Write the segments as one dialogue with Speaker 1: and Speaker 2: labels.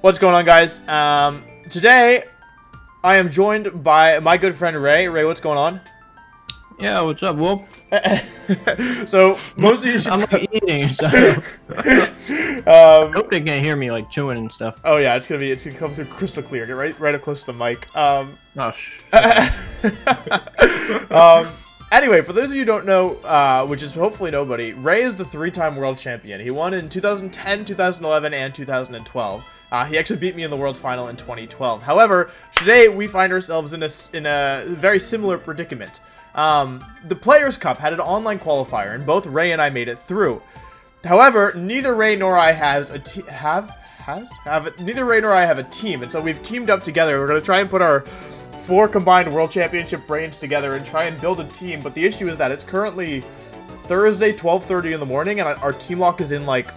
Speaker 1: What's going on, guys? Um, today, I am joined by my good friend Ray. Ray, what's going on?
Speaker 2: Yeah, what's up, Wolfe?
Speaker 1: so most of you should.
Speaker 2: I'm like eating. So
Speaker 1: um,
Speaker 2: hope they can't hear me like chewing and stuff.
Speaker 1: oh yeah, it's gonna be it's gonna come through crystal clear. Get right right up close to the mic. Um,
Speaker 2: Oh, sh-
Speaker 1: um, anyway, for those of you who don't know, uh, which is hopefully nobody, Ray is the three-time world champion. He won in 2010, 2011, and 2012. Uh, he actually beat me in the world's final in 2012. However, today we find ourselves in a, in a very similar predicament. Um, the Players' Cup had an online qualifier, and both Ray and I made it through. However, neither Ray nor I has a have has have neither Ray nor I have a team, and so we've teamed up together. We're gonna try and put our four combined World Championship brains together and try and build a team. But the issue is that it's currently Thursday, 12:30 in the morning, and our team lock is in like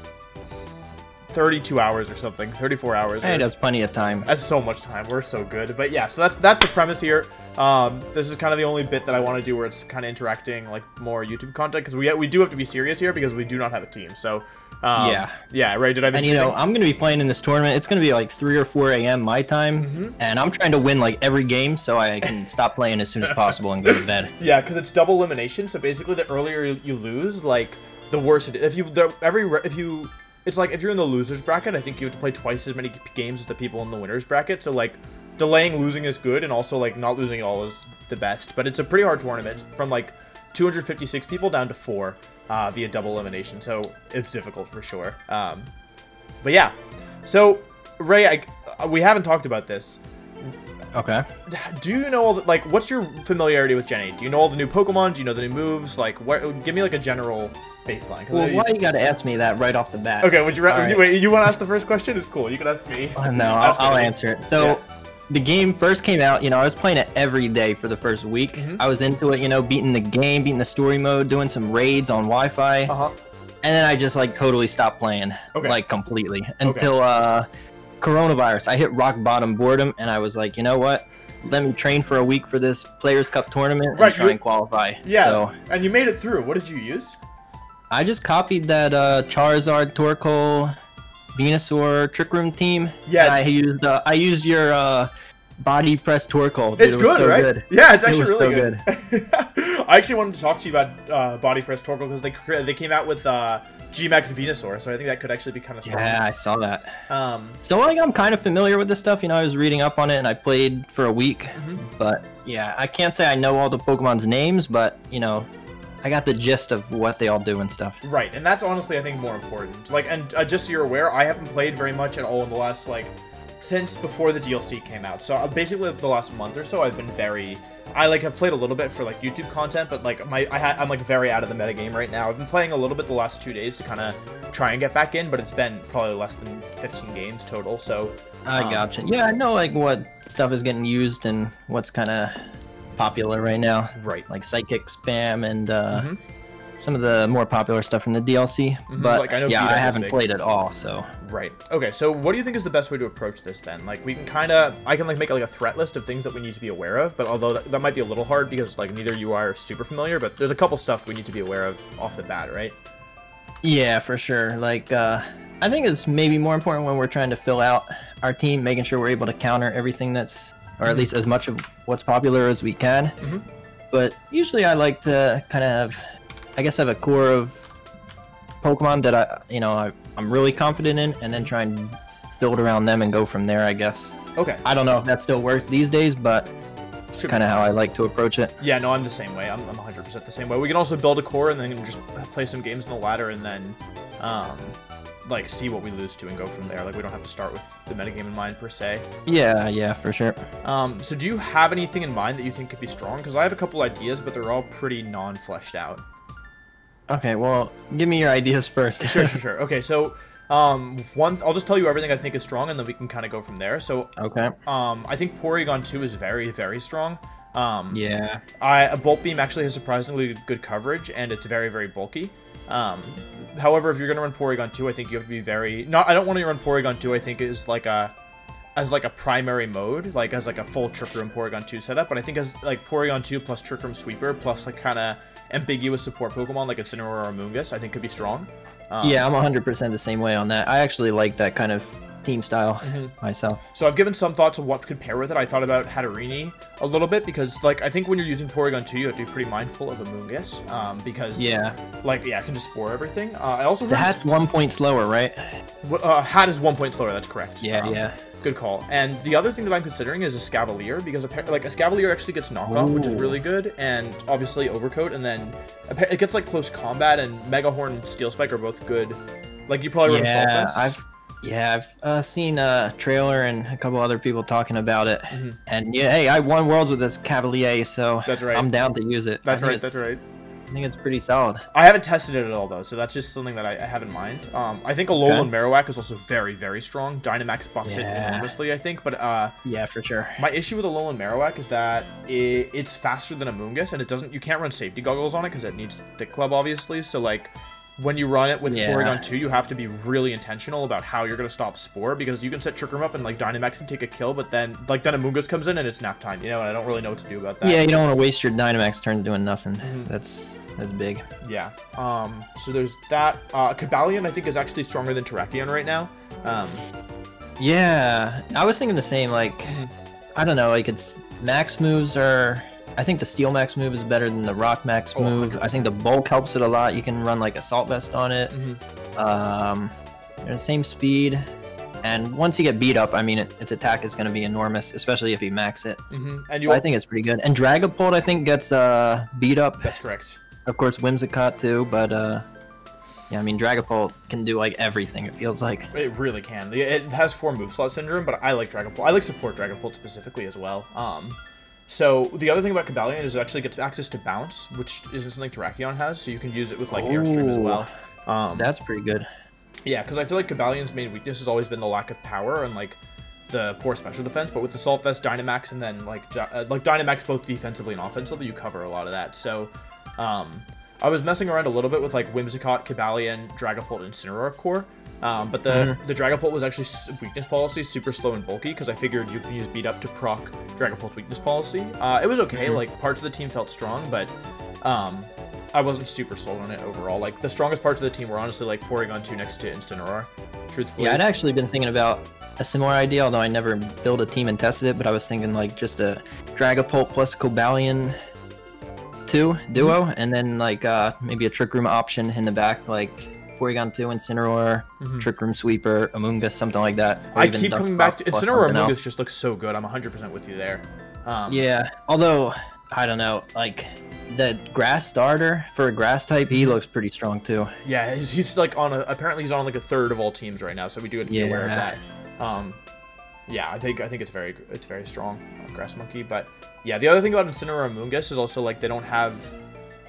Speaker 1: 32 hours or something, 34 hours.
Speaker 2: hey, that's plenty of time.
Speaker 1: that's so much time. We're so good. But yeah, so that's that's the premise here. Um, this is kind of the only bit that I want to do where it's kind of interacting, like more YouTube content, because we we do have to be serious here because we do not have a team. So um,
Speaker 2: Yeah.
Speaker 1: yeah, right. did I miss
Speaker 2: And you know. I'm gonna be playing in this tournament. It's gonna be like 3 or 4 a.m. my time,
Speaker 1: Mm-hmm.
Speaker 2: and I'm trying to win like every game so I can stop playing as soon as possible and go to bed.
Speaker 1: Yeah, because it's double elimination. So basically, the earlier you, you lose, like the worse it is. If you the, every if you it's like if you're in the losers bracket, I think you have to play twice as many games as the people in the winners bracket. So like delaying losing is good, and also like not losing at all is the best. But it's a pretty hard tournament It's from like 256 people down to four uh, via double elimination. So it's difficult for sure. Um, but yeah, so Ray, I, uh, we haven't talked about this.
Speaker 2: Okay.
Speaker 1: Do you know all the, like what's your familiarity with Jenny? Do you know all the new Pokemon? Do you know the new moves? Like what give me like a general baseline. I
Speaker 2: Well,
Speaker 1: know
Speaker 2: why you gotta ask me that right off the bat?
Speaker 1: Okay, would you ra-
Speaker 2: All right.
Speaker 1: wait, you want to ask the first question? It's cool. You can ask me.
Speaker 2: Uh, No, I'll, I'll answer it. So,
Speaker 1: Yeah.
Speaker 2: the game first came out. You know, I was playing it every day for the first week.
Speaker 1: Mm-hmm.
Speaker 2: I was into it. You know, beating the game, beating the story mode, doing some raids on Wi-Fi.
Speaker 1: Uh-huh.
Speaker 2: and then I just like totally stopped playing,
Speaker 1: Okay.
Speaker 2: like completely until uh, coronavirus. I hit rock bottom boredom, and I was like, you know what? Let me train for a week for this Players Cup tournament
Speaker 1: Right,
Speaker 2: and try
Speaker 1: you-
Speaker 2: and qualify.
Speaker 1: Yeah.
Speaker 2: So
Speaker 1: And you made it through. What did you use?
Speaker 2: I just copied that uh, Charizard, Torkoal, Venusaur Trick Room team.
Speaker 1: Yeah.
Speaker 2: I used uh, I used your uh, body press Torkoal. Dude,
Speaker 1: It's
Speaker 2: it was
Speaker 1: good,
Speaker 2: so
Speaker 1: right?
Speaker 2: Good.
Speaker 1: Yeah, it's
Speaker 2: It
Speaker 1: actually
Speaker 2: was
Speaker 1: really
Speaker 2: so
Speaker 1: good. I actually wanted to talk to you about uh, Body Press Torkoal because they they came out with uh, G-Max Venusaur, so I think that could actually be kind of strong.
Speaker 2: Yeah, I saw that.
Speaker 1: Um,
Speaker 2: So like I'm kind of familiar with this stuff. You know, I was reading up on it and I played for a week.
Speaker 1: Mm-hmm.
Speaker 2: But yeah, I can't say I know all the Pokemon's names, but you know, I got the gist of what they all do and stuff.
Speaker 1: Right, and that's honestly, I think, more important. Like, and uh, just so you're aware, I haven't played very much at all in the last, like, since before the DLC came out. So uh, basically, the last month or so, I've been very, I like have played a little bit for like YouTube content, but like my, I ha- I'm like very out of the metagame right now. I've been playing a little bit the last two days to kind of try and get back in, but it's been probably less than 15 games total. So
Speaker 2: I
Speaker 1: Um,
Speaker 2: gotcha. Yeah, I know like what stuff is getting used and what's kind of popular right now.
Speaker 1: right,
Speaker 2: Like psychic spam and uh,
Speaker 1: Mhm.
Speaker 2: some of the more popular stuff from the DLC.
Speaker 1: Mhm,
Speaker 2: But
Speaker 1: like, I know
Speaker 2: yeah, I haven't
Speaker 1: big.
Speaker 2: played at all, so
Speaker 1: right. Okay, so what do you think is the best way to approach this then? Like, we can kind of, I can like make like a threat list of things that we need to be aware of, but although that, that might be a little hard because like neither you are super familiar, but there's a couple stuff we need to be aware of off the bat, right?
Speaker 2: Yeah, for sure. Like, uh, I think it's maybe more important when we're trying to fill out our team, making sure we're able to counter everything that's, or at least as much of what's popular as we can.
Speaker 1: Mhm.
Speaker 2: But usually I like to kind of, I guess, have a core of Pokemon that I, you know, I, I'm really confident in, and then try and build around them and go from there, I guess.
Speaker 1: Okay.
Speaker 2: I don't know if that still works these days, but it's kind of how I like to approach it.
Speaker 1: Yeah, no, I'm the same way. I'm, I'm 100% the same way. We can also build a core and then just play some games in the ladder and then, um, like, see what we lose to and go from there. Like, we don't have to start with the metagame in mind, per se.
Speaker 2: Yeah, yeah, for sure.
Speaker 1: Um, so do you have anything in mind that you think could be strong? Because I have a couple ideas, but they're all pretty non-fleshed out.
Speaker 2: Okay, well, give me your ideas first.
Speaker 1: Sure, sure, sure. Okay, so, um, one, I'll just tell you everything I think is strong, and then we can kind of go from there. So,
Speaker 2: okay.
Speaker 1: um, I think Porygon 2 is very, very strong. Um,
Speaker 2: Yeah.
Speaker 1: I, a Bolt Beam actually has surprisingly good coverage, and it's very, very bulky. Um, however, if you're gonna run Porygon 2, I think you have to be very. Not, I don't want to run Porygon 2. I think is like a, as like a primary mode, like as like a full Trick Room Porygon 2 setup. But I think as like Porygon 2 plus Trick Room Sweeper plus like kind of ambiguous support Pokemon like Incineroar or Amoonguss, I think could be strong. Um,
Speaker 2: Yeah, I'm 100% the same way on that. I actually like that kind of team style
Speaker 1: Mm-hmm.
Speaker 2: myself.
Speaker 1: So I've given some thoughts of what could pair with it. I thought about Hatterene a little bit because, like, I think when you're using Porygon 2, you have to be pretty mindful of Amoonguss. Um, because,
Speaker 2: Yeah.
Speaker 1: like, yeah, it can just spore everything. Uh, I also
Speaker 2: The
Speaker 1: heard
Speaker 2: hat's one point slower, right?
Speaker 1: uh, Hat is one point slower. That's correct.
Speaker 2: Yeah,
Speaker 1: Um,
Speaker 2: yeah.
Speaker 1: Good call. And the other thing that I'm considering is Escavalier because like Escavalier actually gets knockoff, which is really good, and obviously Overcoat, and then it gets like close combat, and Megahorn and Steel Spike are both good. Like you probably run Assault
Speaker 2: Yeah,
Speaker 1: Vest.
Speaker 2: I've yeah I've uh, seen a trailer and a couple other people talking about it.
Speaker 1: Mhm.
Speaker 2: And yeah, hey, I won worlds with this Cavalier, so
Speaker 1: That's right.
Speaker 2: I'm down to use it.
Speaker 1: That's right. That's right.
Speaker 2: I think it's pretty solid.
Speaker 1: I haven't tested it at all though, so that's just something that I, I have in mind. Um, I think Alolan Marowak is also very, very strong. Dynamax buffs it
Speaker 2: Yeah.
Speaker 1: enormously, I think. But uh,
Speaker 2: Yeah, for sure.
Speaker 1: my issue with Alolan Marowak is that it, it's faster than a Amoonguss, and it doesn't. You can't run safety goggles on it because it needs Thick Club, obviously. So like, when you run it with
Speaker 2: Yeah.
Speaker 1: Porygon 2, you have to be really intentional about how you're gonna stop Spore because you can set Trick Room up and like Dynamax and take a kill, but then like then Amoonguss comes in and it's nap time, you know, and I don't really know what to do about that.
Speaker 2: Yeah, you don't want to waste your Dynamax turns doing nothing.
Speaker 1: Mhm.
Speaker 2: That's that's big.
Speaker 1: Yeah. Um. So there's that. Uh, Cobalion, I think, is actually stronger than Terrakion right now. Um.
Speaker 2: Yeah, I was thinking the same. Like,
Speaker 1: Mhm.
Speaker 2: I don't know. Like, it's max moves are. I think the steel max move is better than the rock max
Speaker 1: Oh,
Speaker 2: move. I think the bulk helps it a lot. You can run like assault vest on it.
Speaker 1: mhm.
Speaker 2: Um, they're the same speed, and once you get beat up, I mean, it, its attack is going to be enormous, especially if you max it.
Speaker 1: Mhm. And you.
Speaker 2: So I think it's pretty good. And Dragapult, I think, gets uh beat up.
Speaker 1: that's correct.
Speaker 2: Of course, Whimsicott too, but uh, yeah, I mean, Dragapult can do like everything. It feels like.
Speaker 1: It really can. It has four move slot syndrome, but I like Dragon I like support Dragon specifically as well. Um, so the other thing about Cobalion is it actually gets access to bounce, which isn't something Terrakion has, so you can use it with like Airstream as well. Um,
Speaker 2: That's pretty good.
Speaker 1: yeah, because I feel like Cobalion's main weakness has always been the lack of power and like the poor special defense. But with Assault Vest, Dynamax, and then like uh, like Dynamax both defensively and offensively, you cover a lot of that. So, um, I was messing around a little bit with like Whimsicott, Cobalion, Dragapult, and Cineroar core. Um, but the
Speaker 2: Mhm.
Speaker 1: the Dragapult was actually weakness policy super slow and bulky because I figured you can use beat up to proc Dragon Dragapult's weakness policy. Uh, it was okay.
Speaker 2: Mhm.
Speaker 1: Like parts of the team felt strong, but um, I wasn't super sold on it overall. Like the strongest parts of the team were honestly like Porygon 2 next to Incineroar. Truthfully,
Speaker 2: Yeah, I'd actually been thinking about a similar idea, although I never built a team and tested it. But I was thinking like just a Dragapult plus Cobalion two duo,
Speaker 1: Mm-hmm.
Speaker 2: and then like uh maybe a Trick Room option in the back, like Porygon two Incineroar,
Speaker 1: Mhm.
Speaker 2: Trick Room Sweeper, Amoonguss, something like that.
Speaker 1: I keep coming back to Incineroar
Speaker 2: else.
Speaker 1: just looks so good. I'm 100% with you there. Um,
Speaker 2: Yeah, although I don't know, like the grass starter for a grass type, he
Speaker 1: Mm-hmm.
Speaker 2: looks pretty strong too.
Speaker 1: Yeah, he's, he's like on a apparently he's on like a third of all teams right now, so we do have to be aware of that. Um, yeah, I think I think it's very it's very strong, uh, Grass Monkey. But yeah, the other thing about Incineroar and Moongus is also like they don't have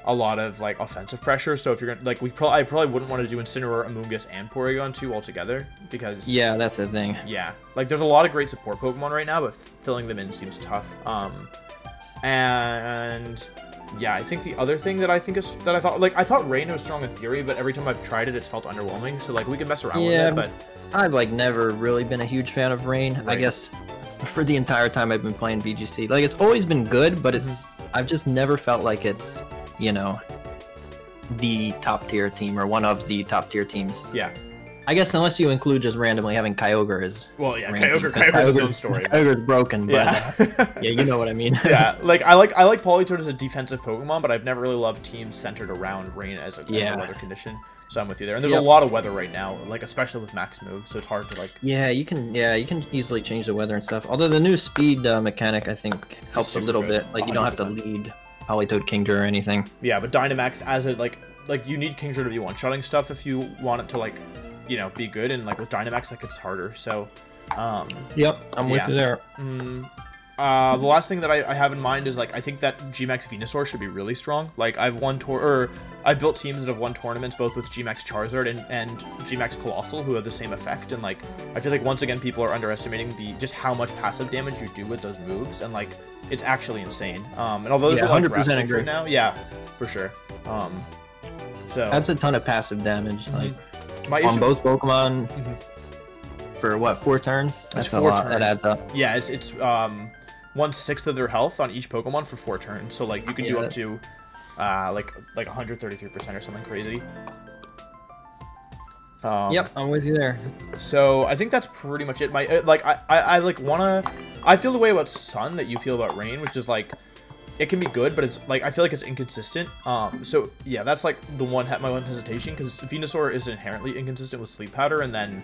Speaker 1: a lot of like offensive pressure. So if you're gonna like we probably I probably wouldn't want to do Incineroar, Amoonguss, and Porygon 2 altogether because
Speaker 2: Yeah, that's the thing.
Speaker 1: yeah, like there's a lot of great support Pokemon right now, but filling them in seems tough. Um, and yeah, I think the other thing that I think is that I thought like I thought Rain was strong in theory, but every time I've tried it, it's felt underwhelming. So like we can mess around
Speaker 2: Yeah,
Speaker 1: with it, but
Speaker 2: I've like never really been a huge fan of Rain. I guess for the entire time I've been playing VGC, like it's always been good, but it's I've just never felt like it's you know the top tier team or one of the top tier teams.
Speaker 1: yeah.
Speaker 2: I guess unless you include just randomly having Kyogre as
Speaker 1: Well, yeah, Kyogre,
Speaker 2: 'cause
Speaker 1: Kyogre's his own story.
Speaker 2: Kyogre's broken, but
Speaker 1: Yeah.
Speaker 2: uh, yeah, you know what I mean.
Speaker 1: yeah, like I like I like Politoed as a defensive Pokemon, but I've never really loved teams centered around rain as a, as a weather condition. So I'm with you there. And there's
Speaker 2: Yep.
Speaker 1: a lot of weather right now, like especially with max move, so it's hard to like.
Speaker 2: Yeah, you can. Yeah, you can easily change the weather and stuff. Although the new speed uh, mechanic, I think, helps a little
Speaker 1: good,
Speaker 2: bit. Like you don't have to
Speaker 1: 100%.
Speaker 2: Lead Politoed Kingdra or anything.
Speaker 1: Yeah, but Dynamax as a like like you need Kingdra to be one-shotting stuff if you want it to like, you know, be good. And like with Dynamax, like it's harder. So, um,
Speaker 2: Yep, I'm with you there.
Speaker 1: mm, uh, the last thing that I, I have in mind is like I think that Gmax Venusaur should be really strong. Like I've won tour or I've built teams that have won tournaments both with Gmax Charizard and, and Gmax Coalossal who have the same effect. And like I feel like once again people are underestimating the just how much passive damage you do with those moves. And like it's actually insane. Um, and although there's
Speaker 2: Yeah,
Speaker 1: a lot of
Speaker 2: 100%
Speaker 1: grass
Speaker 2: agree.
Speaker 1: right now, yeah, for sure. Um, so
Speaker 2: That's a ton of passive damage,
Speaker 1: Mhm.
Speaker 2: like
Speaker 1: my
Speaker 2: on both Pokemon.
Speaker 1: Mhm.
Speaker 2: For what four turns? That's a
Speaker 1: four
Speaker 2: lot. That adds up.
Speaker 1: yeah, it's it's um one sixth of their health on each Pokemon for four turns. So like you can do up to uh like like 133 percent or something crazy. Um,
Speaker 2: Yep, I'm with you there.
Speaker 1: So I think that's pretty much it. My uh, like I, I, I like wanna I feel the way about Sun that you feel about Rain, which is like it can be good, but it's like I feel like it's inconsistent. Um, so yeah, that's like the one my one hesitation because Venusaur is inherently inconsistent with Sleep Powder, and then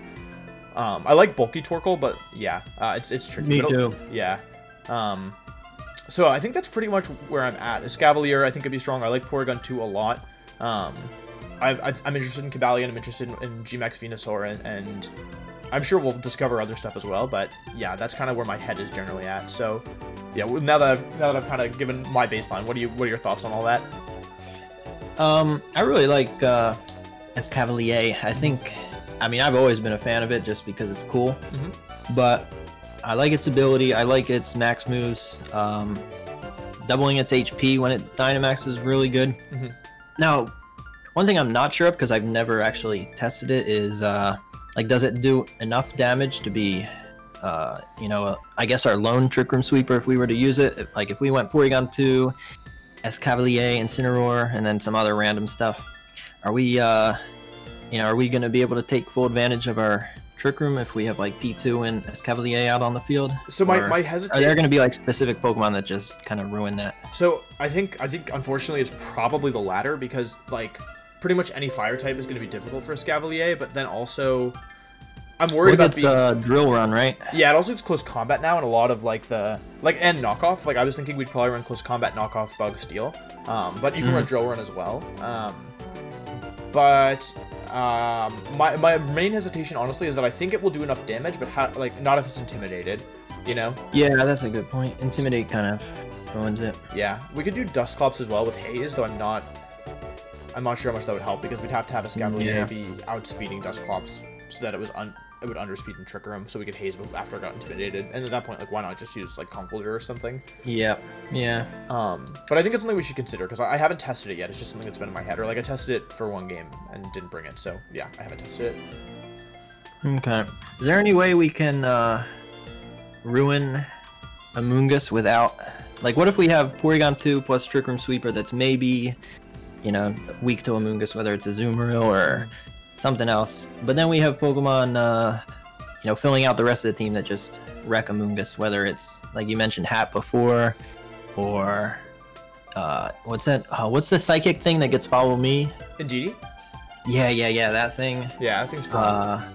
Speaker 1: um, I like bulky Torkoal, but yeah, uh, it's it's tricky.
Speaker 2: Me too.
Speaker 1: Yeah. Um, so I think that's pretty much where I'm at. Escavalier, I think could be strong. I like Porygon 2 a lot. Um, I, I, I'm interested in Cobalion. I'm interested in, in Gmax Venusaur, and, and I'm sure we'll discover other stuff as well. But yeah, that's kind of where my head is generally at. So yeah, now that I've now that I've kind of given my baseline, what do you what are your thoughts on all that?
Speaker 2: Um, I really like uh, Escavalier. I think, I mean, I've always been a fan of it just because it's cool.
Speaker 1: Mhm.
Speaker 2: But I like its ability. I like its max moves. Um, doubling its HP when it Dynamax is really good.
Speaker 1: Mhm.
Speaker 2: Now, one thing I'm not sure of because I've never actually tested it is uh, like, does it do enough damage to be, uh, you know, I guess our lone Trick Room Sweeper if we were to use it? If- Like, if we went Porygon 2, Escavalier, Incineroar, and then some other random stuff, are we, uh, you know, are we going to be able to take full advantage of our Trick Room if we have like P2 and Escavalier out on the field?
Speaker 1: So my my
Speaker 2: Are
Speaker 1: hesitation.
Speaker 2: there going to be like specific Pokemon that just kind of ruin that?
Speaker 1: So I think I think unfortunately it's probably the latter because like pretty much any fire type is going to be difficult for Escavalier, but then also I'm worried
Speaker 2: What
Speaker 1: about being
Speaker 2: the drill run, right?
Speaker 1: Yeah, it also it's close combat now, and a lot of like the like and knockoff. Like I was thinking we'd probably run close combat knockoff bug steel, um, but you can run
Speaker 2: Mhm.
Speaker 1: drill run as well. Um, but um, my my main hesitation honestly is that I think it will do enough damage, but ha- like not if it's intimidated. You know?
Speaker 2: Yeah, that's a good point. Intimidate kind of ruins it.
Speaker 1: Yeah, we could do Dusclops as well with Haze, though I'm not. I'm not sure how much that would help because we'd have to have Escavalier
Speaker 2: Yeah.
Speaker 1: be outspeeding Dusclops so that it was un it would underspeed and trigger him, so we could haze him after I got intimidated. And at that point, like, why not just use like Conkeldurr or something?
Speaker 2: Yep. Yeah.
Speaker 1: Um, but I think it's something we should consider because I, I haven't tested it yet. It's just something that's been in my head, or like I tested it for one game and didn't bring it. So yeah, I haven't tested it.
Speaker 2: Okay. Is there any way we can uh, ruin Amoonguss without, like, what if we have Porygon 2 plus Trick Room Sweeper that's maybe, you know, weak to Amoonguss, whether it's Azumarill or something else, but then we have Pokemon, uh, you know, filling out the rest of the team that just wreck Amoonguss, whether it's like you mentioned Hat before, or uh, what's that? Uh, what's the psychic thing that gets follow me?
Speaker 1: Indeedee.
Speaker 2: Yeah, yeah, yeah, that thing.
Speaker 1: Yeah, I think strong.
Speaker 2: Uh,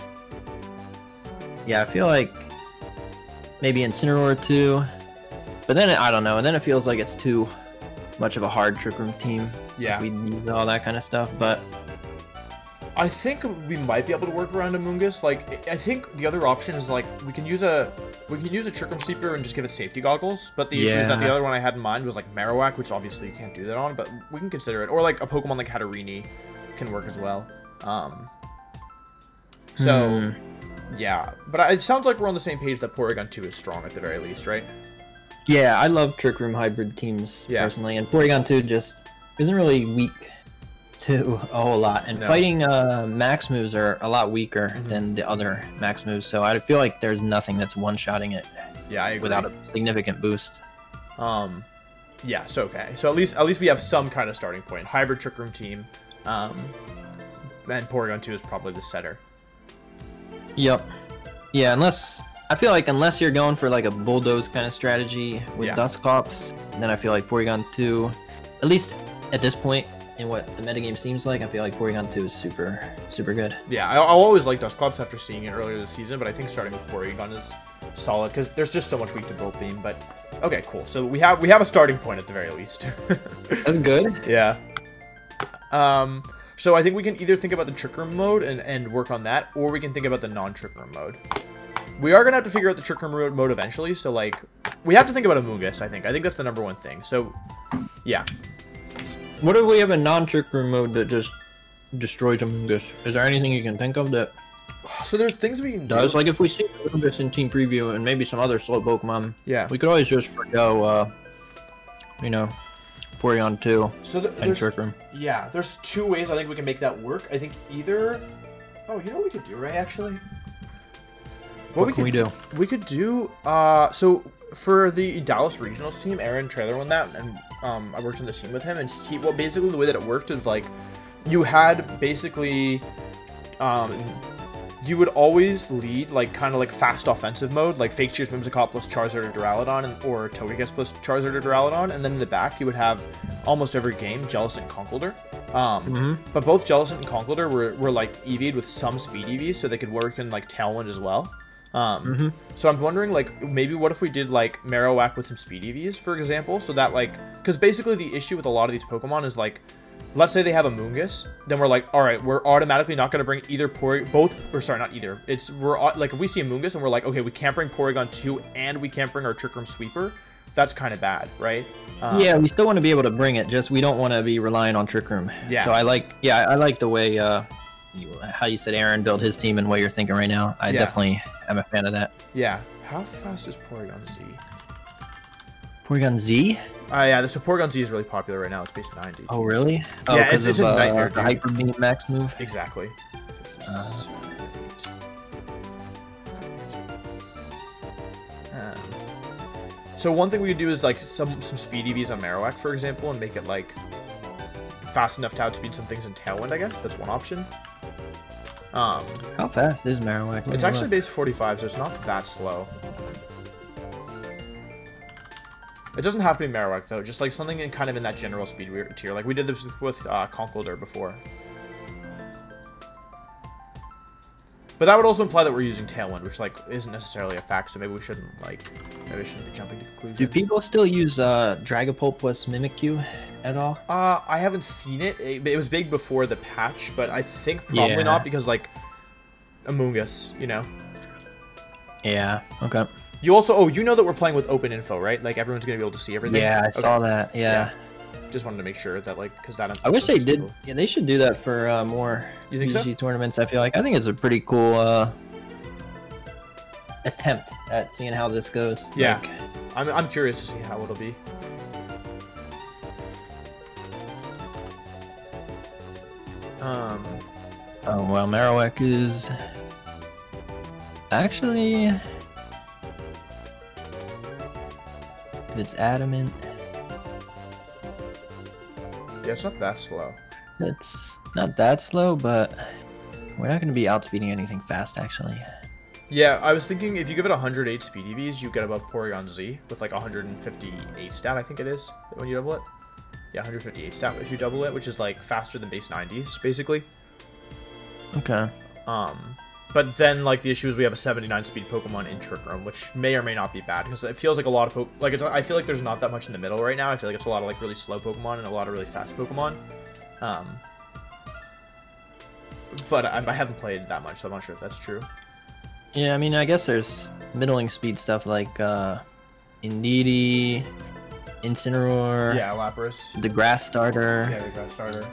Speaker 2: yeah, I feel like maybe Incineroar too, but then it, I don't know, and then it feels like it's too much of a hard Trick Room team.
Speaker 1: yeah,
Speaker 2: We use all that kind of stuff, but
Speaker 1: I think we might be able to work around Amoonguss. Like, I think the other option is like we can use a we can use a Trick Room Sleeper and just give it safety goggles. But the issue is that the other one I had in mind was like Marowak, which obviously you can't do that on, but we can consider it. Or like a Pokemon like Hatterene can work as well. Um, so
Speaker 2: Hmm.
Speaker 1: yeah, but I- it sounds like we're on the same page that Porygon 2 is strong at the very least, right?
Speaker 2: yeah, I love Trick Room hybrid teams
Speaker 1: Yeah.
Speaker 2: personally, and Porygon 2 just isn't really weak to a whole lot. And
Speaker 1: No.
Speaker 2: fighting uh, max moves are a lot weaker
Speaker 1: Mhm.
Speaker 2: than the other max moves, so I feel like there's nothing that's one-shotting it
Speaker 1: Yeah, I agree.
Speaker 2: without a significant boost.
Speaker 1: Um, yeah, so okay. So at least at least we have some kind of starting point. Hybrid Trick Room team. Um, and Porygon 2 is probably the setter.
Speaker 2: Yep. Yeah, unless I feel like unless you're going for like a bulldoze kind of strategy with
Speaker 1: Yeah.
Speaker 2: Dusclops, then I feel like Porygon 2, at least at this point in what the metagame seems like, I feel like Porygon 2 is super, super good.
Speaker 1: Yeah, I, I'll always like Dusclops after seeing it earlier this season, but I think starting with Porygon is solid because there's just so much weak to Bolt Beam. But okay, cool. So we have we have a starting point at the very least.
Speaker 2: That's good.
Speaker 1: yeah. Um. So I think we can either think about the Trick Room mode and, and work on that, or we can think about the non-Trick Room mode. We are gonna have to figure out the Trick Room mode- mode eventually. So like, we have to think about Amoonguss. I think. I think that's the number one thing. So, yeah.
Speaker 2: What if we have a non-trick room mode that just destroys Amoonguss? Is there anything you can think of that
Speaker 1: So there's things we can
Speaker 2: does?
Speaker 1: do.
Speaker 2: Like if we see Amoonguss in Team Preview and maybe some other slow Pokemon,
Speaker 1: yeah.
Speaker 2: we could always just forgo, uh, you know, Porygon 2
Speaker 1: So th-
Speaker 2: and Trick Room.
Speaker 1: Yeah, there's two ways I think we can make that work. I think either. Oh, you know what we could do, right? Actually.
Speaker 2: What we can we do?
Speaker 1: We could do. Uh, so for the Dallas Regionals team, Aaron Traylor won that, and um, I worked on the team with him, and he well basically the way that it worked is like, you had basically um, you would always lead like kind of like fast offensive mode, like Fake Tears, Whimsicott plus Charizard or Duraludon, and, or Togekiss plus Charizard or Duraludon, and then in the back you would have almost every game Jellicent and Conkeldurr. Um,
Speaker 2: Mhm.
Speaker 1: But both Jellicent and Conkeldurr were, were like EV'd with some speed EVs, so they could work in like Tailwind as well. Um,
Speaker 2: Mhm.
Speaker 1: So I'm wondering, like, maybe what if we did like Marowak with some speed EVs, for example, so that like, because basically the issue with a lot of these Pokemon is like, let's say they have a Moongus, then we're like, all right, we're automatically not gonna bring either Pory, both, or sorry, not either. It's we're like if we see a Moongus and we're like, okay, we can't bring Porygon two and we can't bring our Trick Room Sweeper, that's kind of bad, right? Um,
Speaker 2: yeah, we still want to be able to bring it. Just we don't want to be relying on Trick Room.
Speaker 1: Yeah.
Speaker 2: So I like, yeah, I like the way uh, you, how you said Aaron built his team and what you're thinking right now. I
Speaker 1: Yeah.
Speaker 2: definitely am a fan of that.
Speaker 1: Yeah. How fast is Porygon Z?
Speaker 2: Porygon Z.
Speaker 1: Uh, yeah, the so Porygon Z is really popular right now. It's base 90.
Speaker 2: Oh really? Oh,
Speaker 1: Yeah, it's- it's
Speaker 2: of,
Speaker 1: a
Speaker 2: uh,
Speaker 1: nightmare,
Speaker 2: the. Hyper Beam Max move.
Speaker 1: Exactly.
Speaker 2: Uh.
Speaker 1: Um, so one thing we could do is like some some speed EVs on Marowak, for example, and make it like fast enough to outspeed some things in Tailwind. I guess that's one option. Um,
Speaker 2: How fast is Marowak?
Speaker 1: It's actually base 45, so it's not that slow. It doesn't have to be Marowak though, just like something in kind of in that general speed tier. Like we did this with uh, Conkeldurr before. But that would also imply that we're using Tailwind, which like isn't necessarily a fact. So maybe we shouldn't like maybe we shouldn't be jumping to conclusions.
Speaker 2: Do people still use uh, Dragapult plus Mimikyu at all?
Speaker 1: Uh, I haven't seen it. it. It was big before the patch, but I think probably
Speaker 2: Yeah.
Speaker 1: not because like Amoongus, you know.
Speaker 2: Yeah. Okay.
Speaker 1: You also oh you know that we're playing with open info, right? Like everyone's gonna be able to see everything.
Speaker 2: Yeah, I
Speaker 1: Okay.
Speaker 2: saw that. Yeah.
Speaker 1: Just wanted to make sure that like because that.
Speaker 2: I wish they did.
Speaker 1: people.
Speaker 2: Yeah, they should do that for uh, more
Speaker 1: You think so?
Speaker 2: Tournaments. I feel like I think it's a pretty cool uh, attempt at seeing how this goes.
Speaker 1: Yeah.
Speaker 2: Like,
Speaker 1: I'm I'm curious to see how it'll be. Um.
Speaker 2: oh well, Marowak is actually if it's adamant.
Speaker 1: Yeah, it's not that slow.
Speaker 2: It's not that slow, but we're not going to be outspeeding anything fast, actually.
Speaker 1: Yeah, I was thinking if you give it 108 speed EVs, you get above Porygon Z with like 158 stat, I think it is, when you double it. Yeah, 158 stat if you double it, which is like faster than base 90s, basically.
Speaker 2: Okay.
Speaker 1: Um, but then like the issue is we have a 79 speed Pokemon in Trick Room, which may or may not be bad because it feels like a lot of po- like it's, I feel like there's not that much in the middle right now. I feel like it's a lot of like really slow Pokemon and a lot of really fast Pokemon. Um, but I, I haven't played that much, so I'm not sure if that's true.
Speaker 2: Yeah, I mean, I guess there's middling speed stuff like uh, Indeedee, Incineroar,
Speaker 1: Yeah, Lapras.
Speaker 2: the Grass Starter.
Speaker 1: Yeah, the grass starter.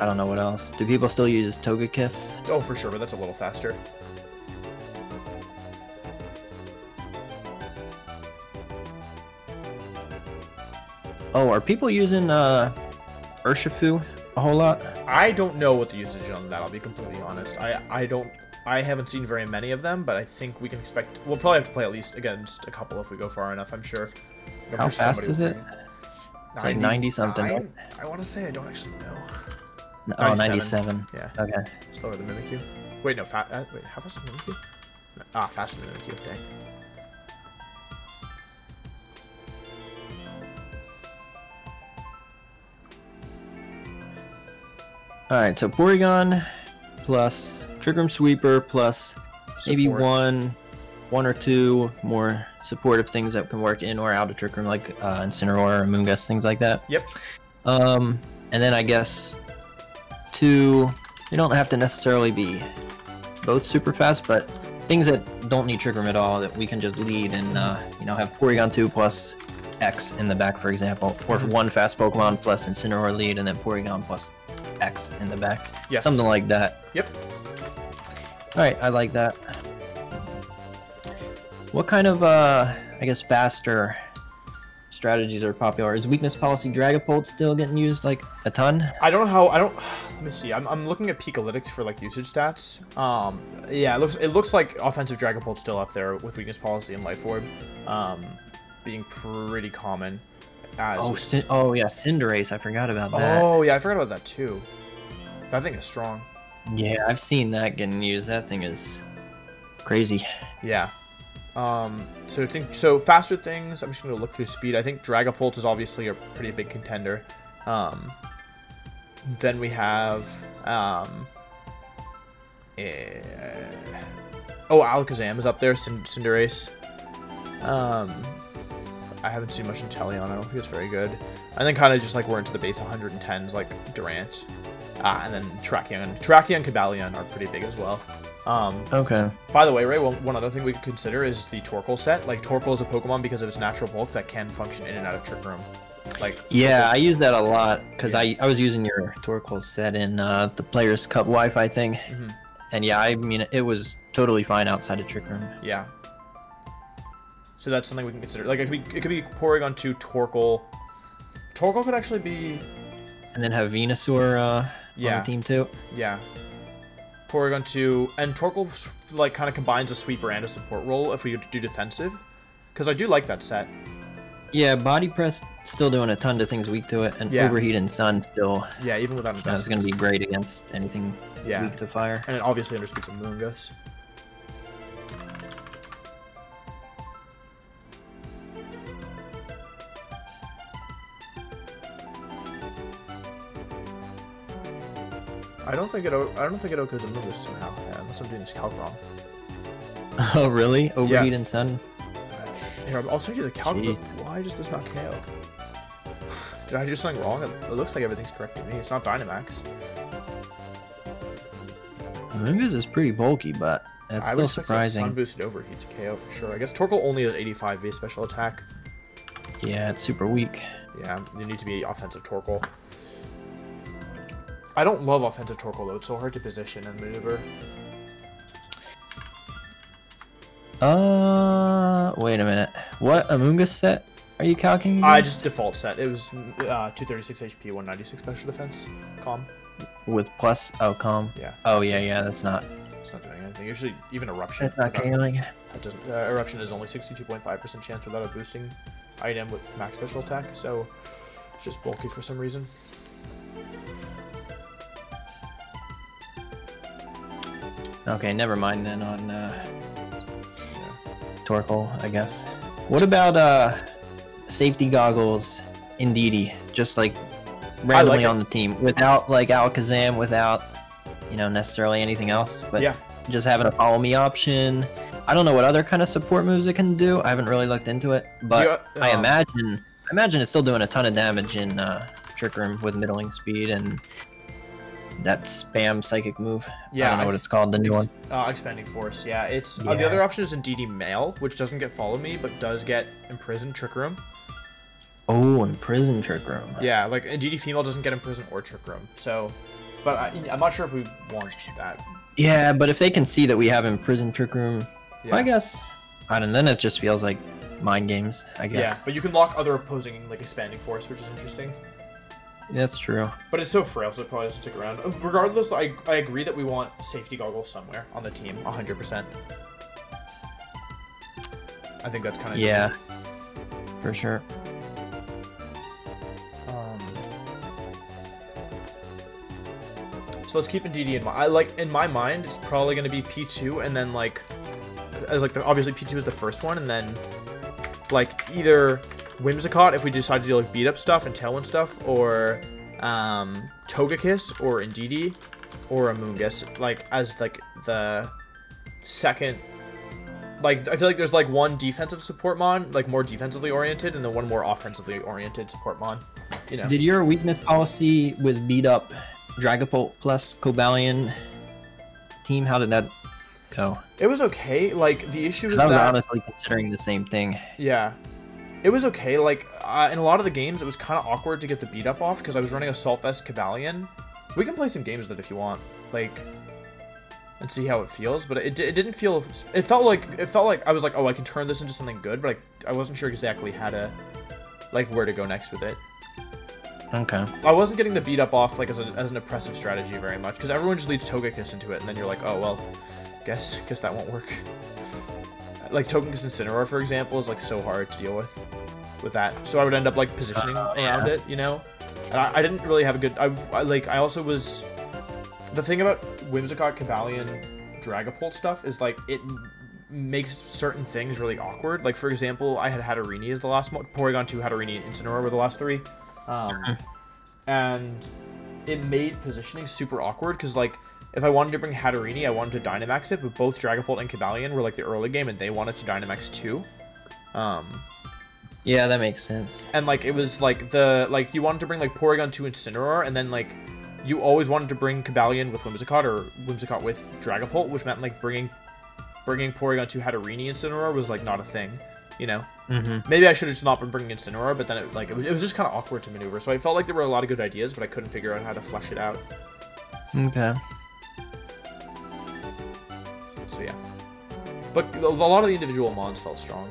Speaker 2: I don't know what else. Do people still use Togekiss?
Speaker 1: Oh, for sure, but that's a little faster.
Speaker 2: Oh, are people using uh, Urshifu a whole lot?
Speaker 1: I don't know what the usage on that. I'll be completely honest. I I don't. I haven't seen very many of them, but I think we can expect. We'll probably have to play at least against a couple if we go far enough. I'm sure. I'm
Speaker 2: How
Speaker 1: sure
Speaker 2: fast is it? It's like 90 something, right?
Speaker 1: I want to say I don't actually know.
Speaker 2: N- Oh, 97.
Speaker 1: Yeah,
Speaker 2: Okay.
Speaker 1: slower than Mimikyu. Wait, no, fa- uh, wait, how fast is Mimikyu? Ah, faster than Mimikyu. Dang.
Speaker 2: Alright, so Porygon plus Trick Room Sweeper plus maybe one one or two more supportive things that can work in or out of Trick Room, like uh, Incineroar or Moongus, things like that.
Speaker 1: Yep.
Speaker 2: Um, and then I guess two. They don't have to necessarily be both super fast, but things that don't need Trick Room at all that we can just lead and uh, you know have Porygon two plus X in the back, for example, or
Speaker 1: Mhm.
Speaker 2: one fast Pokemon plus Incineroar lead and then Porygon plus X in the back,
Speaker 1: Yes.
Speaker 2: something like that.
Speaker 1: Yep.
Speaker 2: All right, I like that. What kind of, uh, I guess, faster strategies are popular? Is weakness policy Dragapult still getting used like a ton?
Speaker 1: I don't know how I don't. Let me see. I'm, I'm looking at Pikalytics for like usage stats. Um, yeah, it looks it looks like offensive Dragapult's still up there with weakness policy and Life Orb, um, being pretty common. As
Speaker 2: Oh, Cin- oh yeah, Cinderace. I forgot about that.
Speaker 1: oh yeah, I forgot about that too. That thing is strong.
Speaker 2: Yeah, I've seen that getting used. That thing is crazy.
Speaker 1: Yeah. Um, so I think so. Faster things. I'm just gonna look through speed. I think Dragapult is obviously a pretty big contender. Um, then we have um, eh, oh Alakazam is up there. Cinderace. Um, I haven't seen much Inteleon. I don't think it's very good. And then kind of just like we're into the base 110s like Durant. Ah, and then Terrakion. Terrakion and Cobalion are pretty big as well. Um,
Speaker 2: Okay.
Speaker 1: by the way, Ray, one, one other thing we could consider is the Torkoal set. Like, Torkoal is a Pokemon because of its natural bulk that can function in and out of Trick Room. Like,
Speaker 2: Yeah, I use that a lot because I, I was using your Torkoal set in uh, the Players Cup Wi-Fi thing,
Speaker 1: Mhm.
Speaker 2: and yeah, I mean it was totally fine outside of Trick Room.
Speaker 1: yeah. So that's something we can consider. Like, it could be, it could be Porygon 2 Torkoal. Torkoal could actually be,
Speaker 2: And then have Venusaur uh,
Speaker 1: Yeah.
Speaker 2: on the team too.
Speaker 1: yeah. Porygon 2, and Torkoal, like, kind of combines a sweeper and a support role if we do defensive. Because I do like that set.
Speaker 2: Yeah, Body Press still doing a ton of things weak to it, and
Speaker 1: Yeah.
Speaker 2: Overheat and Sun still
Speaker 1: Yeah, even without
Speaker 2: uh, is
Speaker 1: investments.
Speaker 2: going to be great against anything
Speaker 1: Yeah.
Speaker 2: weak to fire.
Speaker 1: And it obviously underspeeds a Moongus. I don't think it. o- I don't think it goes a Moongus somehow. Yeah, unless I'm doing this calc wrong.
Speaker 2: oh, really? Overheat and Sun?
Speaker 1: Here, I'll send you the calc. Why does this not KO? Did I do something wrong? It, it looks like everything's correct to me. It's not Dynamax.
Speaker 2: Moongus is pretty bulky, but that's
Speaker 1: I
Speaker 2: still
Speaker 1: would expect that
Speaker 2: surprising.
Speaker 1: Sun boosted overheat to KO for sure. I guess Torkoal only has 85 via special attack.
Speaker 2: Yeah, it's super weak.
Speaker 1: Yeah, you need to be offensive Torkoal. I don't love offensive Torkoal though. It's so hard to position and maneuver.
Speaker 2: Uh, wait a minute. What Amoonguss set are you calculating?
Speaker 1: I just default set. It was uh, 236 HP, 196 special defense. Calm.
Speaker 2: with plus oh calm.
Speaker 1: Yeah.
Speaker 2: Oh yeah, yeah, that's not
Speaker 1: It's not doing anything. Usually, even eruption.
Speaker 2: that's not
Speaker 1: that doesn't. Uh, eruption is only 62.5% chance without a boosting item with max special attack. So it's just bulky for some reason.
Speaker 2: Okay, never mind then on uh, Torkoal, I guess. What about uh safety goggles Indeedee? Just like randomly
Speaker 1: it.
Speaker 2: on the team without like Alakazam, without you know necessarily anything else, but
Speaker 1: Yeah.
Speaker 2: just having a follow me option. I don't know what other kind of support moves it can do. I haven't really looked into it, but
Speaker 1: Yeah,
Speaker 2: I
Speaker 1: um,
Speaker 2: imagine I imagine it's still doing a ton of damage in uh, Trick Room with middling speed and that spam psychic move. Yeah, I
Speaker 1: Yeah,
Speaker 2: don't know what it's called, the new one.
Speaker 1: Uh, expanding force, yeah. It's uh, the other option is Indeedee Male, which doesn't get follow me, but does get imprisoned Trick Room.
Speaker 2: Oh, imprison Trick Room.
Speaker 1: Yeah, like Indeedee Female doesn't get imprisoned or Trick Room. So, but I, I'm not sure if we want that.
Speaker 2: Yeah, but if they can see that we have imprisoned Trick Room,
Speaker 1: Yeah.
Speaker 2: I guess. I don't. Then it just feels like mind games. I guess.
Speaker 1: Yeah, but you can lock other opposing like expanding force, which is interesting.
Speaker 2: That's true.
Speaker 1: But it's so frail, so it probably doesn't stick around. Regardless, I, I agree that we want safety goggles somewhere on the team, 100%. I think that's kind of
Speaker 2: Yeah. For sure.
Speaker 1: Um, so let's keep Indeedee in mind. I like in my mind, it's probably going to be P2, and then like, as like the, obviously P2 is the first one, and then like either Whimsicott if we decide to do like beat up stuff and Tailwind stuff, or um, Togekiss or Indeedee or Amoonguss, like as like the second. Like I feel like there's like one defensive support mon, like more defensively oriented, and then one more offensively oriented support mon. You know.
Speaker 2: Did your weakness policy with beat up Dragapult plus Cobalion team? How did that go?
Speaker 1: It was okay. Like the issue is
Speaker 2: I was
Speaker 1: that
Speaker 2: honestly considering the same thing.
Speaker 1: yeah, it was okay. Like uh, in a lot of the games, it was kind of awkward to get the beat up off because I was running Assault Vest Cobalion. We can play some games with it if you want, like, and see how it feels. But it, it didn't feel. It felt like it felt like I was like, oh, I can turn this into something good, but I, I wasn't sure exactly how to, like, where to go next with it.
Speaker 2: Okay.
Speaker 1: I wasn't getting the beat up off like as, a, as an oppressive strategy very much because everyone just leads Togekiss into it, and then you're like, oh well, guess guess that won't work. Like and Incineroar, for example, is like so hard to deal with with that. So I would end up like positioning
Speaker 2: Uh,
Speaker 1: around
Speaker 2: yeah.
Speaker 1: it, you know. And I, I didn't really have a good. I, I like I also was. The thing about Whimsicott, Cobalion, Dragapult stuff is like it makes certain things really awkward. Like for example, I had Hatterene as the last one. Porygon 2, Hatterene, and Incineroar were the last three. Um, and it made positioning super awkward because like if I wanted to bring Hatterene, I wanted to Dynamax it, but both Dragapult and Cobalion were like the early game, and they wanted to Dynamax too. Um,
Speaker 2: Yeah, that makes sense.
Speaker 1: and like it was like the like you wanted to bring like Porygon 2 Incineroar, and then like you always wanted to bring Cobalion with Whimsicott or Whimsicott with Dragapult, which meant like bringing bringing Porygon 2 Hatterene Incineroar was like not a thing, you know.
Speaker 2: Mm-hmm.
Speaker 1: Maybe I should have just not been bringing Incineroar, but then it like it was, it was just kind of awkward to maneuver. So I felt like there were a lot of good ideas, but I couldn't figure out how to flesh it out.
Speaker 2: Okay.
Speaker 1: So yeah. But a lot of the individual mons felt strong.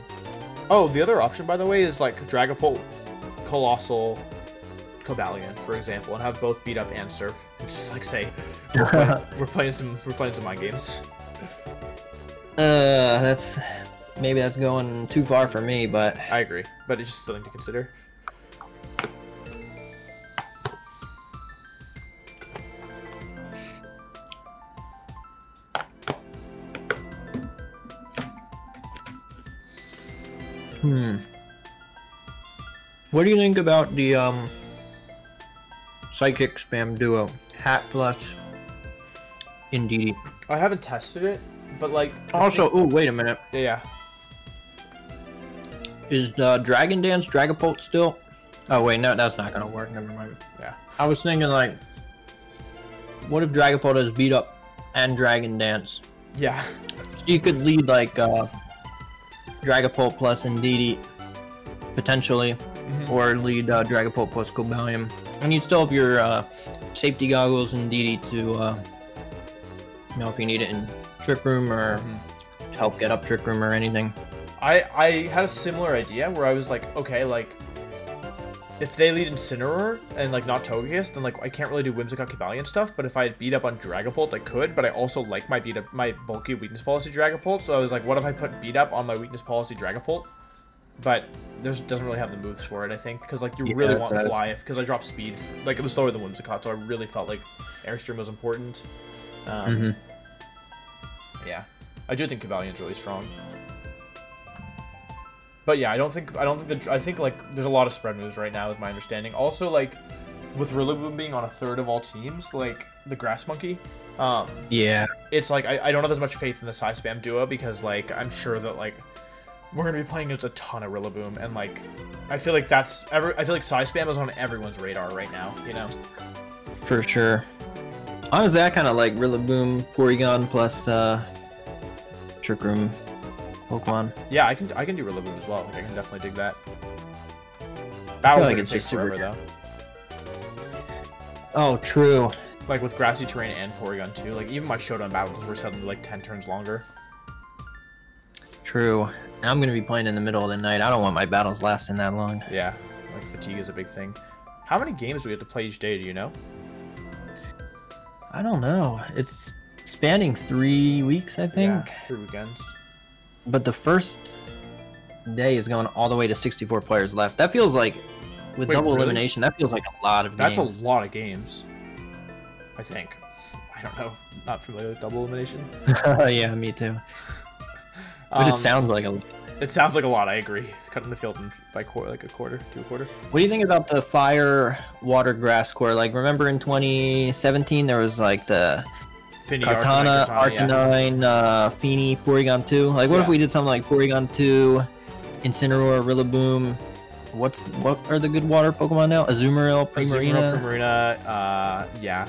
Speaker 1: Oh, the other option, by the way, is like Dragapult, Coalossal, Cobalion, for example, and have both beat up and surf. Just like say, we're playing, we're playing some we're playing some mind games.
Speaker 2: Uh, that's maybe that's going too far for me, but
Speaker 1: I agree, but it's just something to consider.
Speaker 2: Hmm. What do you think about the um psychic spam duo, Hat plus Indeedee?
Speaker 1: I haven't tested it, but like
Speaker 2: Also, oh wait a minute,
Speaker 1: yeah,
Speaker 2: is the Dragon Dance Dragapult still? Oh wait, no, that's not gonna work. Never mind.
Speaker 1: yeah.
Speaker 2: I was thinking like, what if Dragapult has beat up and Dragon Dance?
Speaker 1: Yeah,
Speaker 2: You could lead like uh, Dragapult plus Indeedee, potentially,
Speaker 1: Mhm.
Speaker 2: or lead uh, Dragapult plus Cobalion. And you still have your uh, safety goggles and Indeedee to, uh, you know, if you need it in Trick Room or
Speaker 1: Mhm.
Speaker 2: help get up Trick Room or anything.
Speaker 1: I I had a similar idea where I was like, okay, like if they lead Incineroar and like not Togekiss, then like I can't really do Whimsicott Cobalion stuff. But if I had beat up on Dragapult, I could. But I also like my beat up my bulky weakness policy Dragapult. So I was like, what if I put beat up on my weakness policy Dragapult? But there's doesn't really have the moves for it, I think, because like you
Speaker 2: Yeah,
Speaker 1: really want fly because I dropped speed. Like it was slower than Whimsicott, so I really felt like Airstream was important. Um,
Speaker 2: Mm-hmm.
Speaker 1: yeah, I do think Cobalion's really strong. But yeah, I don't think I don't think that I think like there's a lot of spread moves right now, is my understanding. Also, like with Rillaboom being on a third of all teams, like the Grass Monkey, um,
Speaker 2: Yeah.
Speaker 1: it's like I, I don't have as much faith in the Psy Spam duo because like I'm sure that like we're gonna be playing against a ton of Rillaboom and like I feel like that's every I feel like Psy Spam is on everyone's radar right now. You know?
Speaker 2: For sure. Honestly, I kind of like Rillaboom, Porygon plus uh, Trick Room Pokemon.
Speaker 1: Yeah, I can I can do Rillaboom as well. Like, I can definitely dig that. Battles
Speaker 2: like
Speaker 1: like
Speaker 2: it's
Speaker 1: take
Speaker 2: just super
Speaker 1: forever though.
Speaker 2: Oh, true.
Speaker 1: Like with grassy terrain and Porygon too. Like even my showdown battles were suddenly like ten turns longer.
Speaker 2: True. And I'm gonna be playing in the middle of the night. I don't want my battles lasting that long.
Speaker 1: Yeah, like fatigue is a big thing. How many games do we have to play each day? Do you know?
Speaker 2: I don't know. It's spanning three weeks, I think.
Speaker 1: Yeah, three weekends.
Speaker 2: But the first day is going all the way to 64 players left. That feels like, with
Speaker 1: Wait,
Speaker 2: double
Speaker 1: really?
Speaker 2: elimination, that feels like a lot of games.
Speaker 1: That's
Speaker 2: games.
Speaker 1: a lot of games. I think. I don't know. Not familiar with double elimination.
Speaker 2: yeah, me too. But
Speaker 1: Um,
Speaker 2: it sounds like a.
Speaker 1: It sounds like a lot. I agree. Cutting the field in by quarter, like a quarter to a quarter.
Speaker 2: What do you think about the fire, water, grass core? Like, remember in 2017 there was like the Kartana,
Speaker 1: Arcanine, yeah.
Speaker 2: Uh, Fini, Porygon 2. Like, what if we did something like Porygon 2, Incineroar, Rillaboom? What's what are the good water Pokemon now? Azumarill,
Speaker 1: Azumarill,
Speaker 2: Primarina.
Speaker 1: Primarina, uh, yeah.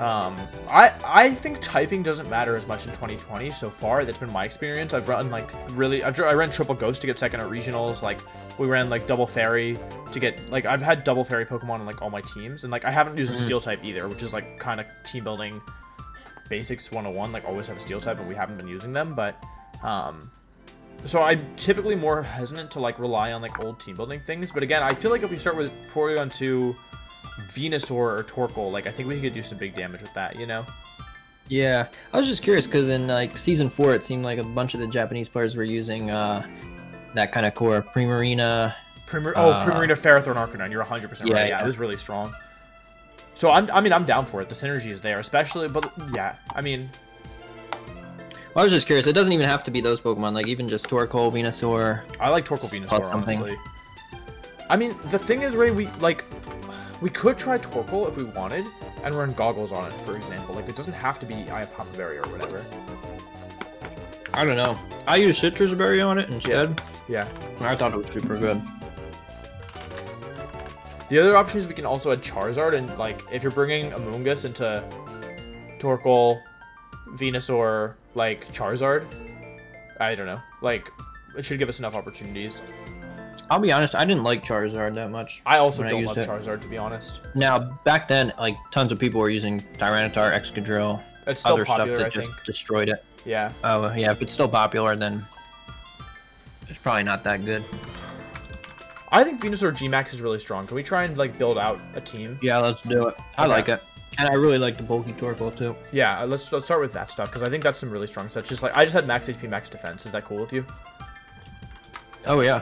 Speaker 1: Um, I I think typing doesn't matter as much in 2020 so far. That's been my experience. I've run like really. I've I ran triple ghost to get second at regionals. Like we ran like double fairy to get like I've had double fairy Pokemon in like all my teams, and like I haven't used a
Speaker 2: Mhm.
Speaker 1: steel type either, which is like kind of team building basics 101. Like always have a steel type, and we haven't been using them, but um. So I'm typically more hesitant to like rely on like old team building things, but again, I feel like if we start with Porygon 2, Venusaur or Torkoal, like I think we could do some big damage with that, you know?
Speaker 2: Yeah, I was just curious because in like season four, it seemed like a bunch of the Japanese players were using uh, that kind of core. Primarina.
Speaker 1: Primar- oh,
Speaker 2: Uh,
Speaker 1: Primarina, Ferrothorn, Arcanine, you're 100%
Speaker 2: yeah,
Speaker 1: right. Yeah,
Speaker 2: yeah.
Speaker 1: it was really strong. So I'm, I mean, I'm down for it. The synergy is there, especially, but yeah, I mean,
Speaker 2: Well, I was just curious. It doesn't even have to be those Pokemon. Like even just Torkoal, Venusaur.
Speaker 1: I like Torkoal Venusaur, honestly. I mean, the thing is, Ray, we, like, we could try Torkoal if we wanted, and run goggles on it, for example. Like, it doesn't have to be of Berry or whatever.
Speaker 2: I don't know. I used Sitrus Berry on it and
Speaker 1: Jed.
Speaker 2: Yeah. I thought it was super good.
Speaker 1: The other option is we can also add Charizard, and, like, if you're bringing Amoonguss into Torkoal, Venusaur, like, Charizard, I don't know. Like, it should give us enough opportunities.
Speaker 2: I'll be honest. I didn't like Charizard that much.
Speaker 1: I also don't
Speaker 2: used
Speaker 1: love
Speaker 2: it.
Speaker 1: Charizard, to be honest.
Speaker 2: Now back then, like tons of people were using Tyranitar, Excadrill,
Speaker 1: It's still
Speaker 2: other
Speaker 1: popular,
Speaker 2: stuff
Speaker 1: I
Speaker 2: that just
Speaker 1: think.
Speaker 2: destroyed it.
Speaker 1: Yeah.
Speaker 2: Oh yeah, if it's still popular, then it's probably not that good.
Speaker 1: I think Venusaur G-Max is really strong. Can we try and, like, build out a team?
Speaker 2: Yeah, let's do it. I
Speaker 1: Okay.
Speaker 2: like it, and I really like the bulky Torkoal too.
Speaker 1: Yeah, uh, let's, let's start with that stuff, because I think that's some really strong stuff. Just like, I just had max HP, max defense. Is that cool with you?
Speaker 2: Oh yeah,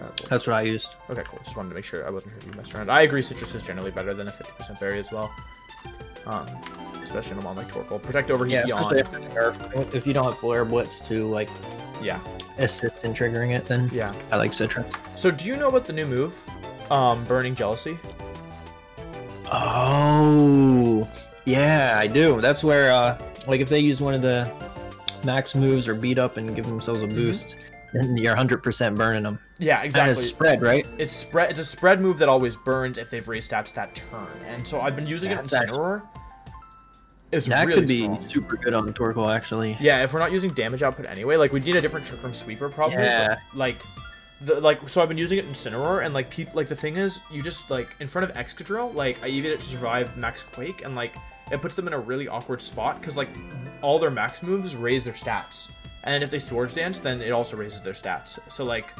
Speaker 1: Uh,
Speaker 2: that's what I used.
Speaker 1: Okay, cool. Just wanted to make sure I wasn't hearing you mess around. I agree Sitrus is generally better than a 50% berry as well. Um, especially in a mon like Torkoal. Protect overheat
Speaker 2: Yeah,
Speaker 1: beyond.
Speaker 2: especially after the nerf. If you don't have Flare Blitz to like
Speaker 1: Yeah,
Speaker 2: assist in triggering it, then
Speaker 1: yeah.
Speaker 2: I like Sitrus.
Speaker 1: So do you know about the new move? Um, Burning Jealousy?
Speaker 2: Oh, yeah, I do. That's where, uh, like, if they use one of the max moves or beat up and give themselves a boost, then you're 100% burning them.
Speaker 1: Yeah,
Speaker 2: And
Speaker 1: exactly.
Speaker 2: it's spread, right?
Speaker 1: It's spread. It's a spread move that always burns if they've raised stats that turn. And so I've been using it in
Speaker 2: That's actually-
Speaker 1: Incineroar. It's
Speaker 2: That
Speaker 1: really
Speaker 2: could be
Speaker 1: strong.
Speaker 2: super good on Torkoal, actually.
Speaker 1: Yeah, if we're not using damage output anyway, like we need a different trick room sweeper probably. but,
Speaker 2: Yeah.
Speaker 1: like the like so I've been using it in Incineroar and like people like the thing is you just like in front of Excadrill, like I even it to survive Max Quake and like it puts them in a really awkward spot because like all their max moves raise their stats. And if they Swords Dance, then it also raises their stats. So like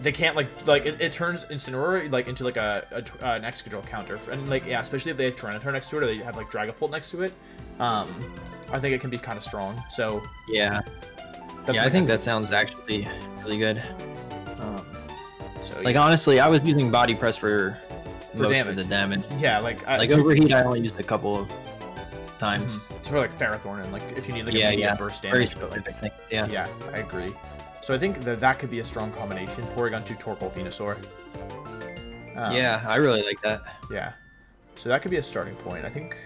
Speaker 1: they can't like like it, it turns Incineroar like into like a uh, an Excadrill counter and like yeah especially if they have Tyranitar next to it or they have like Dragapult next to it, um, I think it can be kind of strong. So
Speaker 2: Yeah.
Speaker 1: that's
Speaker 2: yeah, I think that sounds actually really good.
Speaker 1: Um, so
Speaker 2: Like,
Speaker 1: yeah,
Speaker 2: honestly, I was using Body Press for,
Speaker 1: For
Speaker 2: most
Speaker 1: damage.
Speaker 2: of the damage.
Speaker 1: yeah, like I,
Speaker 2: Like,
Speaker 1: so,
Speaker 2: Overheat, I only used a couple of times.
Speaker 1: so for like Ferrothorn and like if you need like
Speaker 2: Yeah,
Speaker 1: a
Speaker 2: yeah.
Speaker 1: burst
Speaker 2: Very
Speaker 1: damage, but like
Speaker 2: specific things, yeah.
Speaker 1: yeah, I agree. So I think that that could be a strong combination. Porygon 2 Torkoal Venusaur. Um,
Speaker 2: yeah, I really like that.
Speaker 1: Yeah. So that could be a starting point. I think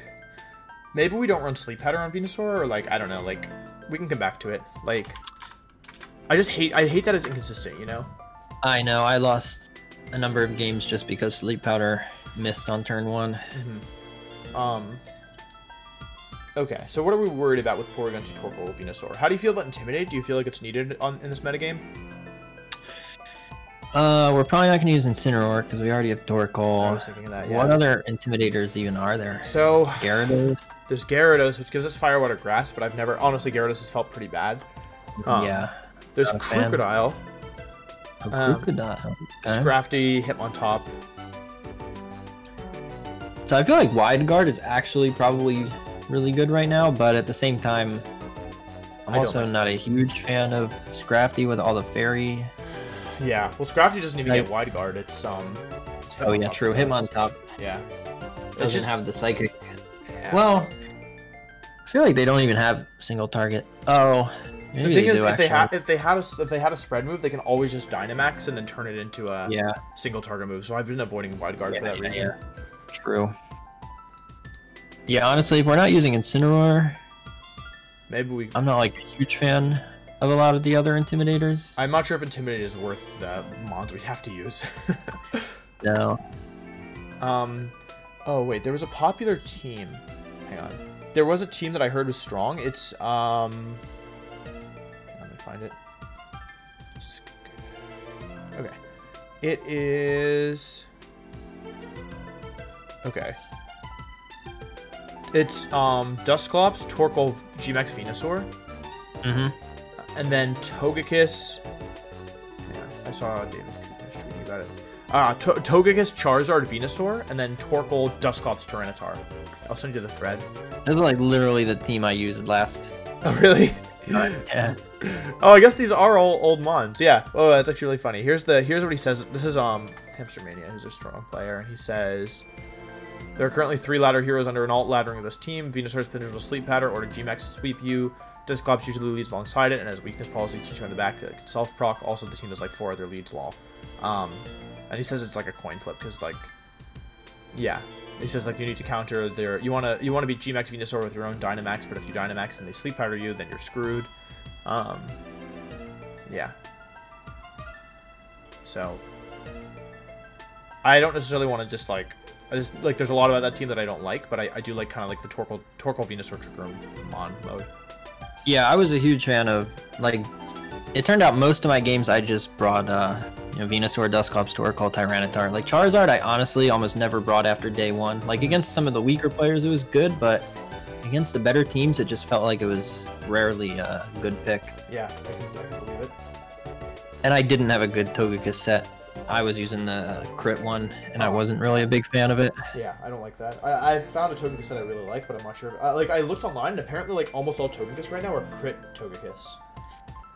Speaker 1: maybe we don't run Sleep Powder on Venusaur, or like I don't know, like we can come back to it. Like I just hate I hate that it's inconsistent, you know?
Speaker 2: I know, I lost a number of games just because Sleep Powder missed on turn one.
Speaker 1: Um. Okay, so what are we worried about with Porygon 2 Torkoal Venusaur? How do you feel about Intimidate? Do you feel like it's needed on in this metagame?
Speaker 2: Uh, we're probably not gonna use Incineroar because we already have Torkoal.
Speaker 1: was thinking of that. Yeah.
Speaker 2: What other Intimidators even are there?
Speaker 1: So
Speaker 2: Gyarados?
Speaker 1: there's Gyarados, which gives us Fire, Water, Grass, but I've never honestly Gyarados has felt pretty bad. Um,
Speaker 2: yeah.
Speaker 1: There's.
Speaker 2: Krookodile,
Speaker 1: um,
Speaker 2: Krookodile. Okay.
Speaker 1: Scrafty, Hitmontop.
Speaker 2: So I feel like Wide Guard is actually probably really good right now, but at the same time, I'm also not a huge fan of Scrafty with all the fairy.
Speaker 1: Yeah. Well, Scrafty doesn't even
Speaker 2: Like-
Speaker 1: get Wide Guard. It's um. it's
Speaker 2: Oh yeah, true. Him on top
Speaker 1: Yeah.
Speaker 2: doesn't
Speaker 1: just
Speaker 2: have the psychic.
Speaker 1: yeah.
Speaker 2: Well, I feel like they don't even have single target. Oh,
Speaker 1: the thing
Speaker 2: they
Speaker 1: is,
Speaker 2: do,
Speaker 1: if they had if they had a s- if they had a spread move, they can always just Dynamax and then turn it into a
Speaker 2: yeah,
Speaker 1: single target move. So I've been avoiding Wide Guard for that
Speaker 2: yeah,
Speaker 1: reason.
Speaker 2: true. Yeah, honestly, if we're not using Incineroar,
Speaker 1: Maybe we.
Speaker 2: I'm not like a huge fan of a lot of the other Intimidators.
Speaker 1: I'm not sure if Intimidate is worth the mons we'd have to use.
Speaker 2: No.
Speaker 1: um, oh wait, there was a popular team. Hang on, there was a team that I heard was strong. It's um, let me find it. Okay, it is. Okay. It's um Dusclops, Torkoal, Gmax Venusaur,
Speaker 2: Mm-hmm.
Speaker 1: and then Togekiss. Yeah, I saw David Kutesh tweeting about it. Uh, to- Togekiss, Charizard, Venusaur, and then Torkoal, Dusclops, Tyranitar. I'll send you the thread.
Speaker 2: This is like literally the team I used last.
Speaker 1: Oh, really?
Speaker 2: Yeah.
Speaker 1: Oh, I guess these are all old mons. Yeah. Oh, that's actually really funny. Here's the here's what he says. This is um Hamster Mania, who's a strong player, and he says, There are currently three ladder heroes under an alt laddering of this team. Venusaur's Spindle Sleep Pattern or to Gmax sweep you. Dusclops usually leads alongside it and has weakness policy you in the back that self proc. Also, the team has like four other leads law. Um, and he says it's like a coin flip because like, yeah, he says like you need to counter their you want to you want to beat Gmax Venusaur with your own Dynamax, but if you Dynamax and they sleep powder you, then you're screwed. Um, yeah. So I don't necessarily want to just like I just like there's a lot about that team that I don't like, but I, I do like kind of like the Torkoal Torkoal Venusaur Trick Room Mon mode.
Speaker 2: Yeah, I was a huge fan of like. It turned out most of my games I just brought uh, you know Venusaur, Dusclops, Torkoal, Tyranitar. Like Charizard, I honestly almost never brought after day one. Like against some of the weaker players, it was good, but against the better teams, it just felt like it was rarely a good pick.
Speaker 1: Yeah, I can, I can believe it.
Speaker 2: And I didn't have a good Togekiss set. I was using the crit one, and I wasn't really a big fan of it.
Speaker 1: Yeah, I don't like that. I, I found a Togekiss that I really like, but I'm not sure. Uh, like I looked online, and apparently like almost all Togekiss right now are crit Togekiss.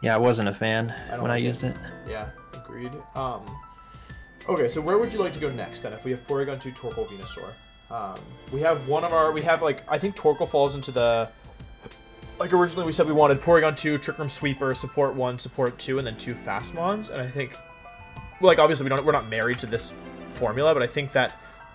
Speaker 2: Yeah, I wasn't a fan
Speaker 1: I
Speaker 2: when I
Speaker 1: like it.
Speaker 2: used it.
Speaker 1: Yeah, agreed. Um, okay, so where would you like to go next then? If we have Porygon 2, Torkoal, Venusaur, um, we have one of our. We have like I think Torkoal falls into the. Like originally we said we wanted Porygon 2, Trick Room Sweeper, Support 1, Support 2, and then two Fast Mons, and I think, like obviously we don't we're not married to this formula, but I think that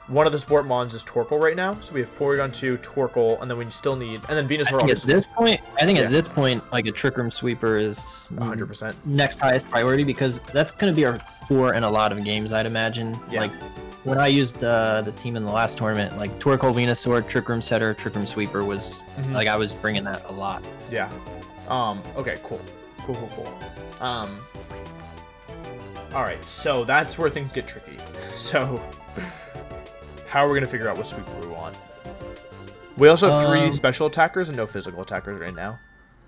Speaker 1: one of the Support Mons is Torkoal right now, so we have Porygon 2, Torkoal, and then we still need, and then
Speaker 2: I
Speaker 1: Venusaur
Speaker 2: think at this point, I think
Speaker 1: Yeah.
Speaker 2: at this point, like a Trick Room Sweeper is
Speaker 1: 100%.
Speaker 2: next highest priority because that's going to be our four in a lot of games, I'd imagine.
Speaker 1: Yeah.
Speaker 2: Like when I used uh, the team in the last tournament, like Torkoal, Venusaur, Trick Room Setter, Trick Room Sweeper was
Speaker 1: Mhm.
Speaker 2: like I was bringing that a lot.
Speaker 1: Yeah. Um, okay, cool. Cool, cool, cool. Um, alright, so that's where things get tricky. So, how are we going to figure out what sweeper we want? We also have three
Speaker 2: Um,
Speaker 1: special attackers and no physical attackers right now.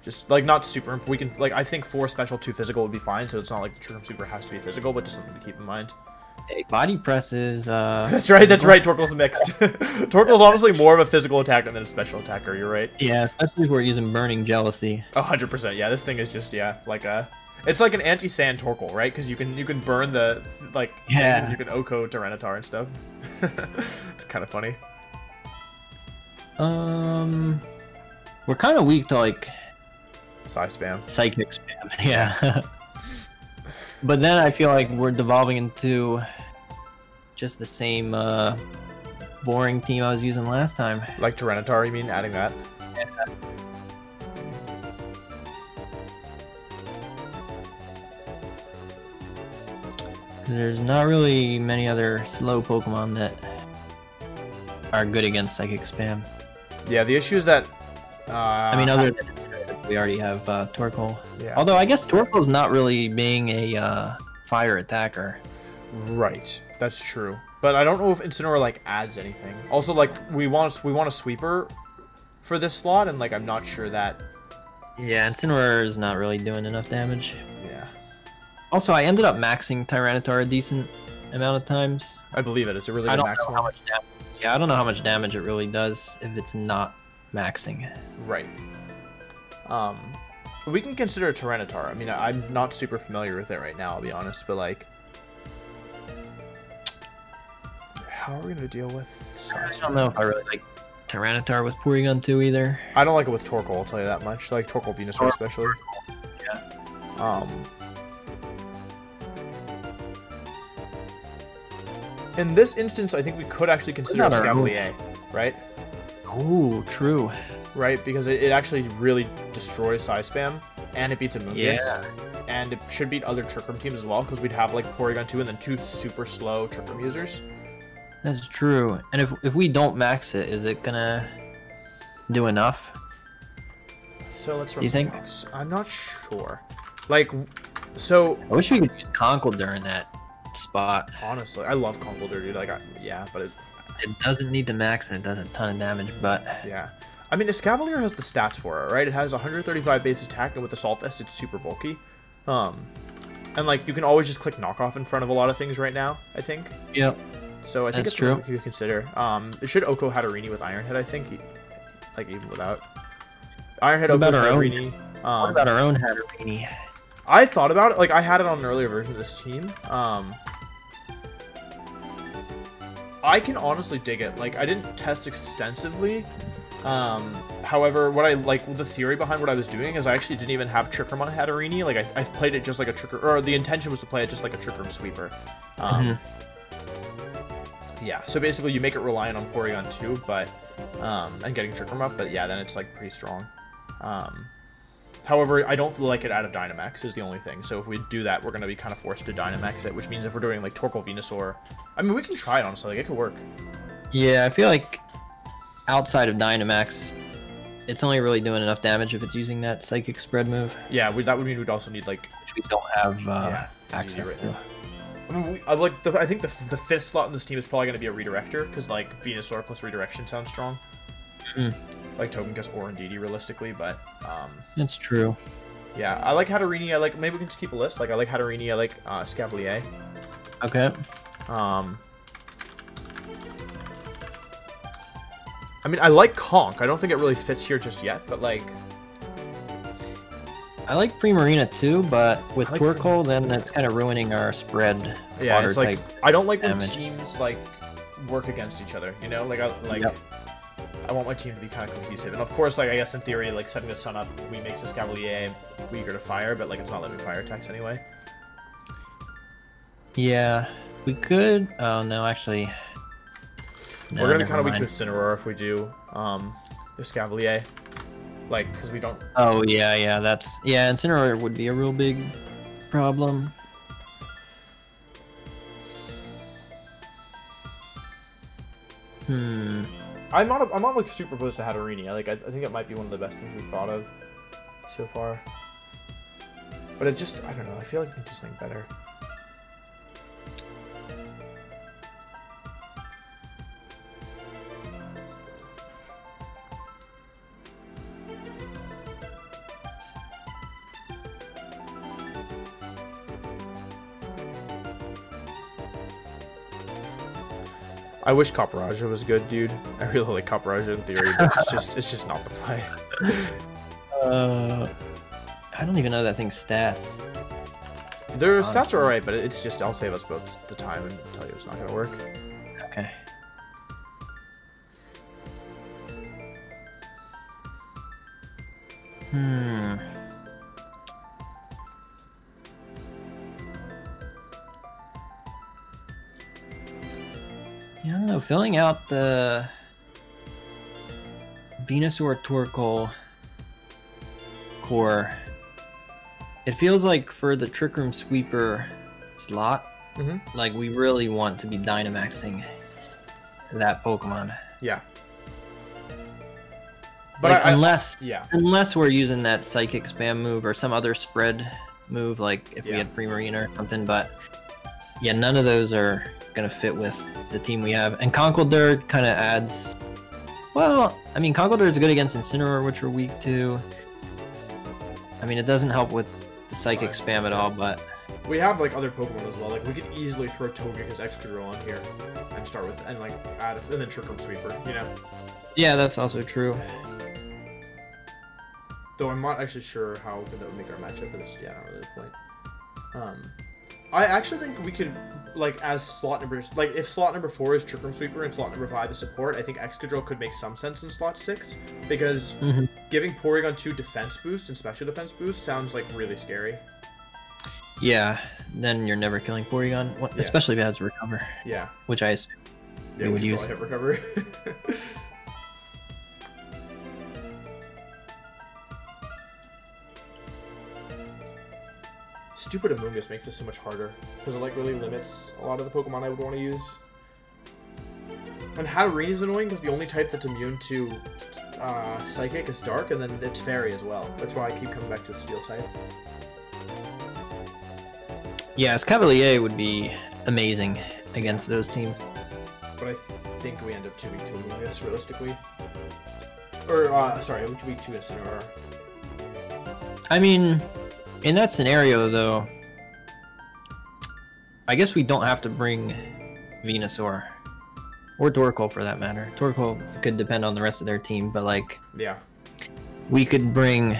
Speaker 1: Just, like, not super. We can, like, I think four special, two physical would be fine, so it's not like the True Super has to be physical, but just something to keep in mind.
Speaker 2: Hey, body presses. Uh,
Speaker 1: That's right, that's right, Torkoal's mixed. Torkoal's honestly more of a physical attacker than a special attacker, you're right.
Speaker 2: Yeah, especially if we're using Burning Jealousy.
Speaker 1: A hundred percent. Yeah, this thing is just yeah, like a. It's like an anti-sand Torkoal, right? Because you can you can burn the like
Speaker 2: Yeah.
Speaker 1: you can OHKO Tyranitar and stuff. it's kind of funny.
Speaker 2: Um, we're kind of weak to like
Speaker 1: Psy spam.
Speaker 2: psychic spam. Yeah. but then I feel like we're devolving into just the same uh, boring team I was using last time.
Speaker 1: Like Tyranitar, you mean? Adding that.
Speaker 2: There's not really many other slow Pokemon that are good against psychic spam.
Speaker 1: Yeah, the issue is that. Uh,
Speaker 2: I mean, other than we already have uh, Torkoal.
Speaker 1: yeah.
Speaker 2: Although I guess Torkoal's not really being a uh, fire attacker.
Speaker 1: Right, that's true. But I don't know if Incineroar like adds anything. Also, like we want we want a sweeper for this slot, and like I'm not sure that.
Speaker 2: Yeah, Incineroar is not really doing enough damage. Also, I ended up maxing Tyranitar a decent amount of times.
Speaker 1: I believe it. It's a really
Speaker 2: I
Speaker 1: good
Speaker 2: don't
Speaker 1: max
Speaker 2: know how
Speaker 1: one.
Speaker 2: Yeah, I don't know how much damage it really does if it's not maxing.
Speaker 1: Right. Um, we can consider a Tyranitar. I mean, I'm not super familiar with it right now, I'll be honest, but like, how are we gonna deal with
Speaker 2: Sorry,
Speaker 1: I
Speaker 2: don't know if I really like Tyranitar with Porygon 2 either.
Speaker 1: I don't like it with Torkoal. I'll tell you that much. I like Torkoal Venusaur especially.
Speaker 2: Yeah.
Speaker 1: Um. In this instance, I think we could actually consider a
Speaker 2: Not.
Speaker 1: Escavalier, right?
Speaker 2: Oh, true.
Speaker 1: Right, because it, it actually really destroys Psy Spam, and it beats Amoonguss.
Speaker 2: Yeah.
Speaker 1: and it should beat other Trick Room teams as well, because we'd have like Porygon 2 and then two super slow Trick Room users.
Speaker 2: That's true. And if if we don't max it, is it gonna do enough?
Speaker 1: So let's run
Speaker 2: You think?
Speaker 1: I'm not sure. Like, so
Speaker 2: I wish we could use Conkle during that spot.
Speaker 1: honestly, I love Conkeldurr, dude. Like, I, yeah, but it,
Speaker 2: It doesn't need to max and it does a ton of damage, but
Speaker 1: yeah. I mean, Escavalier has the stats for it, right? It has 135 base attack, and with Assault Vest, it's super bulky. Um, and like, you can always just click knockoff in front of a lot of things right now. I think.
Speaker 2: yep.
Speaker 1: So I think
Speaker 2: That's
Speaker 1: it's
Speaker 2: true.
Speaker 1: we could consider. Um, it should OHKO Hatterene with Iron Head, I think. Like even without Iron Head,
Speaker 2: What
Speaker 1: Oko
Speaker 2: about our own?
Speaker 1: Hatterene.
Speaker 2: What
Speaker 1: Um,
Speaker 2: about our own Hatterene?
Speaker 1: I thought about it. Like I had it on an earlier version of this team. Um, I can honestly dig it. Like, I didn't test extensively. Um, however, what I like, the theory behind what I was doing is I actually didn't even have Trick Room on Hatterene. Like, I, I played it just like a Trick or the intention was to play it just like a Trick Room Sweeper. Um,
Speaker 2: Mhm.
Speaker 1: Yeah, so basically you make it reliant on Porygon 2, but, um, and getting Trick Room up, but yeah, then it's like pretty strong. Um, however, I don't like it out of Dynamax is the only thing. So if we do that, we're going to be kind of forced to Dynamax it, which means if we're doing like Torkoal Venusaur, I mean, we can try it honestly, like it could work.
Speaker 2: Yeah, I feel like outside of Dynamax, it's only really doing enough damage if it's using that Psychic Spread move,
Speaker 1: Yeah, we, that would mean we'd also need like
Speaker 2: which we don't have uh,
Speaker 1: Yeah,
Speaker 2: access
Speaker 1: right
Speaker 2: to.
Speaker 1: now. I mean, we, I like. The, I think the, the fifth slot in this team is probably going to be a redirector because like Venusaur plus redirection sounds strong.
Speaker 2: Mhm.
Speaker 1: Like Togekiss or Indeedee realistically, but um,
Speaker 2: It's true.
Speaker 1: yeah, I like Hatterene. I like maybe we can just keep a list. Like I like Hatterene. I like uh, Escavalier.
Speaker 2: Okay.
Speaker 1: Um, I mean, I like Conk. I don't think it really fits here just yet, but like,
Speaker 2: I like Primarina too, but with
Speaker 1: I like
Speaker 2: Torkoal, then that's kind of ruining our spread.
Speaker 1: yeah, it's like. I don't like when teams like work against each other. You know, like I like.
Speaker 2: Yep.
Speaker 1: I want my team to be kind of cohesive, and of course, like I guess in theory, like setting the sun up, we makes this Cavalier weaker to fire, but like it's not letting fire attacks anyway.
Speaker 2: Yeah, we could. Oh no, actually. No,
Speaker 1: We're gonna
Speaker 2: never
Speaker 1: kind of weak to. Incineroar if we do um this Cavalier, like because we don't.
Speaker 2: Oh yeah, yeah. That's yeah. Incineroar would be a real big problem. Hmm.
Speaker 1: I'm not. I'm not like super opposed to Hatterene. Like. I, I think it might be one of the best things we've thought of so far. But it just. I don't know. I feel like we can do something better. I wish Copperajah was good, dude. I really like Copperajah in theory, but it's just it's just not the play.
Speaker 2: Uh, I don't even know that thing's stats.
Speaker 1: Their stats are alright, but it's just I'll save us both the time and tell you it's not gonna work.
Speaker 2: Okay. Hmm. I don't know. Filling out the Venusaur Torkoal core, it feels like for the Trick Room Sweeper slot,
Speaker 1: Mhm.
Speaker 2: like we really want to be Dynamaxing that Pokemon.
Speaker 1: Yeah. But
Speaker 2: Like,
Speaker 1: I, I-
Speaker 2: unless
Speaker 1: yeah,
Speaker 2: unless we're using that psychic spam move or some other spread move, like if we
Speaker 1: Yeah.
Speaker 2: had Primarina or something. But yeah, none of those are gonna fit with the team we have. And Conkeldurr kind of adds. Well, I mean, Conkeldurr is good against Incineroar, which we're weak to. I mean, it doesn't help with the psychic spam at all, but
Speaker 1: we have like other Pokemon as well. Like we could easily throw Togekiss Excadrill on here and start with and like add and then Trick Room Sweeper. You know,
Speaker 2: yeah, that's also true.
Speaker 1: though I'm not actually sure how good that would make our matchup. But yeah, not really the point. Um, I actually think we could like as slot number like if slot number four is Trick Room Sweeper and slot number five is support. I think Excadrill could make some sense in slot six because
Speaker 2: Mhm.
Speaker 1: giving Porygon two defense boost and special defense boost sounds like really scary.
Speaker 2: Yeah, then you're never killing Porygon, wh-
Speaker 1: Yeah.
Speaker 2: especially if it has recover,
Speaker 1: Yeah.
Speaker 2: which I assume.
Speaker 1: Yeah,
Speaker 2: We would use-
Speaker 1: probably Stupid Amoonguss makes this so much harder because it like really limits a lot of the Pokemon I would want to use. And Hatterene is annoying because the only type that's immune to uh, Psychic is Dark, and then it's Fairy as well. That's why I keep coming back to the Steel type.
Speaker 2: Yeah, Escavalier would be amazing against those teams.
Speaker 1: But I think we end up 2 week to Amoonguss realistically. Or, uh, sorry, week 2 Incineroar.
Speaker 2: I mean, in that scenario, though, I guess we don't have to bring Venusaur. Or Torkoal, for that matter. Torkoal could depend on the rest of their team, but, like,
Speaker 1: Yeah.
Speaker 2: we could bring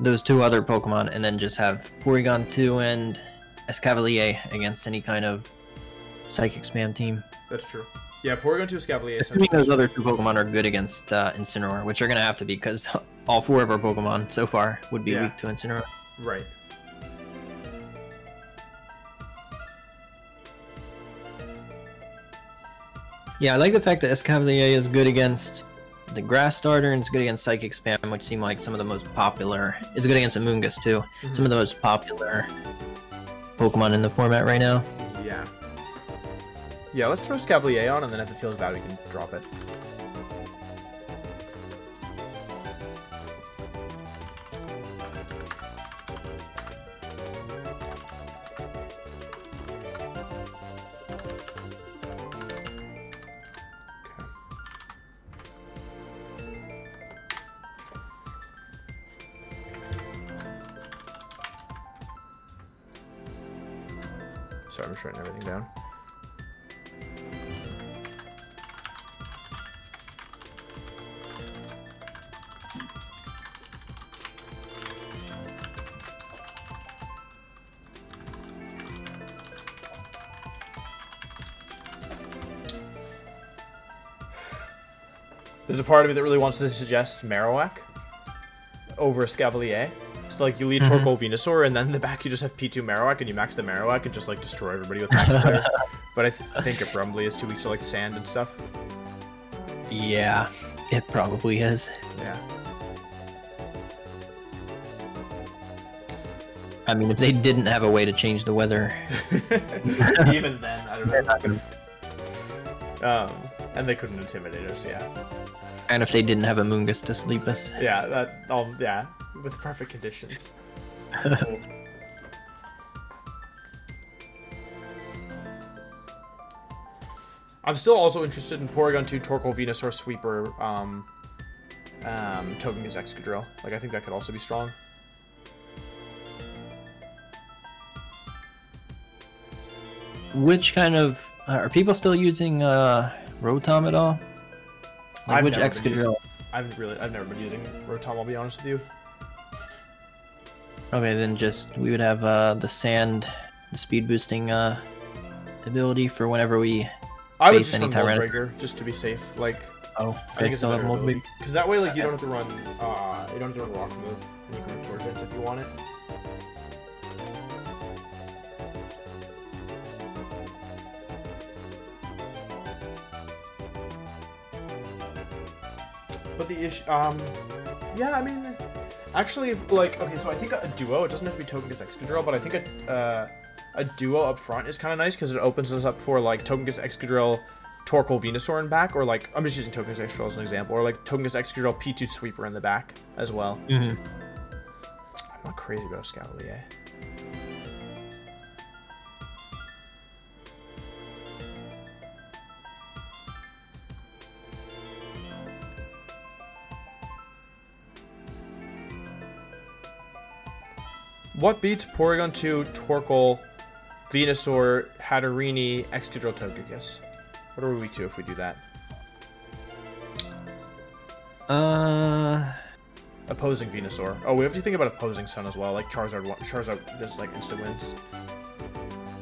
Speaker 2: those two other Pokemon and then just have Porygon 2 and Escavalier against any kind of Psychic Spam team.
Speaker 1: That's true. Yeah, Porygon 2 Escavalier.
Speaker 2: Assuming those other two Pokemon are good against uh, Incineroar, which are gonna have to be because all four of our Pokemon so far would be
Speaker 1: Yeah.
Speaker 2: weak to Incineroar.
Speaker 1: Right.
Speaker 2: Yeah, I like the fact that Escavalier is good against the Grass Starter and it's good against Psychic Spam, which seem like some of the most popular. It's good against Amoonguss too. Mm-hmm. Some of the most popular Pokemon in the format right now.
Speaker 1: Yeah. Yeah, let's throw Escavalier on, and then if it feels bad, we can drop it. Part of me that really wants to suggest Marowak over Escavalier. So like you lead
Speaker 2: Mhm.
Speaker 1: Torkoal Venusaur, and then in the back you just have P2 Marowak, and you max the Marowak and just like destroy everybody with Max Flare. But I th- think if Rumbly is too weak to like sand and stuff.
Speaker 2: Yeah, it probably is.
Speaker 1: Yeah.
Speaker 2: I mean, if they didn't have a way to change the weather,
Speaker 1: Even then, I don't know. Um, and they couldn't intimidate us. Yeah.
Speaker 2: And if they didn't have a Moongus to sleep us,
Speaker 1: Yeah. That. all. yeah. With perfect conditions. Cool. I'm still also interested in Porygon 2 Torkoal Venusaur Sweeper um, um, Togekiss Excadrill. Like, I think that could also be strong.
Speaker 2: which kind of uh, are people still using uh, Rotom at all? Like
Speaker 1: I've
Speaker 2: which
Speaker 1: never been using-
Speaker 2: Excadrill?
Speaker 1: I've really, I've never been using Rotom. I'll be honest with you.
Speaker 2: Okay, then just we would have uh, the sand, the speed boosting uh, ability for whenever we.
Speaker 1: I would just
Speaker 2: any.
Speaker 1: Breaker just to be safe. Like,
Speaker 2: Oh,
Speaker 1: I think it's a
Speaker 2: still have
Speaker 1: better Because that way, like, you don't have to run, uh, you don't have to run Rock Move, and you can run Dance if you want it. But the issue, um, yeah, I mean, actually, if, like, okay, so I think a duo, it doesn't have to be Togekiss Excadrill, but I think a, uh, a duo up front is kind of nice because it opens us up for, like, Togekiss Excadrill, Torkoal Venusaur in back, or, like, I'm just using Togekiss Excadrill as an example, or, like, Togekiss Excadrill P2 Sweeper in the back as well.
Speaker 2: Mhm.
Speaker 1: I'm not crazy about Escavalier. What beats Porygon 2, Torkoal, Venusaur, Hatterene, Excadrill, Togekiss? What are we to if we do that?
Speaker 2: Uh,
Speaker 1: Opposing Venusaur. Oh, we have to think about opposing Sun as well. Like Charizard, Charizard just like insta wins.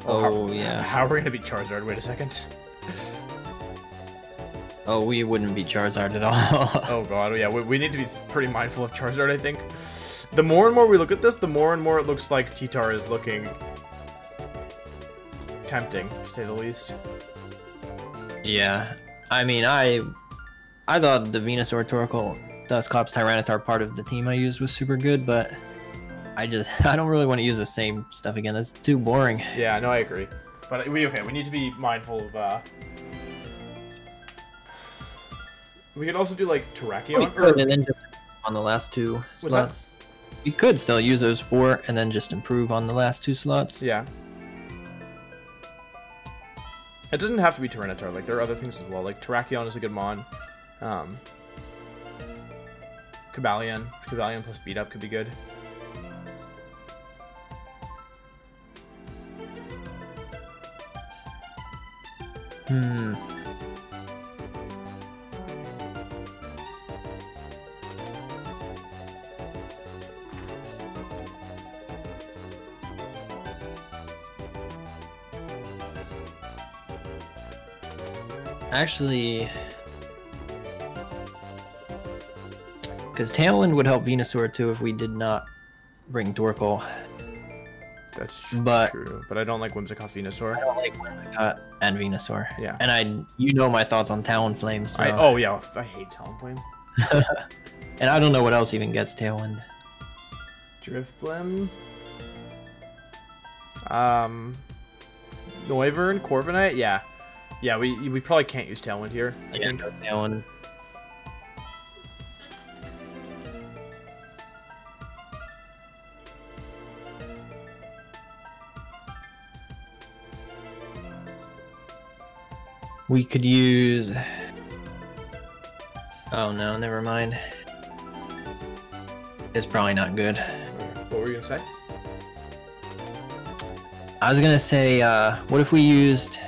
Speaker 2: Oh,
Speaker 1: how,
Speaker 2: yeah.
Speaker 1: How are we gonna beat Charizard? Wait a second.
Speaker 2: oh, we wouldn't be Charizard at all.
Speaker 1: Oh god, yeah, we, we need to be pretty mindful of Charizard. I think. The more and more we look at this, the more and more it looks like Titar is looking tempting, to say the least.
Speaker 2: yeah, I mean, I, I thought the Venusaur, Torkoal, Dusclops, Tyranitar part of the team I used was super good, but I just I don't really want to use the same stuff again. That's too boring.
Speaker 1: Yeah, no, I agree. But we okay. We need to be mindful of. uh We could also do like
Speaker 2: We
Speaker 1: Terrakion.
Speaker 2: could, and then just on the last two
Speaker 1: What's that?
Speaker 2: We could still use those four and then just improve on the last two slots.
Speaker 1: Yeah. It doesn't have to be Tyranitar. Like there are other things as well. Like Terrakion is a good mon. Um, Cobalion, Cobalion plus beat up could be good.
Speaker 2: Hmm. Actually, because Tailwind would help Venusaur too if we did not bring Torkoal.
Speaker 1: That's
Speaker 2: But-
Speaker 1: true. But I don't like Whimsicott Venusaur.
Speaker 2: I don't like Whimsicott and Venusaur.
Speaker 1: Yeah.
Speaker 2: And I, you know my thoughts on Talonflame, so.
Speaker 1: I, oh yeah, I hate Talonflame.
Speaker 2: And I don't know what else even gets Tailwind.
Speaker 1: Drifblim. Um, Noivern, Corviknight, yeah, yeah. We we probably can't use Tailwind here. I
Speaker 2: Yeah,
Speaker 1: think.
Speaker 2: no Tailwind. We could use. Oh no, never mind. It's probably not good.
Speaker 1: What were you gonna say?
Speaker 2: I was gonna say, uh, what if we used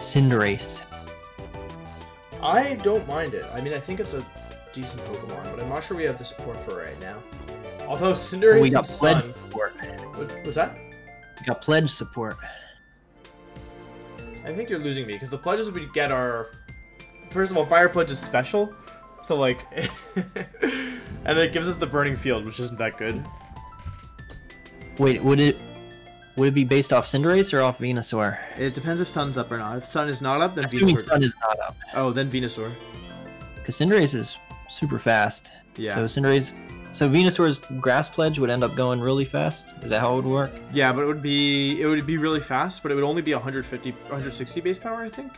Speaker 2: Cinderace?
Speaker 1: I don't mind it. I mean, I think it's a decent Pokemon, but I'm not sure we have the support for it right now. Although Cinderace
Speaker 2: we got
Speaker 1: and
Speaker 2: pledge
Speaker 1: Sun.
Speaker 2: support.
Speaker 1: What, what's that?
Speaker 2: We got pledge support.
Speaker 1: I think you're losing me because the pledges we get are, first of all, Fire Pledge is special, so like, and it gives us the Burning Field, which isn't that good.
Speaker 2: Wait, would it would it be based off Cinderace or off Venusaur?
Speaker 1: It depends if Sun's up or not. If Sun is not up, then
Speaker 2: Assuming
Speaker 1: Venusaur.
Speaker 2: Sun is not up,
Speaker 1: Oh, then Venusaur.
Speaker 2: because Cinderace is super fast.
Speaker 1: Yeah.
Speaker 2: So Cinderace, so Venusaur's Grass Pledge would end up going really fast. Is that how it would work?
Speaker 1: Yeah, but it would be it would be really fast, but it would only be 150, 160 base power, I think.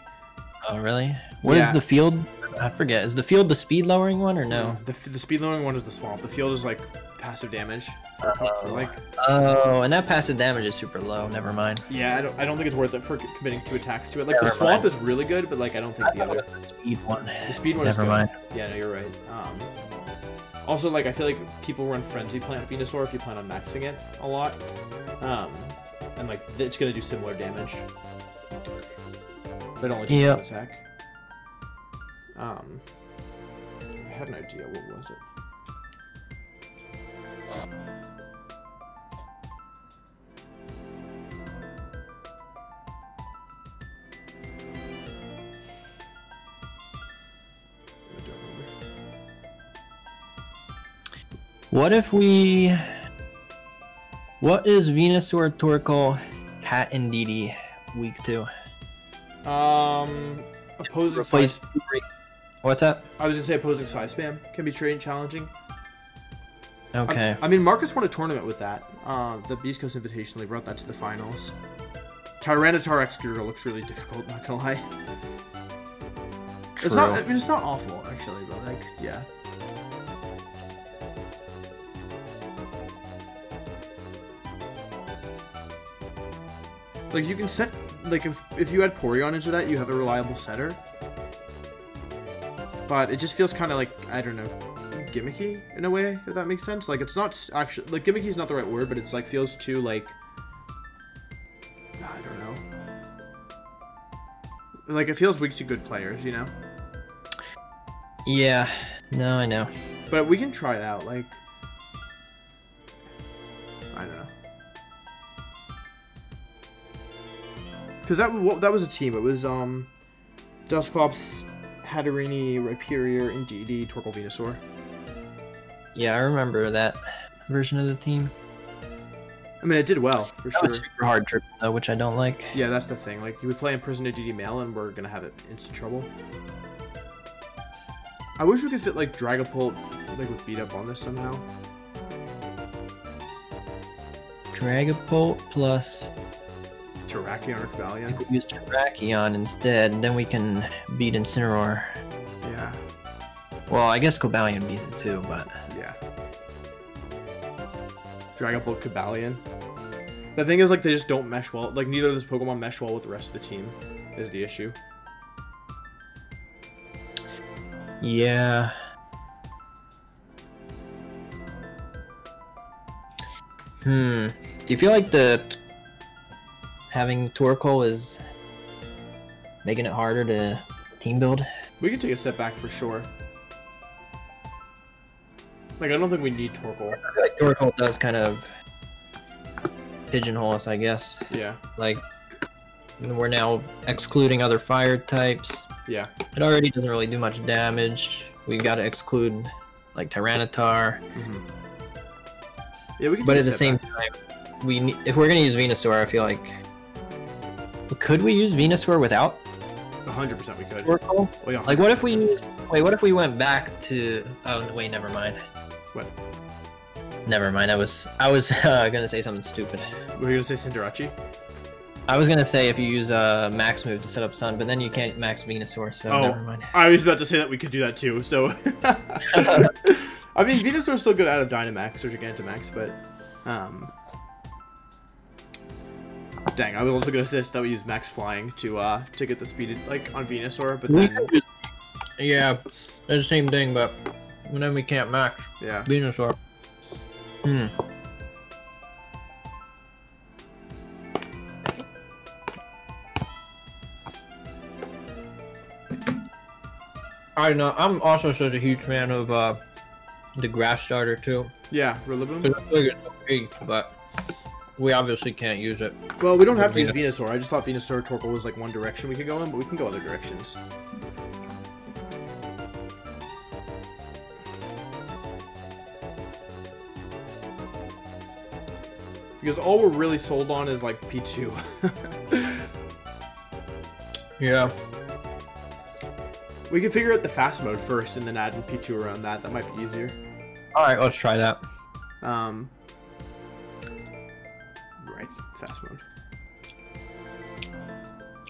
Speaker 2: Oh, really? What is
Speaker 1: Yeah.
Speaker 2: the field? I forget. Is the field the speed lowering one or no?
Speaker 1: The, the speed lowering one is the swamp. The field is like passive damage. For, couple- for like
Speaker 2: Oh, and that passive damage is super low. Never mind.
Speaker 1: yeah, I don't I don't think it's worth it for committing two attacks to it. Like the
Speaker 2: Never
Speaker 1: swamp
Speaker 2: mind.
Speaker 1: is really good, but like I don't think the other
Speaker 2: The speed one.
Speaker 1: the speed one
Speaker 2: Never
Speaker 1: is good.
Speaker 2: mind.
Speaker 1: Yeah, no, you're right. Um, also, like I feel like people run frenzy plant Venusaur if you plan on maxing it a lot, um, and like it's gonna do similar damage, but only
Speaker 2: Yep.
Speaker 1: one attack. Um, I had an idea. What was it? I don't remember.
Speaker 2: What if we? What is Venusaur, Torkoal, Hat, and DD week two?
Speaker 1: Um, opposing
Speaker 2: Replace.
Speaker 1: size.
Speaker 2: What's up?
Speaker 1: I was gonna say opposing size spam can be trained challenging. I-
Speaker 2: Okay.
Speaker 1: I, mean, Marcus won a tournament with that. Uh, the Beast Coast Invitational. He brought that to the finals. Tyranitar Executor looks really difficult. Not gonna lie. It's not. I mean, it's not awful actually, but like, yeah. Like you can set like if if you add Porygon into that, you have a reliable setter. But it just feels kind of like I don't know, gimmicky in a way, if that makes sense. Like it's not actually like gimmicky is not the right word, but it's like feels too like I don't know. Like it feels weak to good players, you know.
Speaker 2: Yeah. No, I know.
Speaker 1: But we can try it out. Like I don't know. Because that that was a team. It was um, Dusclops, Hatterene, Rhyperior, and DD, Torkoal Venusaur.
Speaker 2: Yeah, I remember that version of the team.
Speaker 1: I mean, it did well for
Speaker 2: That
Speaker 1: sure.
Speaker 2: super hard trip though, which I don't like.
Speaker 1: Yeah, that's the thing. Like, you would play in Prisoner DD Mail, and we're gonna have it instant trouble. I wish we could fit like Dragapult like with beat up on this somehow.
Speaker 2: Dragapult plus
Speaker 1: Terrakion or Cobalion.
Speaker 2: we could use Terrakion instead, and then we can beat Incineroar.
Speaker 1: Yeah,
Speaker 2: Well, I guess Cobalion beats it too, but.
Speaker 1: Dragapult, Cobalion. The thing is, like, they just don't mesh well. Like, neither of those Pokemon mesh well with the rest of the team. Is the issue.
Speaker 2: yeah. Hmm. Do you feel like the having Torkoal is making it harder to team build?
Speaker 1: We can take a step back for sure. Like, I don't think we need Torkoal.
Speaker 2: Like Torkoal does kind of pigeonhole us, I guess.
Speaker 1: Yeah.
Speaker 2: Like we're now excluding other fire types.
Speaker 1: Yeah.
Speaker 2: It already doesn't really do much damage. We've got to exclude like Tyranitar.
Speaker 1: Mm-hmm. Yeah, we can.
Speaker 2: But at the same
Speaker 1: back.
Speaker 2: time, we ne- if we're gonna use Venusaur, I feel like could we use Venusaur without
Speaker 1: 100% we could.
Speaker 2: Torkoal?
Speaker 1: Oh yeah.
Speaker 2: Like, what if we used? Wait, what if we went back to? Oh wait, never mind.
Speaker 1: What?
Speaker 2: Never mind. I was I was uh, gonna say something stupid.
Speaker 1: Were you gonna say Cinderace?
Speaker 2: I was gonna say if you use a uh, max move to set up Sun, but then you can't max Venusaur, so
Speaker 1: Oh.
Speaker 2: never mind.
Speaker 1: I was about to say that we could do that too. So, I mean, Venusaur's still good out of Dynamax or Gigantamax, but um, dang, I was also gonna suggest that we use Max Flying to uh to get the speed like on Venusaur, but then
Speaker 2: yeah, it's the same thing, but then we can't max
Speaker 1: yeah,
Speaker 2: Venusaur. Hmm. I know. I'm also such a huge fan of uh, the grass starter too.
Speaker 1: yeah, Rillaboom.
Speaker 2: 'Cause I like it's big, but we obviously can't use it.
Speaker 1: Well, we don't have to use
Speaker 2: Venusaur.
Speaker 1: Venusaur. I just thought Venusaur Torkoal was like one direction we could go in, but we can go other directions. Because all we're really sold on is like P2.
Speaker 2: Yeah.
Speaker 1: we can figure out the fast mode first and then add in P2 around that. That might be easier.
Speaker 2: All right, let's try that.
Speaker 1: Um, right, fast mode.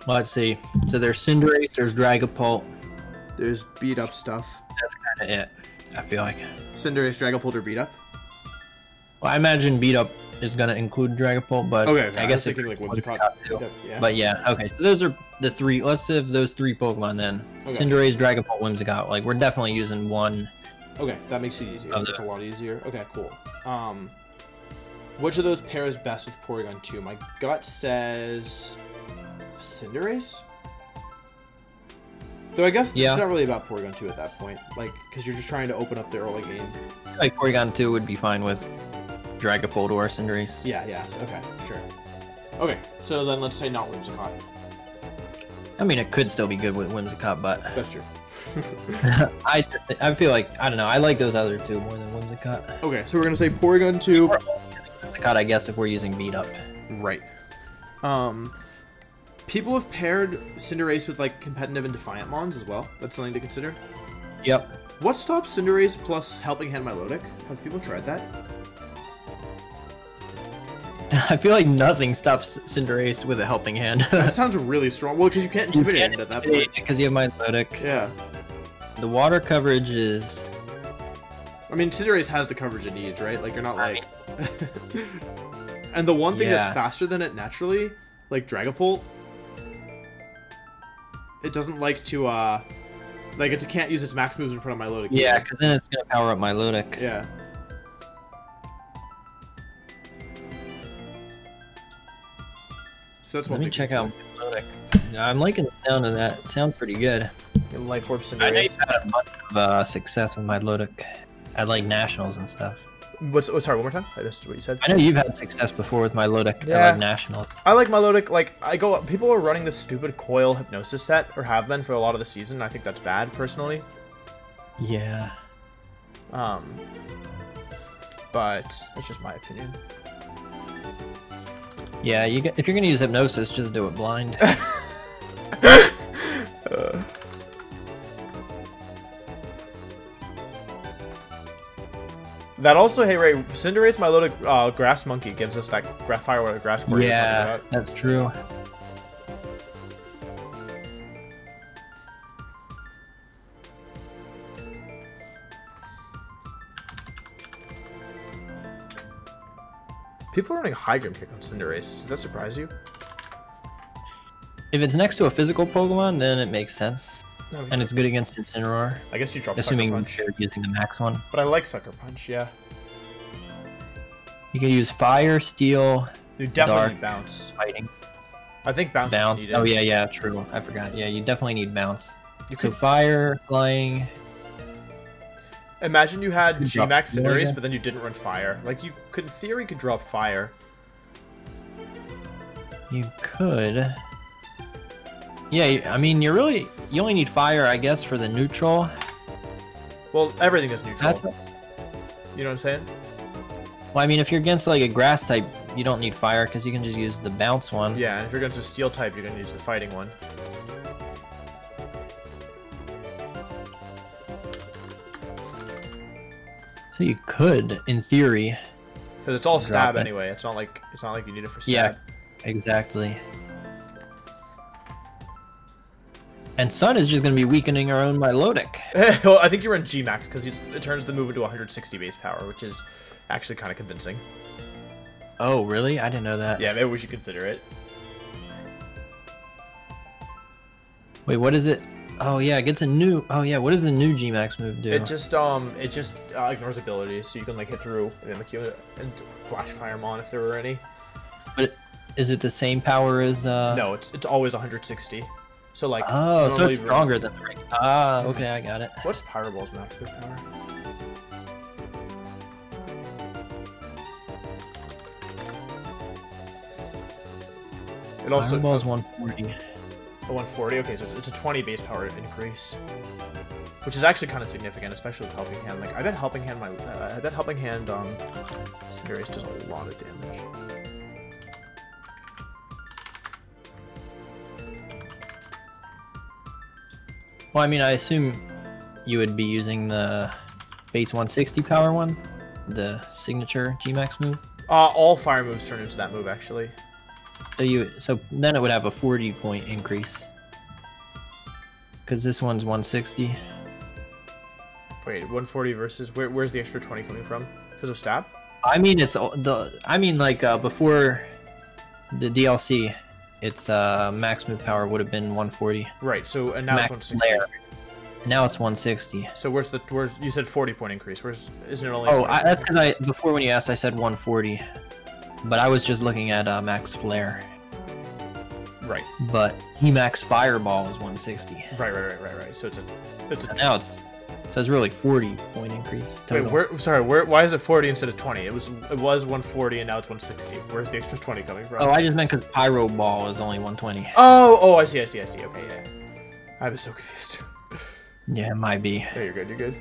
Speaker 2: Let's see. So there's Cinderace, there's Dragapult.
Speaker 1: There's beat up stuff.
Speaker 2: That's kind of it. I feel like.
Speaker 1: Cinderace, Dragapult, or beat up.
Speaker 2: Well, I imagine beat up is gonna include Dragapult, but
Speaker 1: Okay, okay, I
Speaker 2: I guess it
Speaker 1: thinking, like,
Speaker 2: could
Speaker 1: Whimsicott.
Speaker 2: include too.
Speaker 1: Beat up, yeah.
Speaker 2: But yeah, okay. So those are the three. Let's have those three Pokemon then.
Speaker 1: Okay.
Speaker 2: Cinderace, Dragapult, Whimsicott. Like we're definitely using one.
Speaker 1: Okay, that makes it easier. That's a lot easier. Okay, cool. Um, which of those pairs best with Porygon 2? My gut says Cinderace? Though I guess
Speaker 2: Yeah.
Speaker 1: it's not really about Porygon 2 at that point. Like, because you're just trying to open up the early game.
Speaker 2: Like Porygon two would be fine with Dragapult or Cinderace.
Speaker 1: Yeah, yeah. Okay, sure. Okay, so then let's say not Whimsicott.
Speaker 2: I mean, it could still be good with Whimsicott, but
Speaker 1: That's true.
Speaker 2: I I feel like I don't know. I like those other two more than Whimsicott.
Speaker 1: okay, so we're gonna say Porygon 2.
Speaker 2: Whimsicott, I guess, if we're using beat up.
Speaker 1: Right. Um, people have paired Cinderace with like competitive and Defiant Mons as well. That's something to consider.
Speaker 2: Yep.
Speaker 1: What stops Cinderace plus Helping Hand Milotic? Have people tried that?
Speaker 2: I feel like nothing stops Cinderace with a helping hand.
Speaker 1: That sounds really strong. Well, because you can't intimidate it at that point.
Speaker 2: because you have Milotic.
Speaker 1: Yeah.
Speaker 2: The water coverage is
Speaker 1: I mean, Cinderace has the coverage it needs, right? Like, you're not like... and the one thing
Speaker 2: Yeah.
Speaker 1: that's faster than it naturally, like Dragapult, it doesn't like to, uh... Like, it can't use its max moves in front of Milotic.
Speaker 2: yeah, because then it's gonna power up Milotic.
Speaker 1: Yeah. So that's
Speaker 2: Let me check out Milotic. Yeah, I'm liking the sound of that. It sounds pretty good.
Speaker 1: Life Orb
Speaker 2: I know you've had a bunch of uh, success with Milotic at like nationals and stuff.
Speaker 1: What's, oh, sorry, one more time? I missed what you said.
Speaker 2: I know you've had success before with Milotic
Speaker 1: Yeah.
Speaker 2: at like nationals.
Speaker 1: I like Milotic. Like I go, people are running this stupid coil hypnosis set, or have been for a lot of the season. I think that's bad, personally.
Speaker 2: Yeah.
Speaker 1: Um, but it's just my opinion.
Speaker 2: Yeah, you if you're gonna use hypnosis, just do it blind.
Speaker 1: That also, hey Ray, Cinderace Milotic uh, Grass Monkey gives us that gra- Firewater Grass Core. you're
Speaker 2: yeah, that's true.
Speaker 1: People are running High Grim Kick on Cinderace. Does that surprise you?
Speaker 2: If it's next to a physical Pokemon, then it makes sense,
Speaker 1: No,
Speaker 2: and it's good against Incineroar,
Speaker 1: I guess you drop Sucker
Speaker 2: assuming
Speaker 1: Punch.
Speaker 2: you're using the max one.
Speaker 1: But I like Sucker Punch, yeah.
Speaker 2: You can use Fire, Steel,
Speaker 1: You definitely
Speaker 2: Dark.
Speaker 1: need Bounce.
Speaker 2: Fighting,
Speaker 1: I think Bounce,
Speaker 2: Bounce. Oh yeah, yeah, true. I forgot. Yeah, you definitely need Bounce.
Speaker 1: You
Speaker 2: So
Speaker 1: could
Speaker 2: Fire, Flying.
Speaker 1: Imagine you had
Speaker 2: You drop
Speaker 1: G-Max
Speaker 2: Steel
Speaker 1: Cinderace, but then you didn't run Fire. Like, you could, in theory, could drop Fire.
Speaker 2: You could. Yeah, I mean, you're really you only need fire, I guess, for the neutral.
Speaker 1: Well, everything is neutral.
Speaker 2: That's-
Speaker 1: You know what I'm saying?
Speaker 2: Well, I mean, if you're against like a grass type, you don't need fire because you can just use the bounce one.
Speaker 1: Yeah, and if you're against a steel type, you're gonna use the fighting one.
Speaker 2: So you could, in theory,
Speaker 1: Because it's all stab
Speaker 2: it.
Speaker 1: anyway. It's not like it's not like you need it for stab. Yeah.
Speaker 2: exactly. And Sun is just gonna be weakening our own Milotic.
Speaker 1: well, I think you're in G max because it turns the move into 160 base power, which is actually kind of convincing.
Speaker 2: Oh, really? I didn't know that.
Speaker 1: Yeah, maybe we should consider it.
Speaker 2: Wait, what is it? Oh yeah, it gets a new. Oh yeah, what does the new Gmax move do?
Speaker 1: It just um it just uh, ignores abilities, so you can like hit through Mimikyu and flash Firemon if there were any.
Speaker 2: But is it the same power as? uh...
Speaker 1: No, it's it's always 160. So like
Speaker 2: Oh, so it's stronger than the ring. Ah, okay, I got it.
Speaker 1: What's Pyro Ball's max move power? It also
Speaker 2: Fireball's 140.
Speaker 1: A 140. Okay, so it's, a 20 base power increase, which is actually kind of significant, especially with helping hand. Like I bet helping hand my uh, I bet helping hand um Cinderace does a lot of damage.
Speaker 2: Well, I mean, I assume you would be using the base 160 power one, the signature Gmax move.
Speaker 1: Uh, all fire moves turn into that move actually.
Speaker 2: So you, so then it would have a 40 point increase. Because this one's 160.
Speaker 1: Wait, 140 versus where, where's the extra 20 coming from? Because of stab?
Speaker 2: I mean, it's all- the. I mean, like uh, before the DLC, its uh, max move power would have been 140.
Speaker 1: Right. So and now
Speaker 2: max
Speaker 1: it's 160.
Speaker 2: flare. Now it's 160.
Speaker 1: So where's the where's you said 40 point increase? Where's isn't it only?
Speaker 2: Oh, I, that's because I before when you asked, I said 140, but I was just looking at uh, max flare.
Speaker 1: right.
Speaker 2: But he max fireball is 160.
Speaker 1: Right. Right. Right. Right. Right. So it's a it's a
Speaker 2: Now it's so it's really 40 point increase. Total.
Speaker 1: Wait, where? Sorry, where? Why is it 40 instead of 20? It was it was 140 and now it's 160. Where's the extra 20 coming from?
Speaker 2: Oh, I just meant because pyro ball is only 120.
Speaker 1: oh, oh, I see, I see, I see. Okay, yeah. I was so confused.
Speaker 2: Yeah, it might be.
Speaker 1: yeah, you're good. You're good.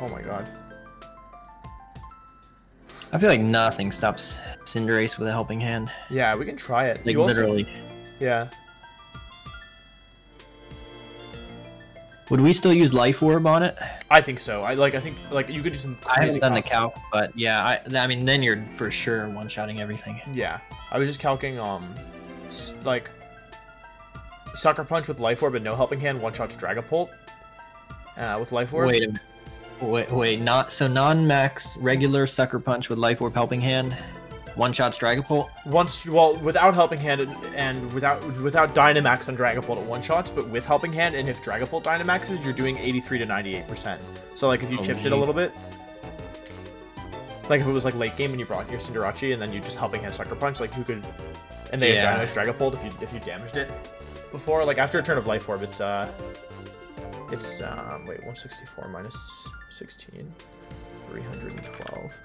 Speaker 1: Oh my god.
Speaker 2: I feel like nothing stops Cinderace with a helping hand.
Speaker 1: Yeah, we can try it.
Speaker 2: Like
Speaker 1: You also-
Speaker 2: literally.
Speaker 1: yeah.
Speaker 2: Would we still use Life Orb on it?
Speaker 1: I think so. I like. I think like you could do some.
Speaker 2: I haven't done the
Speaker 1: calc-
Speaker 2: calc, but yeah, I, I mean, then you're for sure one-shotting everything.
Speaker 1: Yeah, I was just calcing. Um, like. Sucker punch with life orb and no helping hand. One shots Dragapult. Uh, with life orb.
Speaker 2: Wait a minute. Wait, wait, not so non-max regular Sucker Punch with Life Orb helping hand, one-shots Dragapult.
Speaker 1: Once, well, without helping hand and, and without without Dynamax on Dragapult at one shots, but with helping hand and if Dragapult Dynamaxes, you're doing 83 to 98 percent. So like if you
Speaker 2: Oh,
Speaker 1: chipped it a little bit, like if it was like late game and you brought your Cinderace and then you just helping hand Sucker Punch, like you could, and they
Speaker 2: Yeah.
Speaker 1: had Dynamax Dragapult if you if you damaged it before, like after a turn of Life Orb, it's uh, it's um wait 164 minus 16, 312.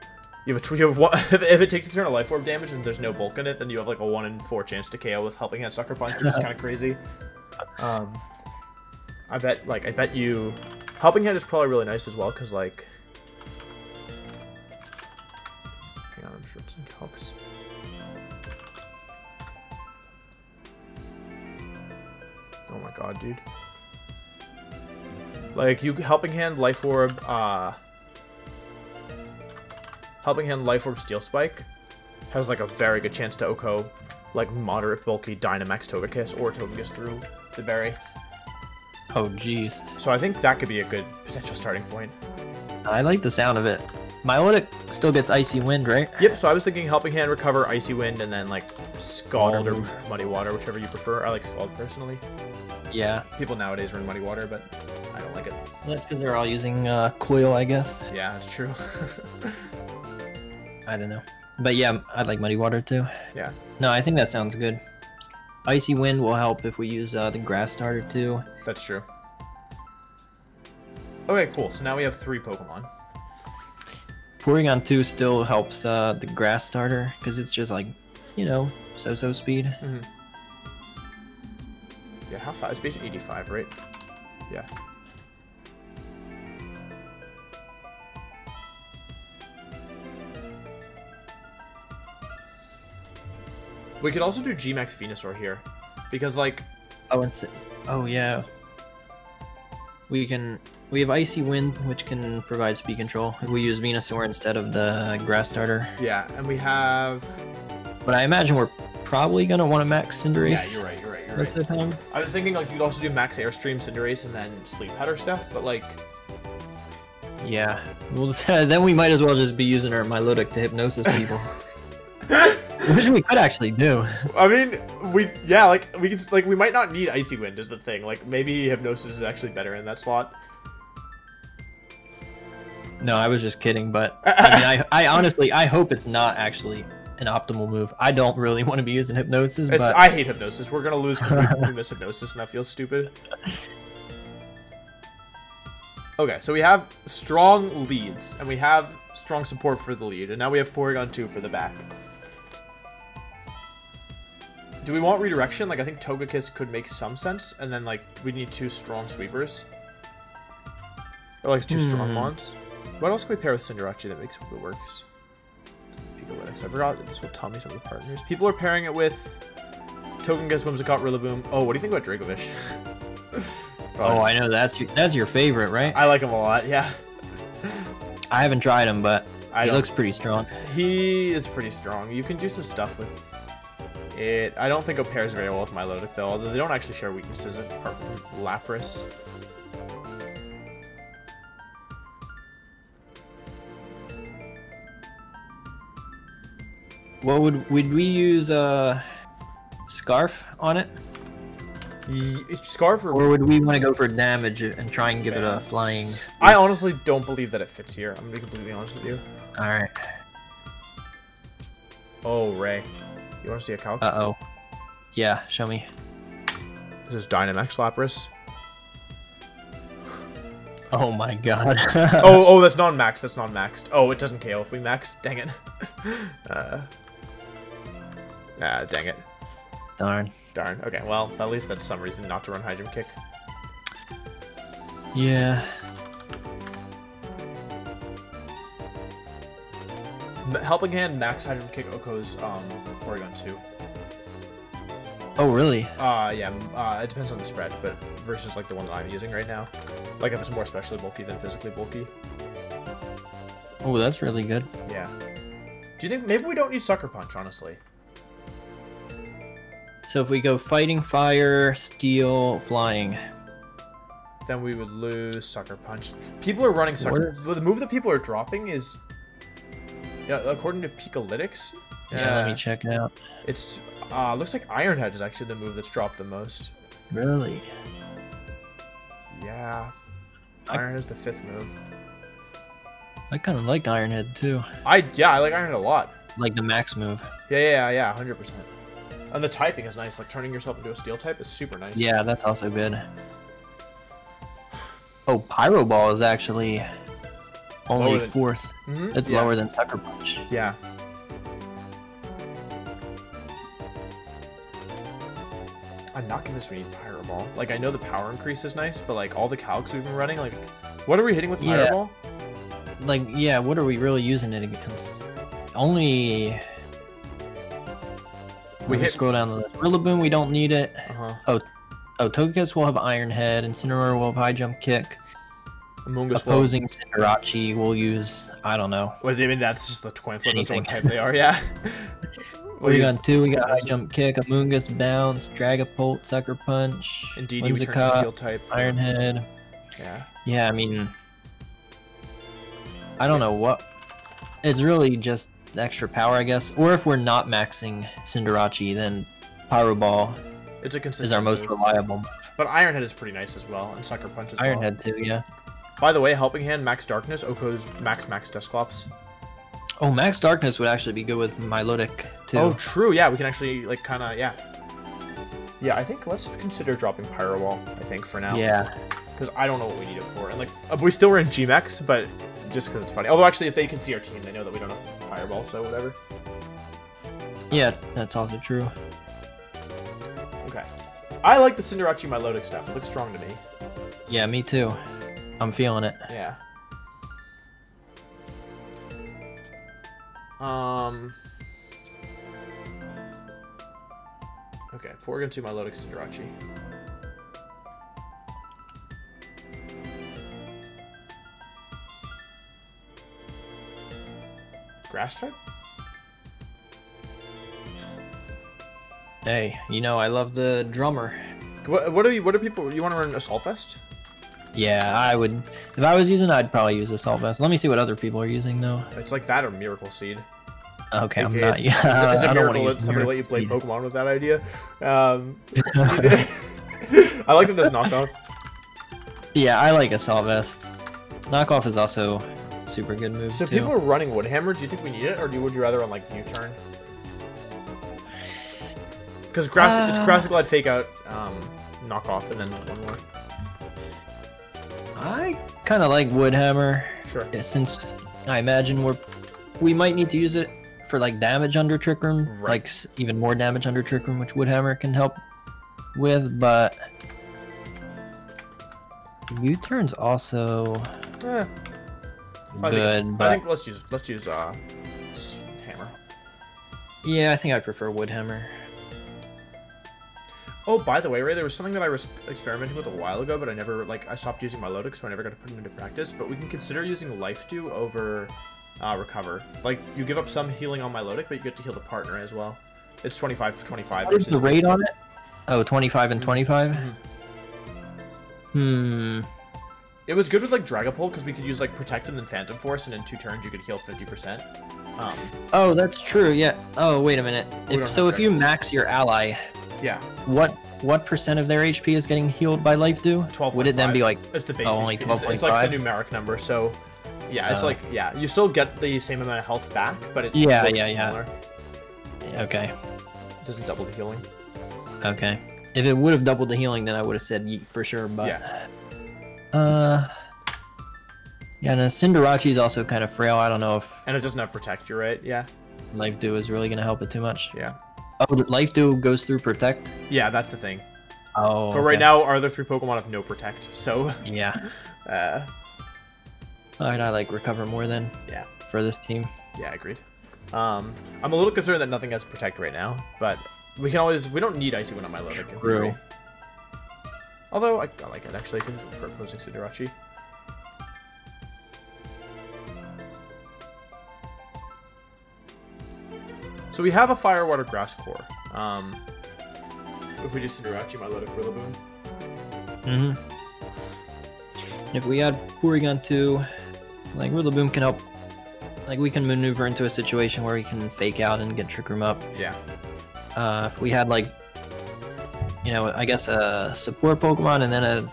Speaker 1: You have a tw- you have one, if, if it takes a turn of life orb damage and there's no bulk in it, then you have like a one in four chance to KO with helping hand sucker punch, which is kind of crazy. Um, I bet like I bet you helping hand is probably really nice as well because like, hang on, I'm sure it's in calcs. Oh my god, dude. Like you helping hand life orb, uh helping hand life orb steel spike has like a very good chance to OHKO like moderate bulky Dynamax Togekiss or Togekiss through the berry.
Speaker 2: Oh, jeez.
Speaker 1: So I think that could be a good potential starting point.
Speaker 2: I like the sound of it. Milotic still gets Icy Wind, right?
Speaker 1: Yep, so I was thinking helping hand recover icy wind and then like scald
Speaker 2: Water
Speaker 1: or muddy water, whichever you prefer. I like scald personally.
Speaker 2: Yeah.
Speaker 1: People nowadays run muddy water, but I don't like it.
Speaker 2: That's because they're all using uh, Coil, I guess.
Speaker 1: Yeah, that's true.
Speaker 2: I don't know. But yeah, I like Muddy Water too.
Speaker 1: yeah.
Speaker 2: No, I think that sounds good. Icy Wind will help if we use uh, the Grass Starter too.
Speaker 1: That's true. Okay, cool. So now we have three Pokemon.
Speaker 2: Porygon 2 still helps uh, the Grass Starter because it's just like you know, so-so speed.
Speaker 1: Mhm. Yeah, how fast? It's base 85, right? Yeah. We could also do G-Max Venusaur here. Because, like,
Speaker 2: Oh, and s- oh yeah. We can we have icy wind, which can provide speed control. We use Venusaur instead of the grass starter,
Speaker 1: yeah, and we have...
Speaker 2: but I imagine we're probably gonna want to max Cinderace
Speaker 1: Yeah, you're right, you're right, you're
Speaker 2: most
Speaker 1: right.
Speaker 2: of the time.
Speaker 1: I was thinking, like, you could also do Max Airstream, Cinderace, and then Sleep Powder stuff, but, like...
Speaker 2: Yeah. Well, then we might as well just be using our Milotic to hypnosis people, which we could actually do.
Speaker 1: I mean, we yeah, like we can like we might not need icy wind is the thing. Like maybe hypnosis is actually better in that slot.
Speaker 2: No, I was just kidding, but I mean, I, I honestly, I hope it's not actually an optimal move. I don't really want to be using hypnosis,
Speaker 1: It's,
Speaker 2: but
Speaker 1: I hate hypnosis. We're gonna lose because we, we miss hypnosis, and that feels stupid. Okay, so we have strong leads, and we have strong support for the lead, and now we have Porygon 2 for the back. Do we want redirection? Like, I think Togekiss could make some sense, and then, like, we need two strong sweepers. Or, like, two strong
Speaker 2: Hmm.
Speaker 1: ones. What else can we pair with Cinderace that makes it works? Pikalytics. I forgot this will tell me some of the partners. People are pairing it with Togekiss, Whimsicott, Rillaboom. Oh, what do you think about Dracovish?
Speaker 2: oh, I know that's your, that's your favorite, right?
Speaker 1: I like him a lot, yeah.
Speaker 2: I haven't tried him, but
Speaker 1: I
Speaker 2: he looks pretty strong.
Speaker 1: He is pretty strong. You can do some stuff with it. I don't think it pairs very well with Milotic, though, although they don't actually share weaknesses apart from Lapras.
Speaker 2: What would would we use a scarf on it,
Speaker 1: Scarf or...
Speaker 2: or would we want to go for damage and try and give it a flying?
Speaker 1: I honestly don't believe that it fits here. I'm gonna be completely honest with you.
Speaker 2: All right.
Speaker 1: Oh, Ray. You want to see a calc?
Speaker 2: Uh oh. Yeah, show me.
Speaker 1: this is Dynamax Lapras.
Speaker 2: Oh my god.
Speaker 1: oh, oh, that's non-maxed. That's non-maxed. Oh, it doesn't KO if we max. Dang it. uh, ah, dang it.
Speaker 2: Darn.
Speaker 1: Darn. Okay, well, at least that's some reason not to run Jump Kick.
Speaker 2: Yeah.
Speaker 1: Helping Hand, Max Jump Kick, OHKO's um, Porygon 2.
Speaker 2: Oh really?
Speaker 1: Uh, yeah, uh, it depends on the spread, but versus like the one that I'm using right now. Like if it's more specially bulky than physically bulky.
Speaker 2: Oh, that's really good.
Speaker 1: Yeah. Do you think maybe we don't need Sucker Punch, honestly?
Speaker 2: So if we go fighting, fire, steel, flying.
Speaker 1: Then we would lose Sucker Punch. People are running Sucker. Well, The move that people are dropping is, according to Pikalytics.
Speaker 2: Yeah, let me check it out.
Speaker 1: It's uh, looks like Iron Head is actually the move that's dropped the most.
Speaker 2: Really?
Speaker 1: Yeah. Iron is the fifth move.
Speaker 2: I kind of like Ironhead too.
Speaker 1: I yeah, I like Iron Head a lot.
Speaker 2: Like the max move.
Speaker 1: Yeah, yeah, yeah, hundred percent. And the typing is nice. Like turning yourself into a steel type is super nice.
Speaker 2: Yeah, that's also good. Oh, Pyro Ball is actually only
Speaker 1: than-
Speaker 2: fourth.
Speaker 1: Mhm,
Speaker 2: It's
Speaker 1: yeah.
Speaker 2: lower than Sucker Punch.
Speaker 1: Yeah. I'm not convinced we need Pyro Ball. Like I know the power increase is nice, but like all the calcs we've been running, like what are we hitting with Pyro
Speaker 2: Yeah.
Speaker 1: Ball?
Speaker 2: Like, yeah, what are we really using it against? Only.
Speaker 1: We hit-
Speaker 2: scroll down the list. Rillaboom, we don't need it.
Speaker 1: Uh-huh.
Speaker 2: Oh, Togekiss will have Iron Head, Incineroar will have High Jump Kick.
Speaker 1: Amoonguss will.
Speaker 2: Opposing Cinderace will use, I don't know.
Speaker 1: Well, I mean that's just the coin flip
Speaker 2: Anything.
Speaker 1: type they are, yeah.
Speaker 2: We got two, we got High Jump Kick, Amoonguss Bounce, Dragapult, Sucker Punch,
Speaker 1: Indeed, you return to
Speaker 2: Whimsicott,
Speaker 1: steel type.
Speaker 2: Iron Head.
Speaker 1: Yeah.
Speaker 2: Yeah, I mean, I don't know what. It's really just extra power, I guess. Or if we're not maxing Cinderace, then Pyro Ball
Speaker 1: It's a consistent
Speaker 2: is our most
Speaker 1: move.
Speaker 2: reliable.
Speaker 1: But Iron Head is pretty nice as well, and Sucker Punch as
Speaker 2: Iron
Speaker 1: well.
Speaker 2: Head too, yeah.
Speaker 1: By the way, Helping Hand, Max Darkness, OHKO's Max Max Dusclops.
Speaker 2: Oh, Max Darkness would actually be good with Milotic too.
Speaker 1: Oh, true. Yeah, we can actually like kind of yeah. Yeah, I think let's consider dropping Pyro Ball. I think for now.
Speaker 2: yeah.
Speaker 1: Because I don't know what we need it for, and like uh, we still were in GMX, but just because it's funny. Although actually, if they can see our team, they know that we don't have Fireball, so whatever.
Speaker 2: Yeah, that's also true.
Speaker 1: Okay. I like the Cinderace Milotic stuff. It looks strong to me.
Speaker 2: Yeah, me too. I'm feeling it.
Speaker 1: Yeah. Um. Okay, Porygon 2 Milotic Cinderace. Grass type?
Speaker 2: Hey, you know I love the drummer.
Speaker 1: What, what are you? What are people? You want to run Assault Vest?
Speaker 2: Yeah, I would. If I was using, I'd probably use Assault Vest. Let me see what other people are using though.
Speaker 1: It's like that or Miracle Seed.
Speaker 2: Okay, I'm not.
Speaker 1: it's,
Speaker 2: Yeah,
Speaker 1: it's, it's a
Speaker 2: I don't wanna
Speaker 1: miracle that somebody let you play
Speaker 2: Seed.
Speaker 1: Pokemon with that idea. Um, I like that there's knockoff.
Speaker 2: Yeah, I like Assault Vest. Knockoff is also super good move
Speaker 1: So
Speaker 2: too.
Speaker 1: people are running Woodhammer. Do you think we need it, or do you, would you rather run like U-turn? Because grass, it's
Speaker 2: Uh.
Speaker 1: grass glide fake out, um, knockoff, and then one more.
Speaker 2: I kind of like Woodhammer.
Speaker 1: Sure.
Speaker 2: Yeah, since I imagine we're we might need to use it for like damage under Trick Room,
Speaker 1: Right.
Speaker 2: like even more damage under Trick Room, which Woodhammer can help with. But U-turn's also
Speaker 1: Eh, I think,
Speaker 2: good.
Speaker 1: it's-
Speaker 2: But
Speaker 1: I think let's use let's use uh, s- hammer.
Speaker 2: yeah, I think I prefer Woodhammer.
Speaker 1: Oh, by the way, Ray, there was something that I was experimenting with a while ago, but I never like I stopped using Milotic, so I never got to put it into practice. But we can consider using Life Dew over uh, Recover. Like you give up some healing on Milotic, but you get to heal the partner as well. It's 25 to 25
Speaker 2: What is
Speaker 1: versus
Speaker 2: the rate on it? Oh, 25 and
Speaker 1: Mhm.
Speaker 2: 25?
Speaker 1: Mhm.
Speaker 2: Hmm.
Speaker 1: It was good with like Dragapult because we could use like Protect and then Phantom Force, and in two turns you could heal 50%. Um,
Speaker 2: Oh, that's true. Yeah. Oh, wait a minute. If, so if you max your ally,
Speaker 1: yeah,
Speaker 2: what what percent of their HP is getting healed by Life Dew?
Speaker 1: 12.
Speaker 2: Would it then be like
Speaker 1: it's the base
Speaker 2: Oh, only
Speaker 1: HP. It's, it's like the numeric number, so yeah, it's
Speaker 2: Oh.
Speaker 1: like yeah, you still get the same amount of health back, but it
Speaker 2: Yeah, yeah, yeah.
Speaker 1: smaller.
Speaker 2: okay,
Speaker 1: It doesn't double the healing.
Speaker 2: okay? If it would have doubled the healing, then I would have said yeet for sure. But
Speaker 1: Yeah.
Speaker 2: uh, yeah, the Cinderace is also kind of frail. I don't know if
Speaker 1: And it doesn't have Protect, you're right? Yeah.
Speaker 2: Life Dew is really gonna help it too much.
Speaker 1: Yeah.
Speaker 2: Oh, Life Dew goes through Protect.
Speaker 1: Yeah, that's the thing.
Speaker 2: Oh,
Speaker 1: But right
Speaker 2: okay.
Speaker 1: now, our other three Pokemon have no Protect, so,
Speaker 2: yeah.
Speaker 1: uh,
Speaker 2: All right, I like Recover more then
Speaker 1: yeah.
Speaker 2: for this team.
Speaker 1: Yeah, I agreed. Um, I'm a little concerned that nothing has Protect right now, but we can always, we don't need Icy Wind on my
Speaker 2: True.
Speaker 1: Although, I, I like it, actually, for opposing Sudarachi. So we have a Fire, Water, Grass core. Um, if we do Sudarachi, Milotic Rillaboom.
Speaker 2: Mm-hmm. If we add Porygon 2, like Rillaboom can help. Like we can maneuver into a situation where we can fake out and get Trick Room up.
Speaker 1: Yeah.
Speaker 2: Uh, if we had like, you know, I guess a support Pokemon and then a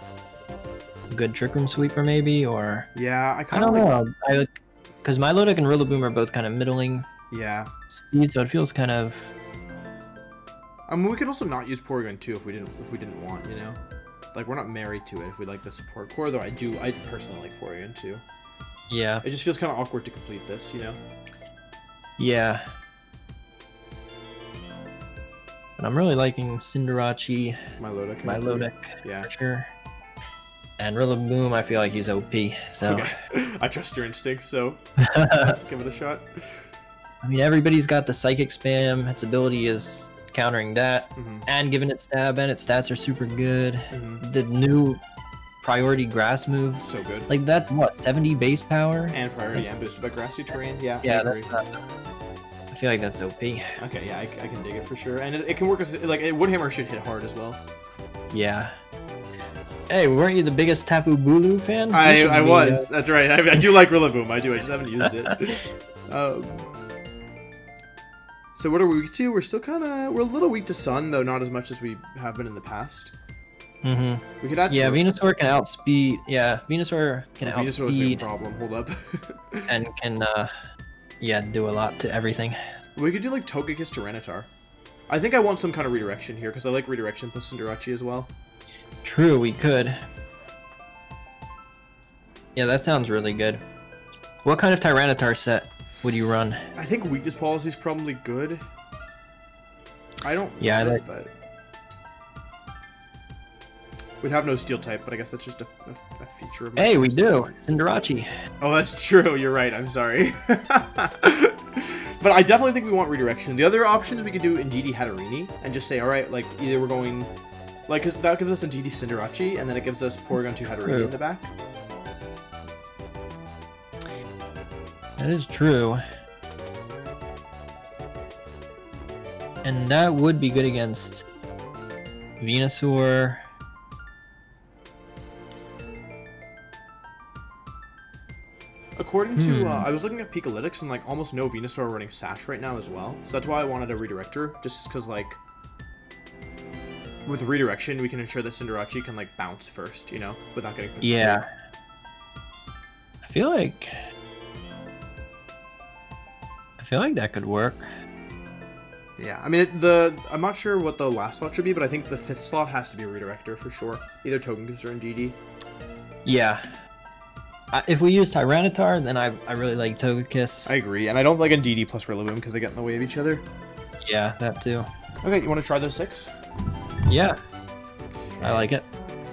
Speaker 2: good Trick Room sweeper maybe, or
Speaker 1: Yeah, I
Speaker 2: I
Speaker 1: kind of I
Speaker 2: don't
Speaker 1: like.
Speaker 2: know. I because Milotic and Rillaboom are both kind of middling
Speaker 1: Yeah.
Speaker 2: Speed, so it feels kind of
Speaker 1: I mean, we could also not use Porygon 2 if we didn't if we didn't want, you know. Like we're not married to it if we like the support core, though I do I personally like Porygon 2.
Speaker 2: yeah,
Speaker 1: It just feels kind of awkward to complete this, you know.
Speaker 2: yeah. But I'm really liking Cinderace,
Speaker 1: Milotic. I agree.
Speaker 2: Milotic.
Speaker 1: Yeah.
Speaker 2: for sure. And Rillaboom, I feel like he's OP. So
Speaker 1: Okay. I trust your instincts, so let's give it a shot.
Speaker 2: I mean, everybody's got the Psychic Spam. Its ability is countering that,
Speaker 1: hmm
Speaker 2: and giving it stab, and its stats are super good.
Speaker 1: hmm
Speaker 2: The new priority grass move,
Speaker 1: So good.
Speaker 2: like that's what 70 base power.
Speaker 1: and priority and boosted by grassy terrain. Yeah.
Speaker 2: Yeah,
Speaker 1: I
Speaker 2: uh, I feel like that's OP.
Speaker 1: Okay, yeah, I, I can dig it for sure, and it, it can work as like it, Woodhammer should hit hard as well.
Speaker 2: Yeah. Hey, weren't you the biggest Tapu Bulu fan?
Speaker 1: I, I
Speaker 2: be,
Speaker 1: was.
Speaker 2: uh,
Speaker 1: That's right. I, I do like Rillaboom. I do. I just haven't used it. um, so what are we weak to? We're still kind of we're a little weak to Sun, though not as much as we have been in the past.
Speaker 2: Mm-hmm.
Speaker 1: We could add.
Speaker 2: Yeah, Venusaur can outspeed. Yeah, Venusaur can
Speaker 1: Oh, Venusaur looks like a problem. Hold up.
Speaker 2: and can, uh, yeah, do a lot to everything.
Speaker 1: we could do like Togekiss Tyranitar. I think I want some kind of redirection here because I like redirection plus Cinderace as well.
Speaker 2: True, we could. Yeah, that sounds really good. What kind of Tyranitar set would you run?
Speaker 1: I think weakness policy is probably good. I don't.
Speaker 2: Yeah, I like-
Speaker 1: but we'd have no steel type, but I guess that's just a, a, a feature of.
Speaker 2: Hey, we do. Cinderace.
Speaker 1: Oh, that's true. You're right. I'm sorry. but I definitely think we want redirection. The other options we could do Indeedee Hatterene and just say, all right, like either we're going, like, because that gives us Indeedee Cinderace, and then it gives us Porygon 2
Speaker 2: Hatterene
Speaker 1: in the back.
Speaker 2: That is true. And that would be good against Venusaur.
Speaker 1: According to, uh,
Speaker 2: Hmm.
Speaker 1: I was looking at Pikalytics and like almost no Venusaur running Sash right now as well. So that's why I wanted a redirector, just because like with redirection we can ensure that Cinderace can like bounce first, you know, without getting. pushed
Speaker 2: Yeah. I feel like. I feel like that could work.
Speaker 1: Yeah, I mean it, the I'm not sure what the last slot should be, but I think the fifth slot has to be a redirector for sure. Either Togekiss or Indeedee.
Speaker 2: Yeah. I, if we use Tyranitar, then I, I really like Togekiss.
Speaker 1: I agree, and I don't like Indeedee plus Rillaboom because they get in the way of each other.
Speaker 2: Yeah, that too.
Speaker 1: Okay, you want to try those six?
Speaker 2: Yeah, I like it.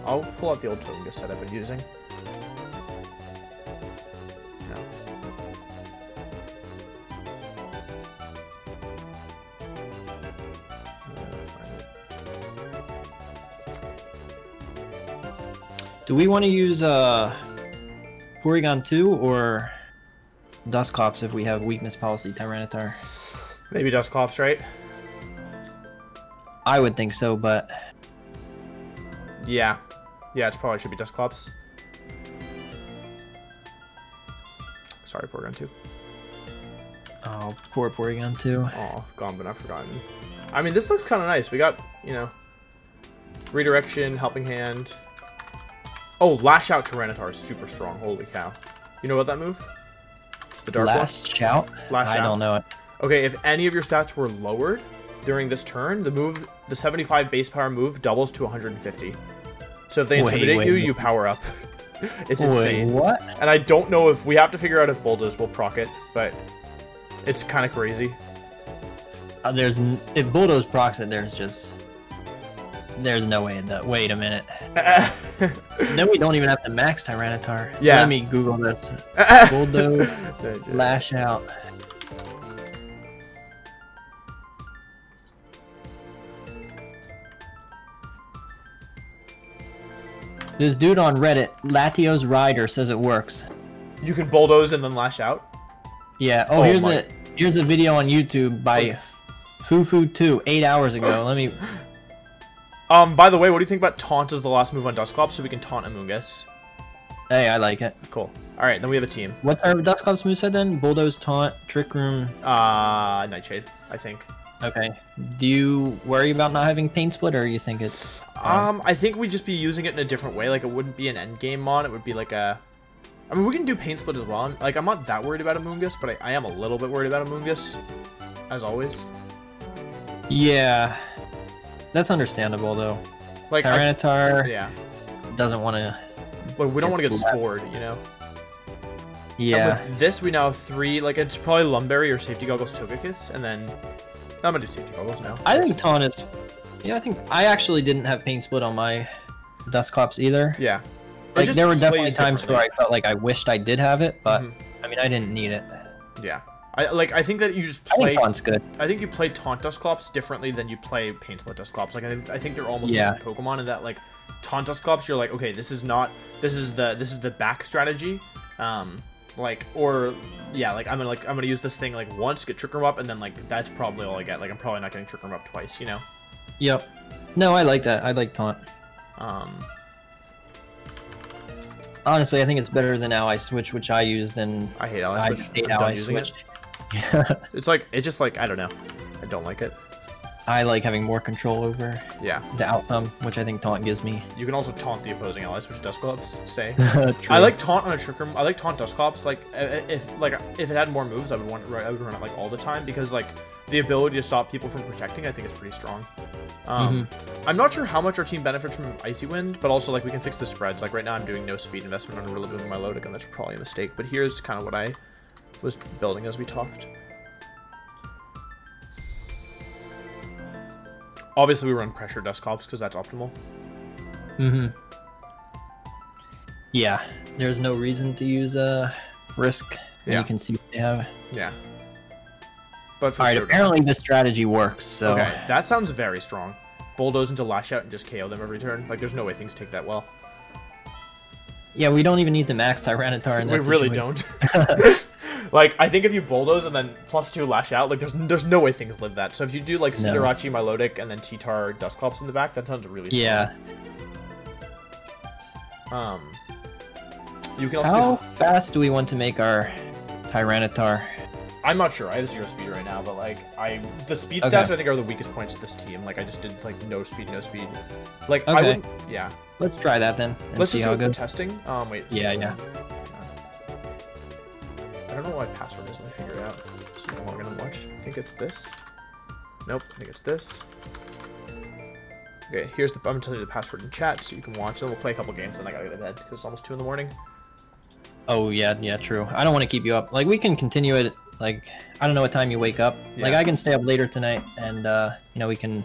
Speaker 1: I'll pull out the old Togekiss that I've been using.
Speaker 2: Do we want to use uh, Porygon 2 or Dusclops if we have weakness policy Tyranitar?
Speaker 1: Maybe Dusclops, right?
Speaker 2: I would think so, but
Speaker 1: Yeah. Yeah, it probably should be Dusclops. Sorry, Porygon 2.
Speaker 2: oh, poor Porygon 2.
Speaker 1: Oh, gone but not forgotten. I mean, this looks kind of nice. We got, you know, redirection, helping hand. Oh, lash out Tyranitar is super strong. Holy cow! You know what that move? It's the dark
Speaker 2: Last shout?
Speaker 1: one. Lash
Speaker 2: I
Speaker 1: out.
Speaker 2: don't know it.
Speaker 1: Okay, if any of your stats were lowered during this turn, the move, the 75 base power move, doubles to 150. So if they
Speaker 2: Wait,
Speaker 1: intimidate
Speaker 2: wait,
Speaker 1: you,
Speaker 2: wait.
Speaker 1: you power up. it's
Speaker 2: Wait,
Speaker 1: insane.
Speaker 2: what?
Speaker 1: And I don't know if we have to figure out if Bulldoze will proc it, but it's kind of crazy.
Speaker 2: Uh, there's n- if Bulldoze procs it, there's just there's no way that. Wait a minute. Then we don't even have to max Tyranitar.
Speaker 1: Yeah.
Speaker 2: Let me Google this. Bulldoze lash out. This dude on Reddit, Latios Rider, says it works.
Speaker 1: You can bulldoze and then lash out.
Speaker 2: Yeah. Oh,
Speaker 1: Oh
Speaker 2: here's
Speaker 1: my-
Speaker 2: a here's a video on YouTube by Fufu2 eight hours ago. Let me.
Speaker 1: Um, by the way, what do you think about taunt as the last move on Dusclops so we can taunt Amoonguss?
Speaker 2: Hey, I like it.
Speaker 1: Cool. All right, then we have a team.
Speaker 2: What's our Dusclops moveset then? Bulldoze, Taunt, Trick Room.
Speaker 1: Uh, Nightshade, I think.
Speaker 2: Okay. Do you worry about not having Pain Split, or you think it's?
Speaker 1: Um, I think we'd just be using it in a different way. Like, it wouldn't be an end game mon. It would be like a. I mean, we can do Pain Split as well. Like, I'm not that worried about Amoonguss, but I, I am a little bit worried about Amoonguss, as always.
Speaker 2: Yeah. That's understandable though.
Speaker 1: Like, I,
Speaker 2: Tyranitar
Speaker 1: yeah.
Speaker 2: doesn't want to.
Speaker 1: Like, we don't want to get spored, you know. And
Speaker 2: Yeah.
Speaker 1: with this, we now have three. Like, it's probably Lumberry or Safety Goggles Togekiss, and then. I'm gonna do Safety Goggles now.
Speaker 2: I think Taunt is. Yeah, I think I actually didn't have Pain Split on my Dusclops either.
Speaker 1: Yeah.
Speaker 2: Like there were definitely times where I felt like I wished I did have it, but
Speaker 1: Mhm.
Speaker 2: I mean I didn't need it.
Speaker 1: Yeah. I like. I think that you just
Speaker 2: I
Speaker 1: play.
Speaker 2: think Taunt's good.
Speaker 1: I think you play Taunt Dusclops differently than you play Pain Split Dusclops. Like I think, I think they're almost
Speaker 2: Yeah.
Speaker 1: Pokemon in that like Taunt Dusclops, you're like, okay, this is not this is the this is the back strategy. Um like or yeah, like I'm gonna like I'm gonna use this thing like once, get Trick Room up, and then like that's probably all I get. Like I'm probably not getting Trick Room up twice, you know?
Speaker 2: Yep. No, I like that. I like Taunt.
Speaker 1: Um
Speaker 2: Honestly, I think it's better than Ally Switch, which I used, and
Speaker 1: I hate Ally
Speaker 2: I
Speaker 1: Switch.
Speaker 2: hate
Speaker 1: I'm done
Speaker 2: Ally
Speaker 1: using
Speaker 2: Switch.
Speaker 1: it. It's like it's just like I don't know. I don't like it.
Speaker 2: I like having more control over
Speaker 1: Yeah.
Speaker 2: the outcome, which I think Taunt gives me.
Speaker 1: You can also taunt the opposing allies, which Dusclops say. I like taunt on a trick room. I like taunt Dusclops. Like if like if it had more moves, I would want I would run it like all the time because like the ability to stop people from protecting, I think is pretty strong. Um,
Speaker 2: Mm-hmm.
Speaker 1: I'm not sure how much our team benefits from Icy Wind, but also like we can fix the spreads. Like right now, I'm doing no speed investment on Rillaboom and Milotic, and that's probably a mistake. But here's kind of what I was building as we talked. Obviously, we run pressure Dusclops because that's optimal.
Speaker 2: Mm-hmm. Yeah, there's no reason to use uh, Frisk. and
Speaker 1: Yeah.
Speaker 2: You can see what they have.
Speaker 1: Yeah. But for
Speaker 2: All right,
Speaker 1: sure,
Speaker 2: apparently this strategy works, so...
Speaker 1: Okay, that sounds very strong. Bulldoze into lash out and just KO them every turn. Like, there's no way things take that well.
Speaker 2: Yeah, we don't even need to max Tyranitar in
Speaker 1: we
Speaker 2: that
Speaker 1: really
Speaker 2: situation.
Speaker 1: don't. like, I think if you bulldoze and then plus two lash out, like, there's there's no way things live that. So if you do like
Speaker 2: No.
Speaker 1: Siderachi, Milotic, and then T-Tar, Dusclops in the back, that sounds really
Speaker 2: Yeah.
Speaker 1: strong. Um, you can also.
Speaker 2: How
Speaker 1: Do,
Speaker 2: fast do we want to make our Tyranitar?
Speaker 1: I'm not sure. I have zero speed right now, but like, I the speed
Speaker 2: Okay.
Speaker 1: stats I think are the weakest points of this team. Like, I just did like no speed, no speed. Like, I wouldn't. Yeah.
Speaker 2: Let's try that then
Speaker 1: Let's just do it for testing. Um, wait.
Speaker 2: Yeah, yeah.
Speaker 1: I don't know why password isn't me figure out. So log in and watch. I think it's this. Nope. I think it's this. Okay, here's the. I'm gonna tell you the password in chat so you can watch. Then we'll play a couple games. Then I gotta go to bed because it's almost two in the morning.
Speaker 2: Oh yeah, yeah, true. I don't want to keep you up. Like we can continue it. Like I don't know what time you wake up. Like I can stay up later tonight, and uh, you know we can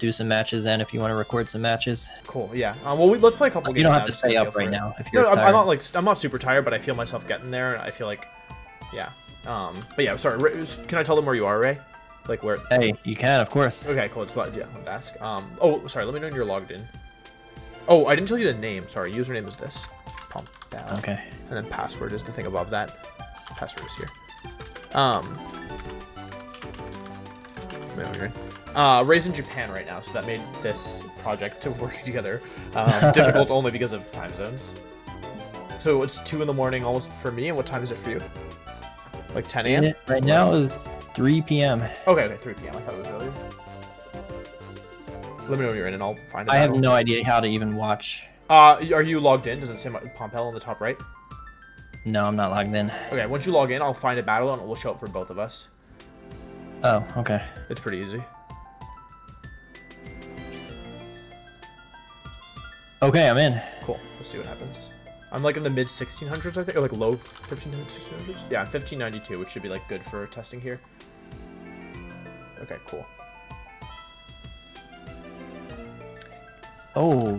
Speaker 2: do some matches then if you want to record some matches.
Speaker 1: Cool. Yeah. Um, well, we, let's play a couple games.
Speaker 2: You don't
Speaker 1: now
Speaker 2: have to stay up right
Speaker 1: it.
Speaker 2: now if
Speaker 1: No,
Speaker 2: you're
Speaker 1: I'm, I'm not like I'm not super tired, but I feel myself getting there, and I feel like, yeah. Um, but yeah. Sorry. Can I tell them where you are, Ray? Like where?
Speaker 2: Hey, you can of course.
Speaker 1: Okay, cool. It's yeah, I wanted to ask. Um, oh, sorry. Let me know when you're logged in. Oh, I didn't tell you the name. Sorry. Username is this. Pump down.
Speaker 2: Okay.
Speaker 1: And then password is the thing above that. Password is here. Um. wait, wait, wait. Uh, Ray's in Japan right now, so that made this project to working together um, difficult only because of time zones. So it's two in the morning almost for me, and what time is it for you? Like 10 a.m.
Speaker 2: Right now is 3 p.m.
Speaker 1: Okay, okay, 3 p.m. I thought it was earlier. Let me know when you're in, and I'll find it.
Speaker 2: I have no idea how to even watch.
Speaker 1: Uh, are you logged in? Does it say Pompel on the top right?
Speaker 2: No, I'm not logged in.
Speaker 1: Okay, once you log in, I'll find a battle and it will show up for both of us.
Speaker 2: Oh, okay.
Speaker 1: It's pretty easy.
Speaker 2: Okay, I'm in.
Speaker 1: Cool. Let's see what happens. I'm like in the mid 1600s, I think, or like low 1500s, 1600s. Yeah, I'm 1592, which should be like good for testing here. Okay, cool.
Speaker 2: Oh,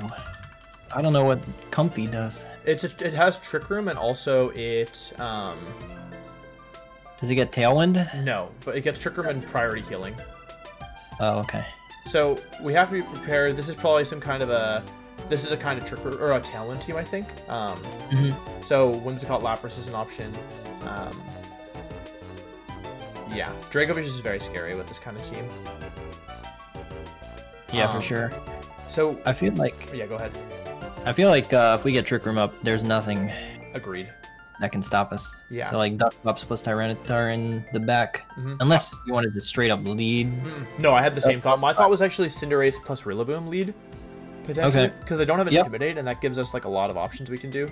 Speaker 2: I don't know what Comfey does.
Speaker 1: It's a, it has trick room and also it um
Speaker 2: Does it get Tailwind?
Speaker 1: no, but it gets trick room and priority healing.
Speaker 2: Oh, okay.
Speaker 1: So we have to be prepared. This is probably some kind of a this is a kind of trick or a tailwind team, I think. Um,
Speaker 2: Mhm.
Speaker 1: So Whimsicott Lapras is an option. Um, yeah, Dracovish is very scary with this kind of team.
Speaker 2: Yeah,
Speaker 1: Um,
Speaker 2: for sure.
Speaker 1: So
Speaker 2: I feel like
Speaker 1: yeah, go ahead.
Speaker 2: I feel like uh, if we get Trick Room up, there's nothing
Speaker 1: Agreed.
Speaker 2: that can stop us.
Speaker 1: Yeah.
Speaker 2: So like Duck Ups plus Tyranitar in the back,
Speaker 1: Mhm.
Speaker 2: unless you wanted to straight up lead.
Speaker 1: Mm, No, I had the same thought. My thought was actually Cinderace plus Rillaboom lead, potentially,
Speaker 2: Okay.
Speaker 1: because they don't have
Speaker 2: Yep.
Speaker 1: Intimidate, and that gives us like a lot of options we can do.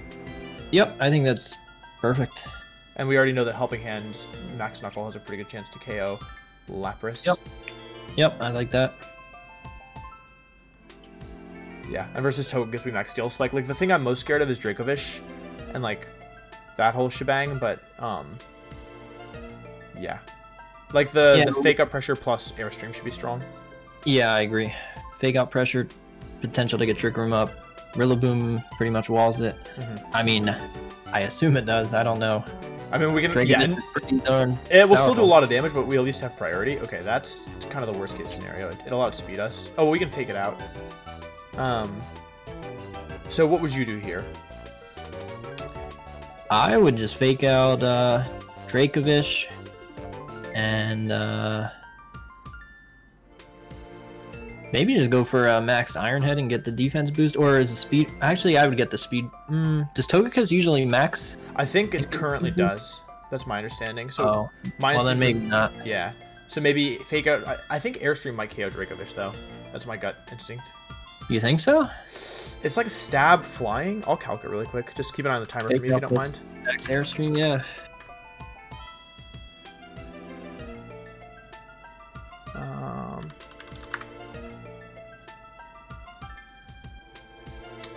Speaker 2: Yep, I think that's perfect.
Speaker 1: And we already know that Helping Hand Max Knuckle has a pretty good chance to KO Lapras.
Speaker 2: Yep. Yep, I like that.
Speaker 1: Yeah, and versus Togekiss me max Steel Spike. Like the thing I'm most scared of is Dracovish, and like that whole shebang. But um, yeah, like the
Speaker 2: Yeah.
Speaker 1: the fake up pressure plus airstream should be strong.
Speaker 2: Yeah, I agree. Fake out pressure, potential to get Trick Room up. Rillaboom pretty much walls it.
Speaker 1: Mhm.
Speaker 2: I mean, I assume it does. I don't know.
Speaker 1: I mean, we can
Speaker 2: Dragon
Speaker 1: yeah,
Speaker 2: is
Speaker 1: and
Speaker 2: pretty darn.
Speaker 1: it will still do a lot of damage, but we at least have priority. Okay, that's kind of the worst case scenario. It, it'll outspeed us. Oh, we can fake it out. Um. So what would you do here?
Speaker 2: I would just fake out uh, Dracovish and uh, maybe just go for uh, Max Ironhead and get the defense boost, or is the speed? Actually, I would get the speed. Mm, does Togekiss usually max?
Speaker 1: I think it currently does. That's my understanding. So
Speaker 2: oh, well then maybe not.
Speaker 1: Yeah. So maybe fake out. I, I think Airstream might KO Dracovish though. That's my gut instinct.
Speaker 2: You think so?
Speaker 1: It's like a stab flying. I'll calc it really quick. Just keep an eye on the timer for me if you don't mind.
Speaker 2: Max Airstream, yeah.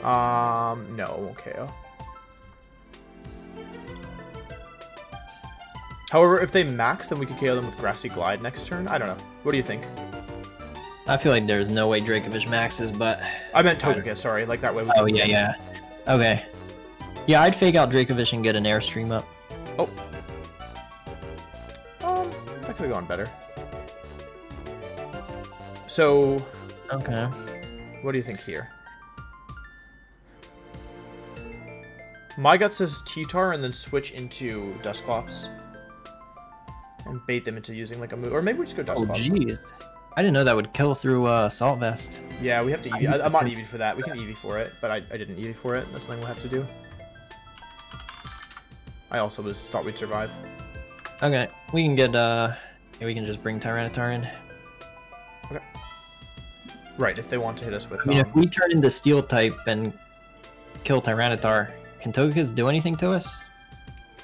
Speaker 1: Um. No, it won't KO. However, if they max, then we could KO them with Grassy Glide next turn. I don't know. What do you think?
Speaker 2: I feel like there's no way Dracovish maxes, but
Speaker 1: I meant Togekiss, sorry. Like that way we
Speaker 2: oh yeah, yeah. Okay. Yeah, I'd fake out Dracovish and get an airstream up.
Speaker 1: Oh. Um, that could have gone better. So,
Speaker 2: Okay.
Speaker 1: what do you think here? My gut says T-Tar and then switch into Dusclops. And bait them into using like a move. Or maybe we just go
Speaker 2: Oh
Speaker 1: Dusclops.
Speaker 2: jeez. I didn't know that would kill through uh, Salt Vest.
Speaker 1: yeah, we have to EV. I, I'm not. EV for that. We can EV for it, but I, I didn't EV for it. That's something we'll have to do. I also was thought we'd survive.
Speaker 2: Okay, we can get uh, yeah, we can just bring Tyranitar in. Okay.
Speaker 1: Right, if they want to hit us with
Speaker 2: I mean, if
Speaker 1: um,
Speaker 2: we turn into Steel type and kill Tyranitar, can Togekiss do anything to us?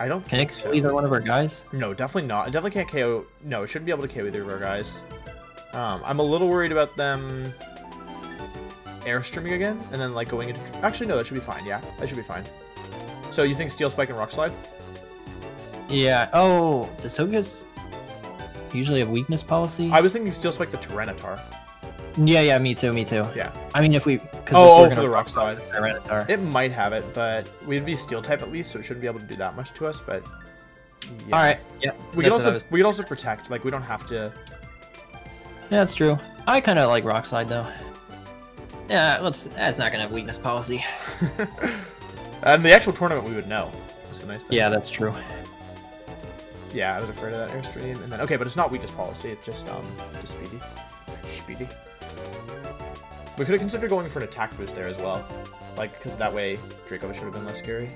Speaker 1: I don't
Speaker 2: Can
Speaker 1: think
Speaker 2: it
Speaker 1: so.
Speaker 2: either one of our guys?
Speaker 1: No, definitely not. It definitely can't KO. No, it shouldn't be able to KO either of our guys. Um, I'm a little worried about them airstreaming again, and then like going into. Actually, no, that should be fine. Yeah, that should be fine. So you think Steel Spike and Rock Slide?
Speaker 2: Yeah. Oh, does Togekiss usually have weakness policy?
Speaker 1: I was thinking Steel Spike the Tyranitar.
Speaker 2: Yeah, yeah, me too, me too.
Speaker 1: Yeah.
Speaker 2: I mean, if we. Cause if
Speaker 1: Oh,
Speaker 2: we're
Speaker 1: oh, for the Rock Slide.
Speaker 2: Tyranitar.
Speaker 1: It might have it, but we'd be Steel type at least, so it shouldn't be able to do that much to us. But yeah.
Speaker 2: All right. Yeah.
Speaker 1: We could
Speaker 2: that's what I
Speaker 1: also we could also protect. Like we don't have to.
Speaker 2: Yeah, that's true. I kind of like Rock Slide though. Yeah, let's. That's not gonna have weakness policy.
Speaker 1: And the actual tournament we would know. That's the nice thing.
Speaker 2: Yeah, that's true.
Speaker 1: Yeah, I was afraid of that airstream, and then okay, but it's not weakness policy. It's just um, just speedy, speedy. We could have considered going for an attack boost there as well, like because that way Draco should have been less scary.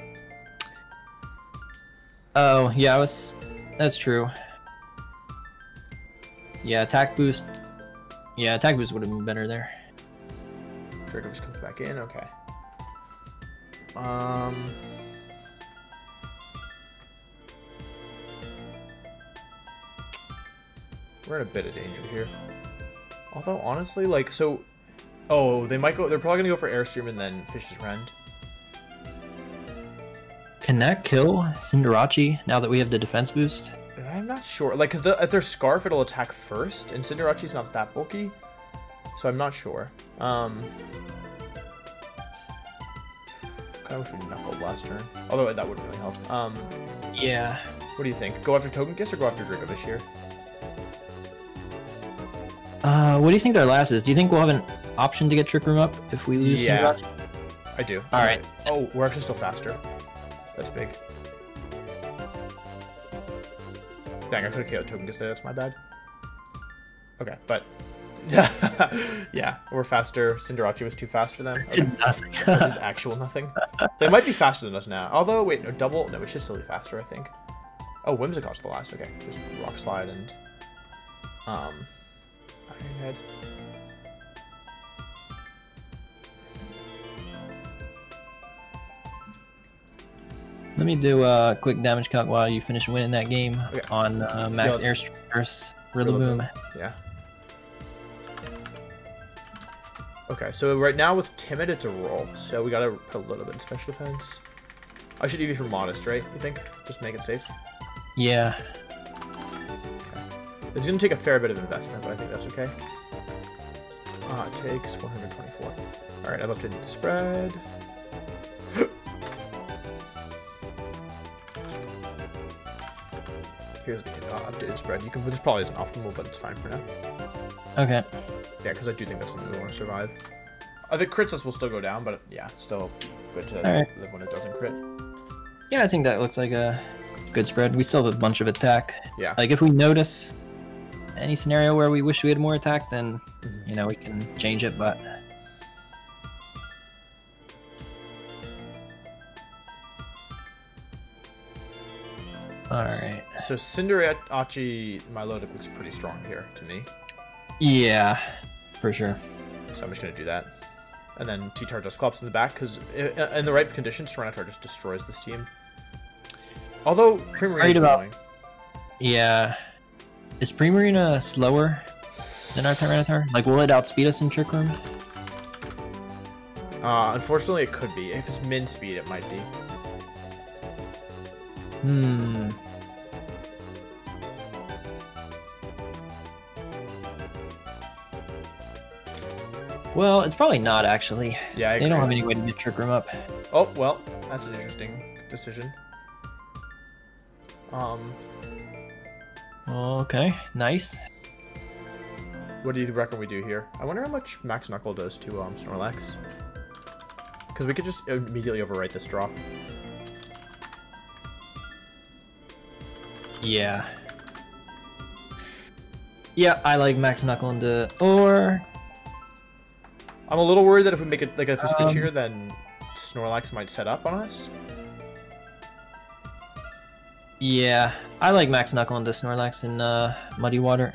Speaker 2: Oh, yeah, I was. That's true. Yeah, attack boost. Yeah, attack boost would have been better there.
Speaker 1: Draco comes back in. Okay. Um. We're in a bit of danger here. Although honestly, like so. Oh, they might go. They're probably gonna go for airstream and then Fishious Rend.
Speaker 2: Can that kill Cinderace now that we have the defense boost?
Speaker 1: I'm not sure. Like, cause the, if there's Scarf, it'll attack first, and Cinderace's not that bulky, so I'm not sure. Um, kind of wish we Knuckle Blast turn, although that wouldn't really help. Um,
Speaker 2: Yeah.
Speaker 1: what do you think? Go after Togekiss or go after Dracovish here?
Speaker 2: Uh, what do you think their last is? Do you think we'll have an option to get Trick Room up if we lose
Speaker 1: Yeah.
Speaker 2: Cinderace?
Speaker 1: I do.
Speaker 2: All right.
Speaker 1: Oh, we're actually still faster. That's big. Dang, I could have KO'd Togekiss there. That's my bad. Okay, but yeah, we're faster. Cinderace was too fast for them. Okay.
Speaker 2: Nothing.
Speaker 1: Which is actual nothing. They might be faster than us now. Although, wait, no, double. No, we should still be faster, I think. Oh, Whimsicott's the last. Okay, just Rock Slide and um, Iron Head.
Speaker 2: Let me do a quick damage calc while you finish winning that game
Speaker 1: Okay.
Speaker 2: on uh, Max Airstream versus Rillaboom.
Speaker 1: Yeah. Okay, so right now with Timid, it's a roll. So we gotta put a little bit in special defense. I should EV for Modest, right? You think? Just make it safe.
Speaker 2: Yeah.
Speaker 1: Okay. It's gonna take a fair bit of investment, but I think that's okay. Uh, it takes 124. Alright, I've updated the spread. Here's the uh, updated spread. You can. This probably isn't optimal, but it's fine for now.
Speaker 2: Okay.
Speaker 1: Yeah, because I do think that's something we want to survive. If it crits us, we'll still go down, but yeah, still good to
Speaker 2: Alright.
Speaker 1: live when it doesn't crit.
Speaker 2: Yeah, I think that looks like a good spread. We still have a bunch of attack.
Speaker 1: Yeah.
Speaker 2: Like if we notice any scenario where we wish we had more attack, then
Speaker 1: Mhm.
Speaker 2: you know we can change it. But all right.
Speaker 1: So Cinderace Milotic looks pretty strong here to me.
Speaker 2: Yeah, for sure.
Speaker 1: So I'm just gonna do that. And then T-Tar Dusclops in the back, because in the right conditions, Tyranitar just destroys this team. Although, Primarina is
Speaker 2: about-
Speaker 1: annoying.
Speaker 2: Yeah. Is Primarina slower than our Tyranitar? Like, will it outspeed us in Trick Room?
Speaker 1: Uh, unfortunately, it could be. If it's min speed, it might be.
Speaker 2: Hmm. Well, it's probably not actually.
Speaker 1: Yeah, I
Speaker 2: they don't have any way to get Trick Room up.
Speaker 1: Oh, well, that's an interesting decision. Um,
Speaker 2: Okay, nice.
Speaker 1: what do you reckon we do here? I wonder how much Max Knuckle does to um, Snorlax. Because we could just immediately overwrite this draw.
Speaker 2: Yeah. Yeah, I like Max Knuckle into or
Speaker 1: I'm a little worried that if we make it like if we switch
Speaker 2: Um,
Speaker 1: here, then Snorlax might set up on us.
Speaker 2: yeah, I like Max Knuckle into Snorlax in uh, Muddy Water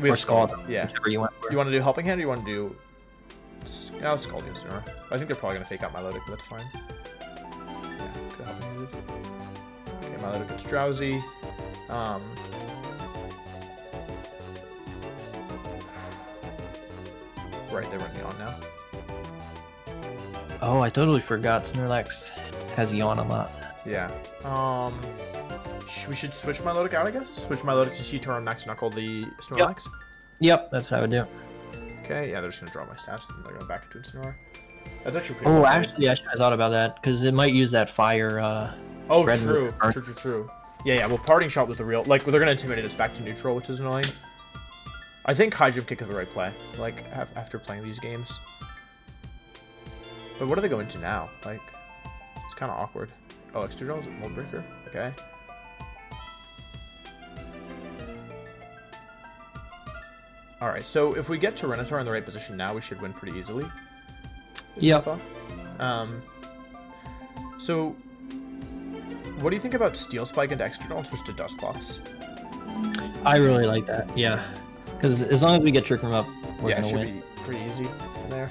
Speaker 1: We
Speaker 2: or Scald,
Speaker 1: Yeah.
Speaker 2: you want. For.
Speaker 1: You want to do Helping Hand or you want to do... Oh, Scald and Snore. I think they're probably going to fake out Milotic, but that's fine. Yeah, good Helping Hand. Okay, Milotic gets Drowsy. Um... Right, they're running on now.
Speaker 2: Oh, I totally forgot Snorlax has Yawn a lot.
Speaker 1: Yeah. Um... sh- We should switch Milotic out, I guess? Switch Milotic to Cheetor and Max Knuckle the Snorlax?
Speaker 2: Yep, that's what I would do.
Speaker 1: Okay, yeah, they're just gonna draw my stats and they're gonna back into Incineroar. That's actually pretty
Speaker 2: Oh,
Speaker 1: good.
Speaker 2: actually, I should have thought about that because it might use that fire. Uh,
Speaker 1: Oh, true. True, true, true. Yeah, yeah, well, Parting Shot was the real... Like, they're gonna intimidate us back to neutral, which is annoying. I think High Jump Kick is the right play, like, af- after playing these games. But what are they going to now? Like, it's kind of awkward. Oh, Excadrill is it Mold Breaker? Okay. Alright, so if we get to Tyranitar in the right position now, we should win pretty easily. is my
Speaker 2: Yep.
Speaker 1: thought. Um, so, what do you think about Steel Spike into and switch to Dust Dusclops?
Speaker 2: I really like that. Yeah, because as long as we get Trick Room up, we're
Speaker 1: yeah, it
Speaker 2: gonna
Speaker 1: should
Speaker 2: win.
Speaker 1: be pretty easy there.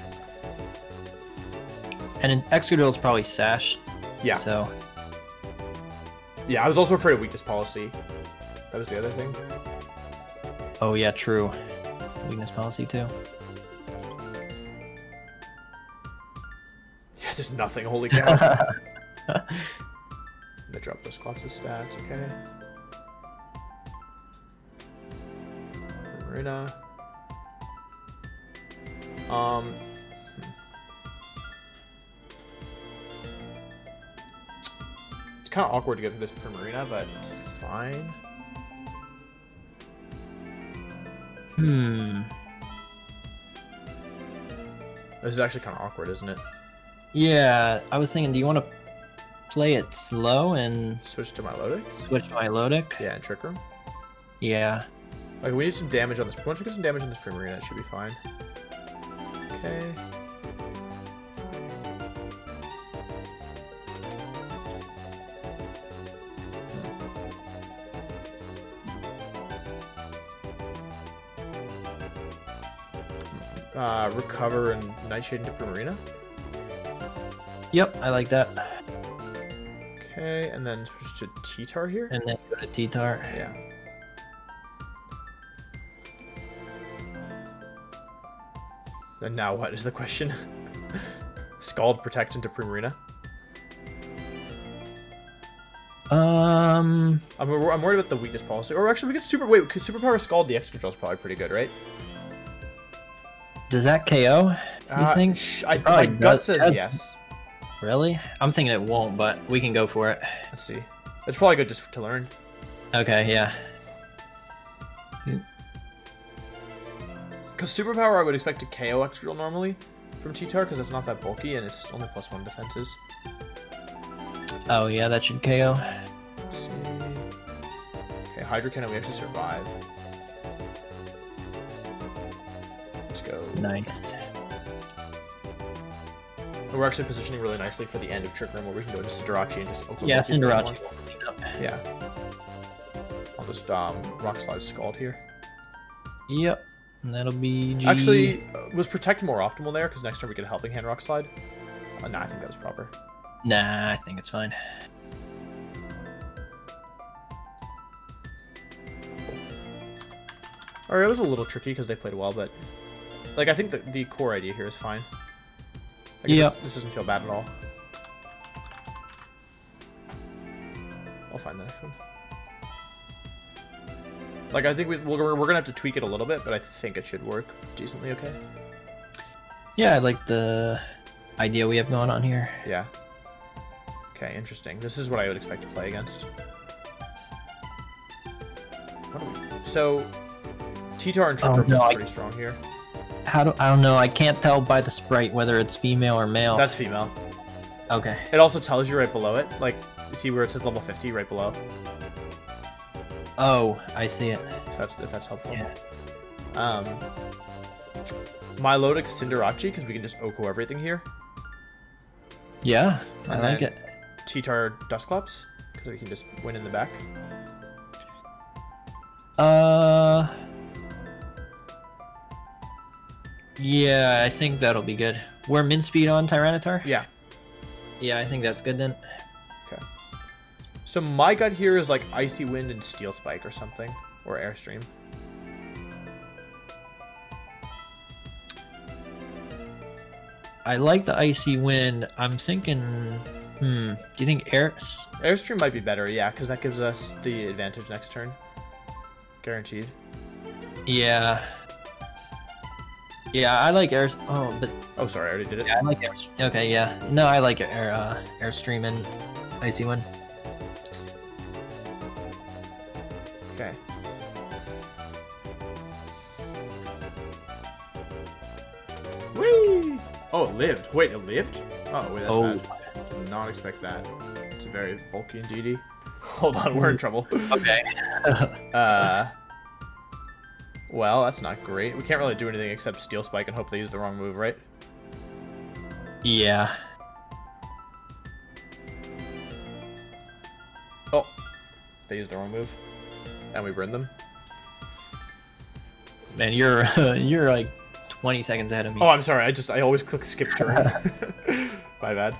Speaker 2: And Excadrill is probably Sash.
Speaker 1: Yeah.
Speaker 2: So
Speaker 1: Yeah, I was also afraid of weakness policy. That was the other thing.
Speaker 2: Oh yeah, true. Weakness policy too.
Speaker 1: Yeah, just nothing. Holy cow. they dropped Dusclops' stats. Okay. Marina. Um. hmm. It's kind of awkward to get through this Primarina, but it's fine.
Speaker 2: Hmm.
Speaker 1: This is actually kind of awkward, isn't it?
Speaker 2: Yeah, I was thinking, do you want to play it slow and
Speaker 1: Switch to Milotic?
Speaker 2: switch to Milotic?
Speaker 1: Yeah, and Trick Room.
Speaker 2: Yeah.
Speaker 1: Like, we need some damage on this. Once we get some damage on this Primarina, it should be fine. Okay. Uh, recover and Nightshade into Primarina.
Speaker 2: Yep, I like that.
Speaker 1: Okay, and then switch to T-Tar here.
Speaker 2: And then go to T-Tar.
Speaker 1: Yeah. Then now what is the question? Scald protect into Primarina.
Speaker 2: Um,
Speaker 1: I'm, I'm worried about the weakness policy. Or actually, we could super wait. Could superpower Scald the extra is probably pretty good, right?
Speaker 2: does that KO? You
Speaker 1: Uh,
Speaker 2: think?
Speaker 1: I, my gut says yes.
Speaker 2: Really? I'm thinking it won't, but we can go for it.
Speaker 1: Let's see. It's probably good just to learn.
Speaker 2: Okay, yeah.
Speaker 1: Because superpower, I would expect to KO extra normally from T-Tar because it's not that bulky and it's only plus one defenses.
Speaker 2: Oh yeah, that should KO.
Speaker 1: Let's see. Okay, Hydro Cannon, we actually survive. Let's go.
Speaker 2: Nice.
Speaker 1: And we're actually positioning really nicely for the end of Trick Room where we can go to Siderachi and just open
Speaker 2: Yeah,
Speaker 1: up
Speaker 2: Cinderace
Speaker 1: one.
Speaker 2: will clean up.
Speaker 1: Yeah. I'll just um, Rock Slide Scald here.
Speaker 2: Yep. And that'll be G.
Speaker 1: Actually, uh, was Protect more optimal there? Because next turn we get a Helping Hand Rock Slide? Uh, nah, I think that was proper.
Speaker 2: Nah, I think it's fine.
Speaker 1: Alright, it was a little tricky because they played well, but... Like, I think the, the core idea here is fine.
Speaker 2: Yep.
Speaker 1: This doesn't feel bad at all. I'll find the next one. Like, I think we, we're, we're gonna have to tweak it a little bit, but I think it should work decently okay.
Speaker 2: Yeah, I like the idea we have going on here.
Speaker 1: Yeah. Okay, interesting. This is what I would expect to play against. What do we... So, T-Tar and
Speaker 2: Oh, no,
Speaker 1: are
Speaker 2: I-
Speaker 1: pretty strong here.
Speaker 2: How do I don't know? I can't tell by the sprite whether it's female or male.
Speaker 1: That's female.
Speaker 2: okay.
Speaker 1: It also tells you right below it. Like, you see where it says level 50 right below?
Speaker 2: Oh, I see it.
Speaker 1: So that's, if that's helpful.
Speaker 2: Yeah.
Speaker 1: Um, Milotic Cinderace, because we can just OHKO everything here.
Speaker 2: Yeah, I
Speaker 1: And
Speaker 2: like it.
Speaker 1: T-Tar Dusclops, because we can just win in the back.
Speaker 2: Uh. Yeah, I think that'll be good. We're min speed on Tyranitar.
Speaker 1: Yeah.
Speaker 2: Yeah, I think that's good then.
Speaker 1: Okay. So my gut here is like Icy Wind and Steel Spike or something. Or Airstream.
Speaker 2: I like the icy wind. I'm thinking. Hmm. Do you think air?
Speaker 1: Airstream might be better, yeah, because that gives us the advantage next turn. Guaranteed.
Speaker 2: Yeah. Yeah, I like air. Oh, but
Speaker 1: Oh, sorry, I already did it.
Speaker 2: yeah, I like air. Okay, yeah. No, I like air. Uh, airstream and icy one.
Speaker 1: Okay. Whee! Oh, it lived. Wait, it lived? Oh, wait, that's
Speaker 2: Oh.
Speaker 1: bad. Did not expect that. It's very bulky and DD. Hold on, we're in trouble.
Speaker 2: Okay.
Speaker 1: Uh. Well, that's not great. We can't really do anything except Steel Spike and hope they use the wrong move, right?
Speaker 2: yeah.
Speaker 1: Oh. They used the wrong move. And we burn them.
Speaker 2: Man, you're you're like 20 seconds ahead of me.
Speaker 1: Oh, I'm sorry. I just, I always click skip turn. My bad.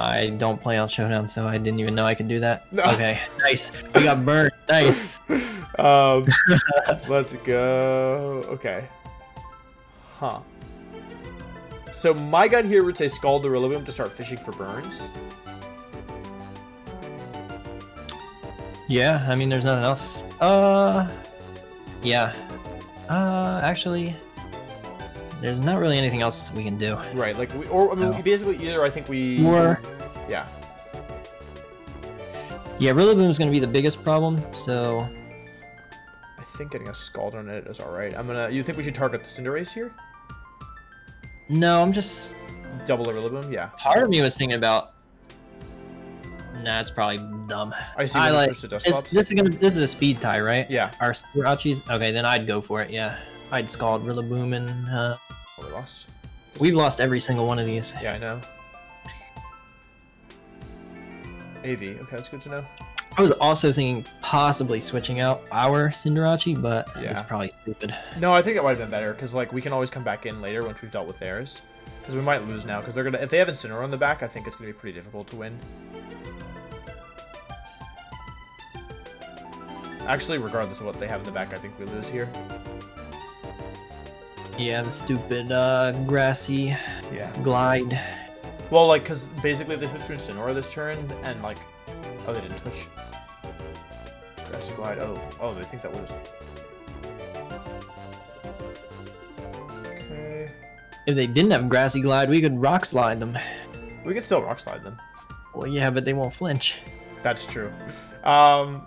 Speaker 2: I don't play on Showdown, so I didn't even know I could do that.
Speaker 1: No.
Speaker 2: Okay, nice. We got burned. Nice.
Speaker 1: Um, let's go. Okay. Huh. So my gut here would say Scald the Rillaboom to start fishing for burns.
Speaker 2: Yeah, I mean, there's nothing else. Uh, yeah. Uh, actually, there's not really anything else we can do.
Speaker 1: Right, like we, or I mean,
Speaker 2: So-
Speaker 1: we basically either I think we
Speaker 2: Or
Speaker 1: yeah.
Speaker 2: yeah, Rillaboom's gonna be the biggest problem. So
Speaker 1: think getting a Scald on it is all right. I'm gonna. You think we should target the Cinderace here?
Speaker 2: no, I'm just.
Speaker 1: Double the Rillaboom, yeah.
Speaker 2: Part of me was thinking about. Nah, it's probably dumb.
Speaker 1: I see.
Speaker 2: I like. this is gonna. This is a speed tie, right?
Speaker 1: Yeah.
Speaker 2: Our Sirachi's. Okay, then I'd go for it. Yeah, I'd Scald Rillaboom and. Uh,
Speaker 1: Oh, we lost.
Speaker 2: we've lost every single one of these.
Speaker 1: Yeah, I know. AV. Okay, that's good to know.
Speaker 2: I was also thinking possibly switching out our Cinderace, but it's
Speaker 1: Yeah.
Speaker 2: probably stupid.
Speaker 1: No, I think it might have been better because like we can always come back in later once we've dealt with theirs. Because we might lose now because they're gonna if they have Incineroar on the back, I think it's gonna be pretty difficult to win. Actually, regardless of what they have in the back, I think we lose here.
Speaker 2: Yeah, the stupid uh, grassy
Speaker 1: Yeah.
Speaker 2: glide.
Speaker 1: Well, like, because basically they switched to Incineroar this turn, and like, oh, they didn't switch. Grassy Glide. Oh, oh, they think that was. Okay.
Speaker 2: If they didn't have grassy glide, we could rock slide them.
Speaker 1: We could still Rock Slide them.
Speaker 2: Well, yeah, but they won't flinch.
Speaker 1: That's true. Um,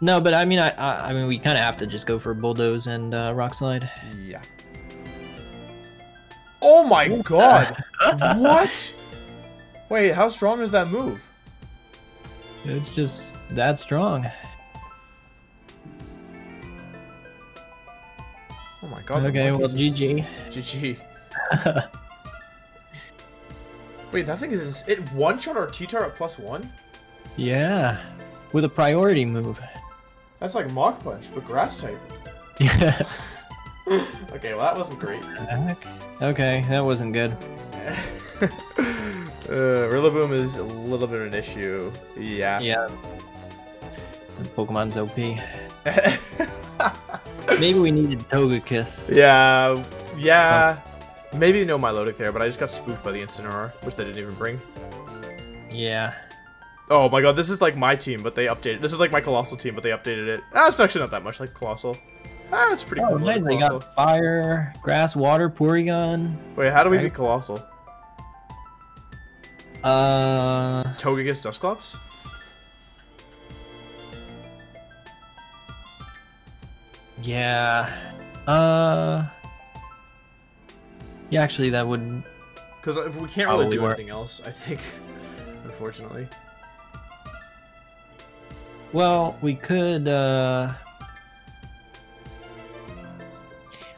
Speaker 2: No, but I mean, I I, I mean, we kind of have to just go for bulldoze and uh, rock slide.
Speaker 1: yeah. Oh my god! what? Wait, how strong is that move?
Speaker 2: It's just that strong.
Speaker 1: Oh my god.
Speaker 2: okay, well, GG.
Speaker 1: GG. Wait, that thing is it one shot our T-Tar at plus one?
Speaker 2: Yeah, with a priority move.
Speaker 1: That's like Mach Punch, but grass type.
Speaker 2: Yeah.
Speaker 1: Okay, well that wasn't great.
Speaker 2: okay, that wasn't good.
Speaker 1: uh, Rillaboom is a little bit of an issue. Yeah.
Speaker 2: Yeah. Pokemon's OP. Maybe we needed Togekiss.
Speaker 1: yeah. Yeah. Maybe no Milotic there, but I just got spooked by the Incineroar, which they didn't even bring.
Speaker 2: Yeah.
Speaker 1: Oh my god, this is like my team, but they updated. This is like my Coalossal team, but they updated it. Ah, it's actually not that much like Coalossal. Ah, it's pretty
Speaker 2: Oh,
Speaker 1: cool.
Speaker 2: nice. They got fire, grass, water, Porygon.
Speaker 1: Wait, how do we beat Coalossal?
Speaker 2: Uh,
Speaker 1: Togekiss Dusclops?
Speaker 2: yeah. Uh, yeah. Actually, that would.
Speaker 1: Because if we can't really do
Speaker 2: work.
Speaker 1: anything else, I think, unfortunately.
Speaker 2: Well, we could. uh...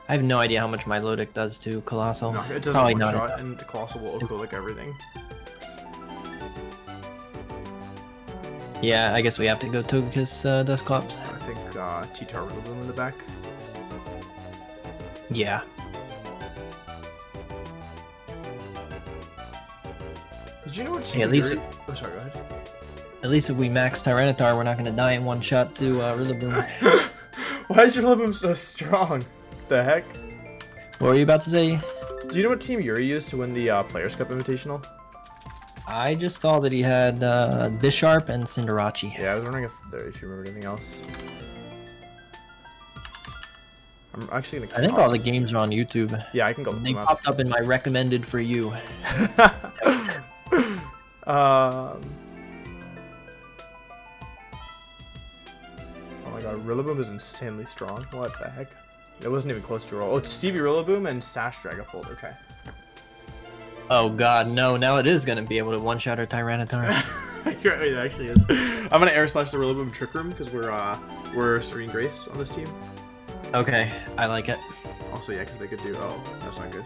Speaker 2: I have no idea how much my Milotic does to Coalossal.
Speaker 1: No, it doesn't
Speaker 2: Probably
Speaker 1: one
Speaker 2: not.
Speaker 1: shot, and Coalossal will like everything.
Speaker 2: Yeah, I guess we have to go Togekiss uh, Dusclops.
Speaker 1: I think uh, T-Tar Rillaboom in the back.
Speaker 2: Yeah.
Speaker 1: Did you know what Team
Speaker 2: at least
Speaker 1: Oh, sorry, go ahead.
Speaker 2: At least if we max Tyranitar, we're not gonna die in one shot to uh, Rillaboom.
Speaker 1: Why is your Rillaboom so strong? The heck?
Speaker 2: what were you about to say?
Speaker 1: Do you know what Team Yuri used to win the uh, Players Cup Invitational?
Speaker 2: I just saw that he had uh, Bisharp and Cinderace.
Speaker 1: Yeah, I was wondering if there, if you remembered anything else. I'm actually gonna.
Speaker 2: I think all the games are on YouTube.
Speaker 1: Yeah, I can go
Speaker 2: They
Speaker 1: up.
Speaker 2: popped up in my recommended for you.
Speaker 1: um. Oh my god, Rillaboom is insanely strong. What the heck? It wasn't even close to a roll. Oh, it's Stevie Rillaboom and Sash Dragapult. Okay.
Speaker 2: Oh god, no, now it is gonna be able to one-shot our Tyranitar.
Speaker 1: You're right, it actually is. I'm gonna air slash the Rillaboom Trick Room because we're uh we're Serene Grace on this team.
Speaker 2: okay, I like it.
Speaker 1: Also, yeah, because they could do. Oh, that's not good.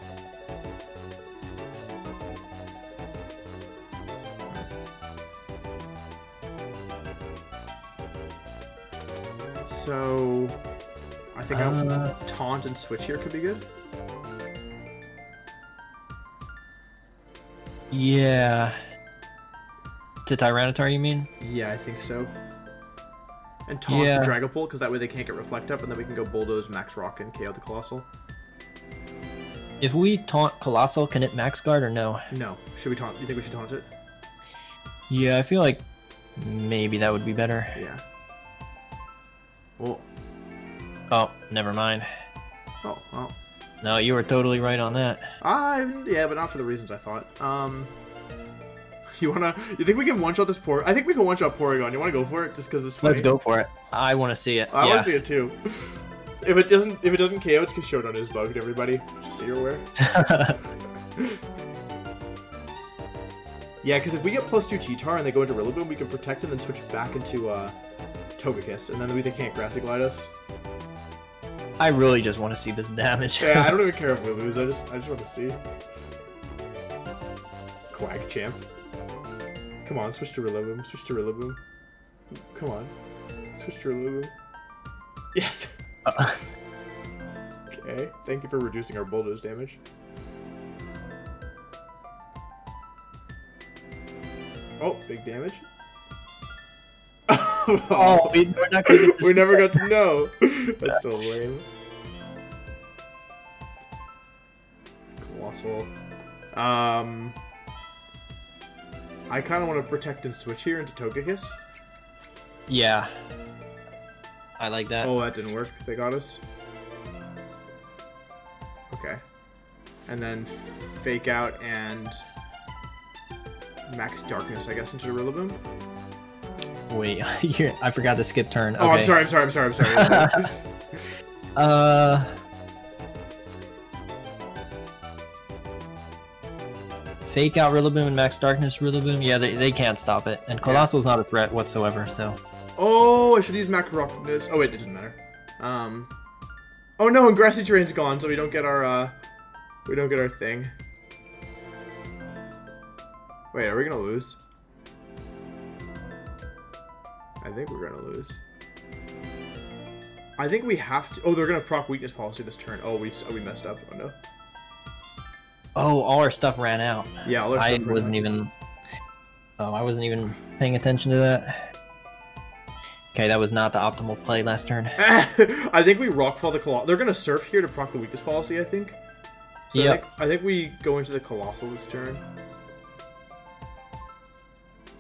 Speaker 1: So, I think
Speaker 2: Uh,
Speaker 1: a taunt and switch here could be good.
Speaker 2: Yeah. To Tyranitar, you mean?
Speaker 1: Yeah, I think so. And taunt
Speaker 2: Yeah.
Speaker 1: the Dragapult because that way they can't get reflect up, and then we can go bulldoze Max Rock and KO the Coalossal.
Speaker 2: If we taunt Coalossal, can it max guard or no?
Speaker 1: No, should we taunt? You think we should taunt it?
Speaker 2: Yeah, I feel like maybe that would be better.
Speaker 1: Yeah. Well,
Speaker 2: Oh, never mind.
Speaker 1: oh, well.
Speaker 2: No, you were totally right on that.
Speaker 1: I yeah, but not for the reasons I thought. Um, you wanna? You think we can one shot this Por? I think we can one shot Porygon. You wanna go for it just because it's funny?
Speaker 2: Let's go for it. I want to see it.
Speaker 1: I
Speaker 2: yeah.
Speaker 1: wanna see it too. if it doesn't, if it doesn't KO, it's because Showdown is bugged. Everybody, just so you're aware. Yeah, because if we get plus two Cheetar and they go into Rillaboom, we can protect and then switch back into uh, Togekiss, and then we, they can't Grassy Glide us.
Speaker 2: I really just want to see this damage.
Speaker 1: Yeah, I don't even care if we lose. I just, I just want to see. Quack champ. Come on, switch to Rillaboom. Switch to Rillaboom. Come on, switch to Rillaboom. Yes. Okay. Thank you for reducing our bulldoze damage. Oh, big damage.
Speaker 2: oh, we- we're not gonna
Speaker 1: we never got to know. That's so lame. Coalossal. Um, I kind of want to protect and switch here into Togekiss.
Speaker 2: Yeah. I like that.
Speaker 1: Oh, that didn't work. They got us. Okay. And then fake out and max darkness, I guess, into the Rillaboom.
Speaker 2: Wait, I forgot to skip turn.
Speaker 1: Oh, I'm
Speaker 2: Okay.
Speaker 1: sorry. I'm sorry. I'm sorry. I'm sorry. I'm sorry.
Speaker 2: Uh. Fake out Rillaboom and Max Darkness Rillaboom. Yeah, they, they can't stop it. And Coalossal's not a threat whatsoever, so.
Speaker 1: Oh, I should use Macaronis. Oh wait, it doesn't matter. Um. Oh no, and grassy terrain's gone, so we don't get our uh, we don't get our thing. Wait, are we gonna lose? Think we're gonna lose. I think we have to. Oh, they're gonna proc weakness policy this turn. Oh, we oh, we messed up. Oh no.
Speaker 2: Oh, all our stuff ran out.
Speaker 1: Yeah, all our
Speaker 2: I
Speaker 1: stuff ran
Speaker 2: wasn't
Speaker 1: out.
Speaker 2: even. Oh, I wasn't even paying attention to that. Okay, that was not the optimal play last turn.
Speaker 1: I think we rockfall the coalossal. They're gonna surf here to proc the weakness policy. I think. So I, think, I think we go into the coalossal this turn.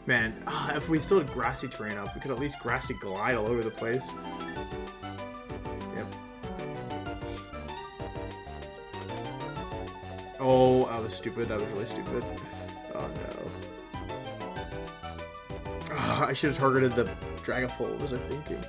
Speaker 1: Man, uh, if we still had grassy terrain up, we could at least grassy glide all over the place. Yep. Oh, that was stupid. That was really stupid. Oh, no. Uh, I should have targeted the Dragapult, was I thinking?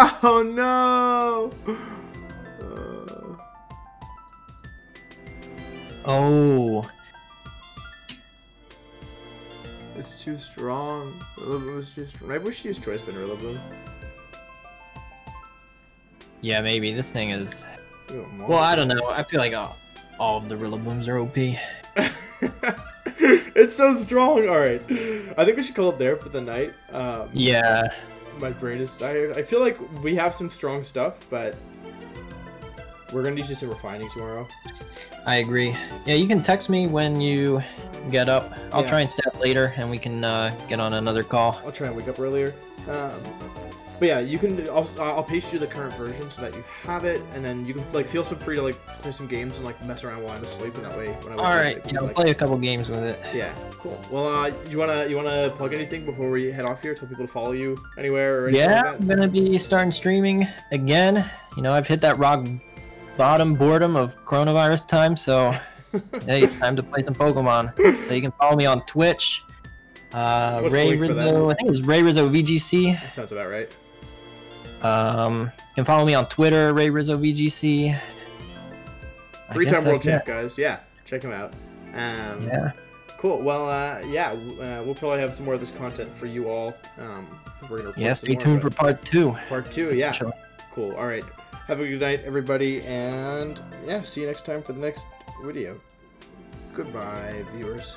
Speaker 1: Oh no! Uh,
Speaker 2: Oh,
Speaker 1: it's too strong. Rillaboom was too strong. Maybe we should use Choice Band Rillaboom.
Speaker 2: yeah, maybe this thing is. Well, I don't know. I feel like all, all of the Rillabooms are OP.
Speaker 1: it's so strong. All right, I think we should call it there for the night. Um,
Speaker 2: Yeah,
Speaker 1: My brain is tired. I feel like we have some strong stuff, but we're gonna need to do some refining tomorrow.
Speaker 2: I agree. Yeah, you can text me when you get up. I'll
Speaker 1: Yeah.
Speaker 2: try and stay up later, and we can uh, get on another call.
Speaker 1: I'll try and wake up earlier. Um, but yeah, you can. I'll, I'll paste you the current version so that you have it, and then you can like feel so free to like play some games and like mess around while I'm asleep, and that way when I wake
Speaker 2: All
Speaker 1: up,
Speaker 2: right,
Speaker 1: I can, like-
Speaker 2: play a couple games with it.
Speaker 1: Yeah, cool. Well, uh, you wanna you wanna plug anything before we head off here? Tell people to follow you anywhere or anything
Speaker 2: Yeah,
Speaker 1: like
Speaker 2: I'm gonna be starting streaming again. You know, I've hit that rock bottom boredom of coronavirus time, so hey, it's time to play some Pokemon. So you can follow me on Twitch. Uh, Ray? Rizzo, I think it's Ray Rizzo VGC.
Speaker 1: That sounds about right.
Speaker 2: Um, you can follow me on Twitter, Ray Rizzo VGC.
Speaker 1: Three-time world champ, guys. Yeah, check him out. Um,
Speaker 2: Yeah.
Speaker 1: Cool. Well, uh, yeah, uh, we'll probably have some more of this content for you all. Um, we're gonna
Speaker 2: Yeah, stay
Speaker 1: more,
Speaker 2: tuned for part two.
Speaker 1: part two. Yeah.
Speaker 2: Sure.
Speaker 1: Cool. All right. Have a good night, everybody, and yeah, see you next time for the next video. Goodbye, viewers.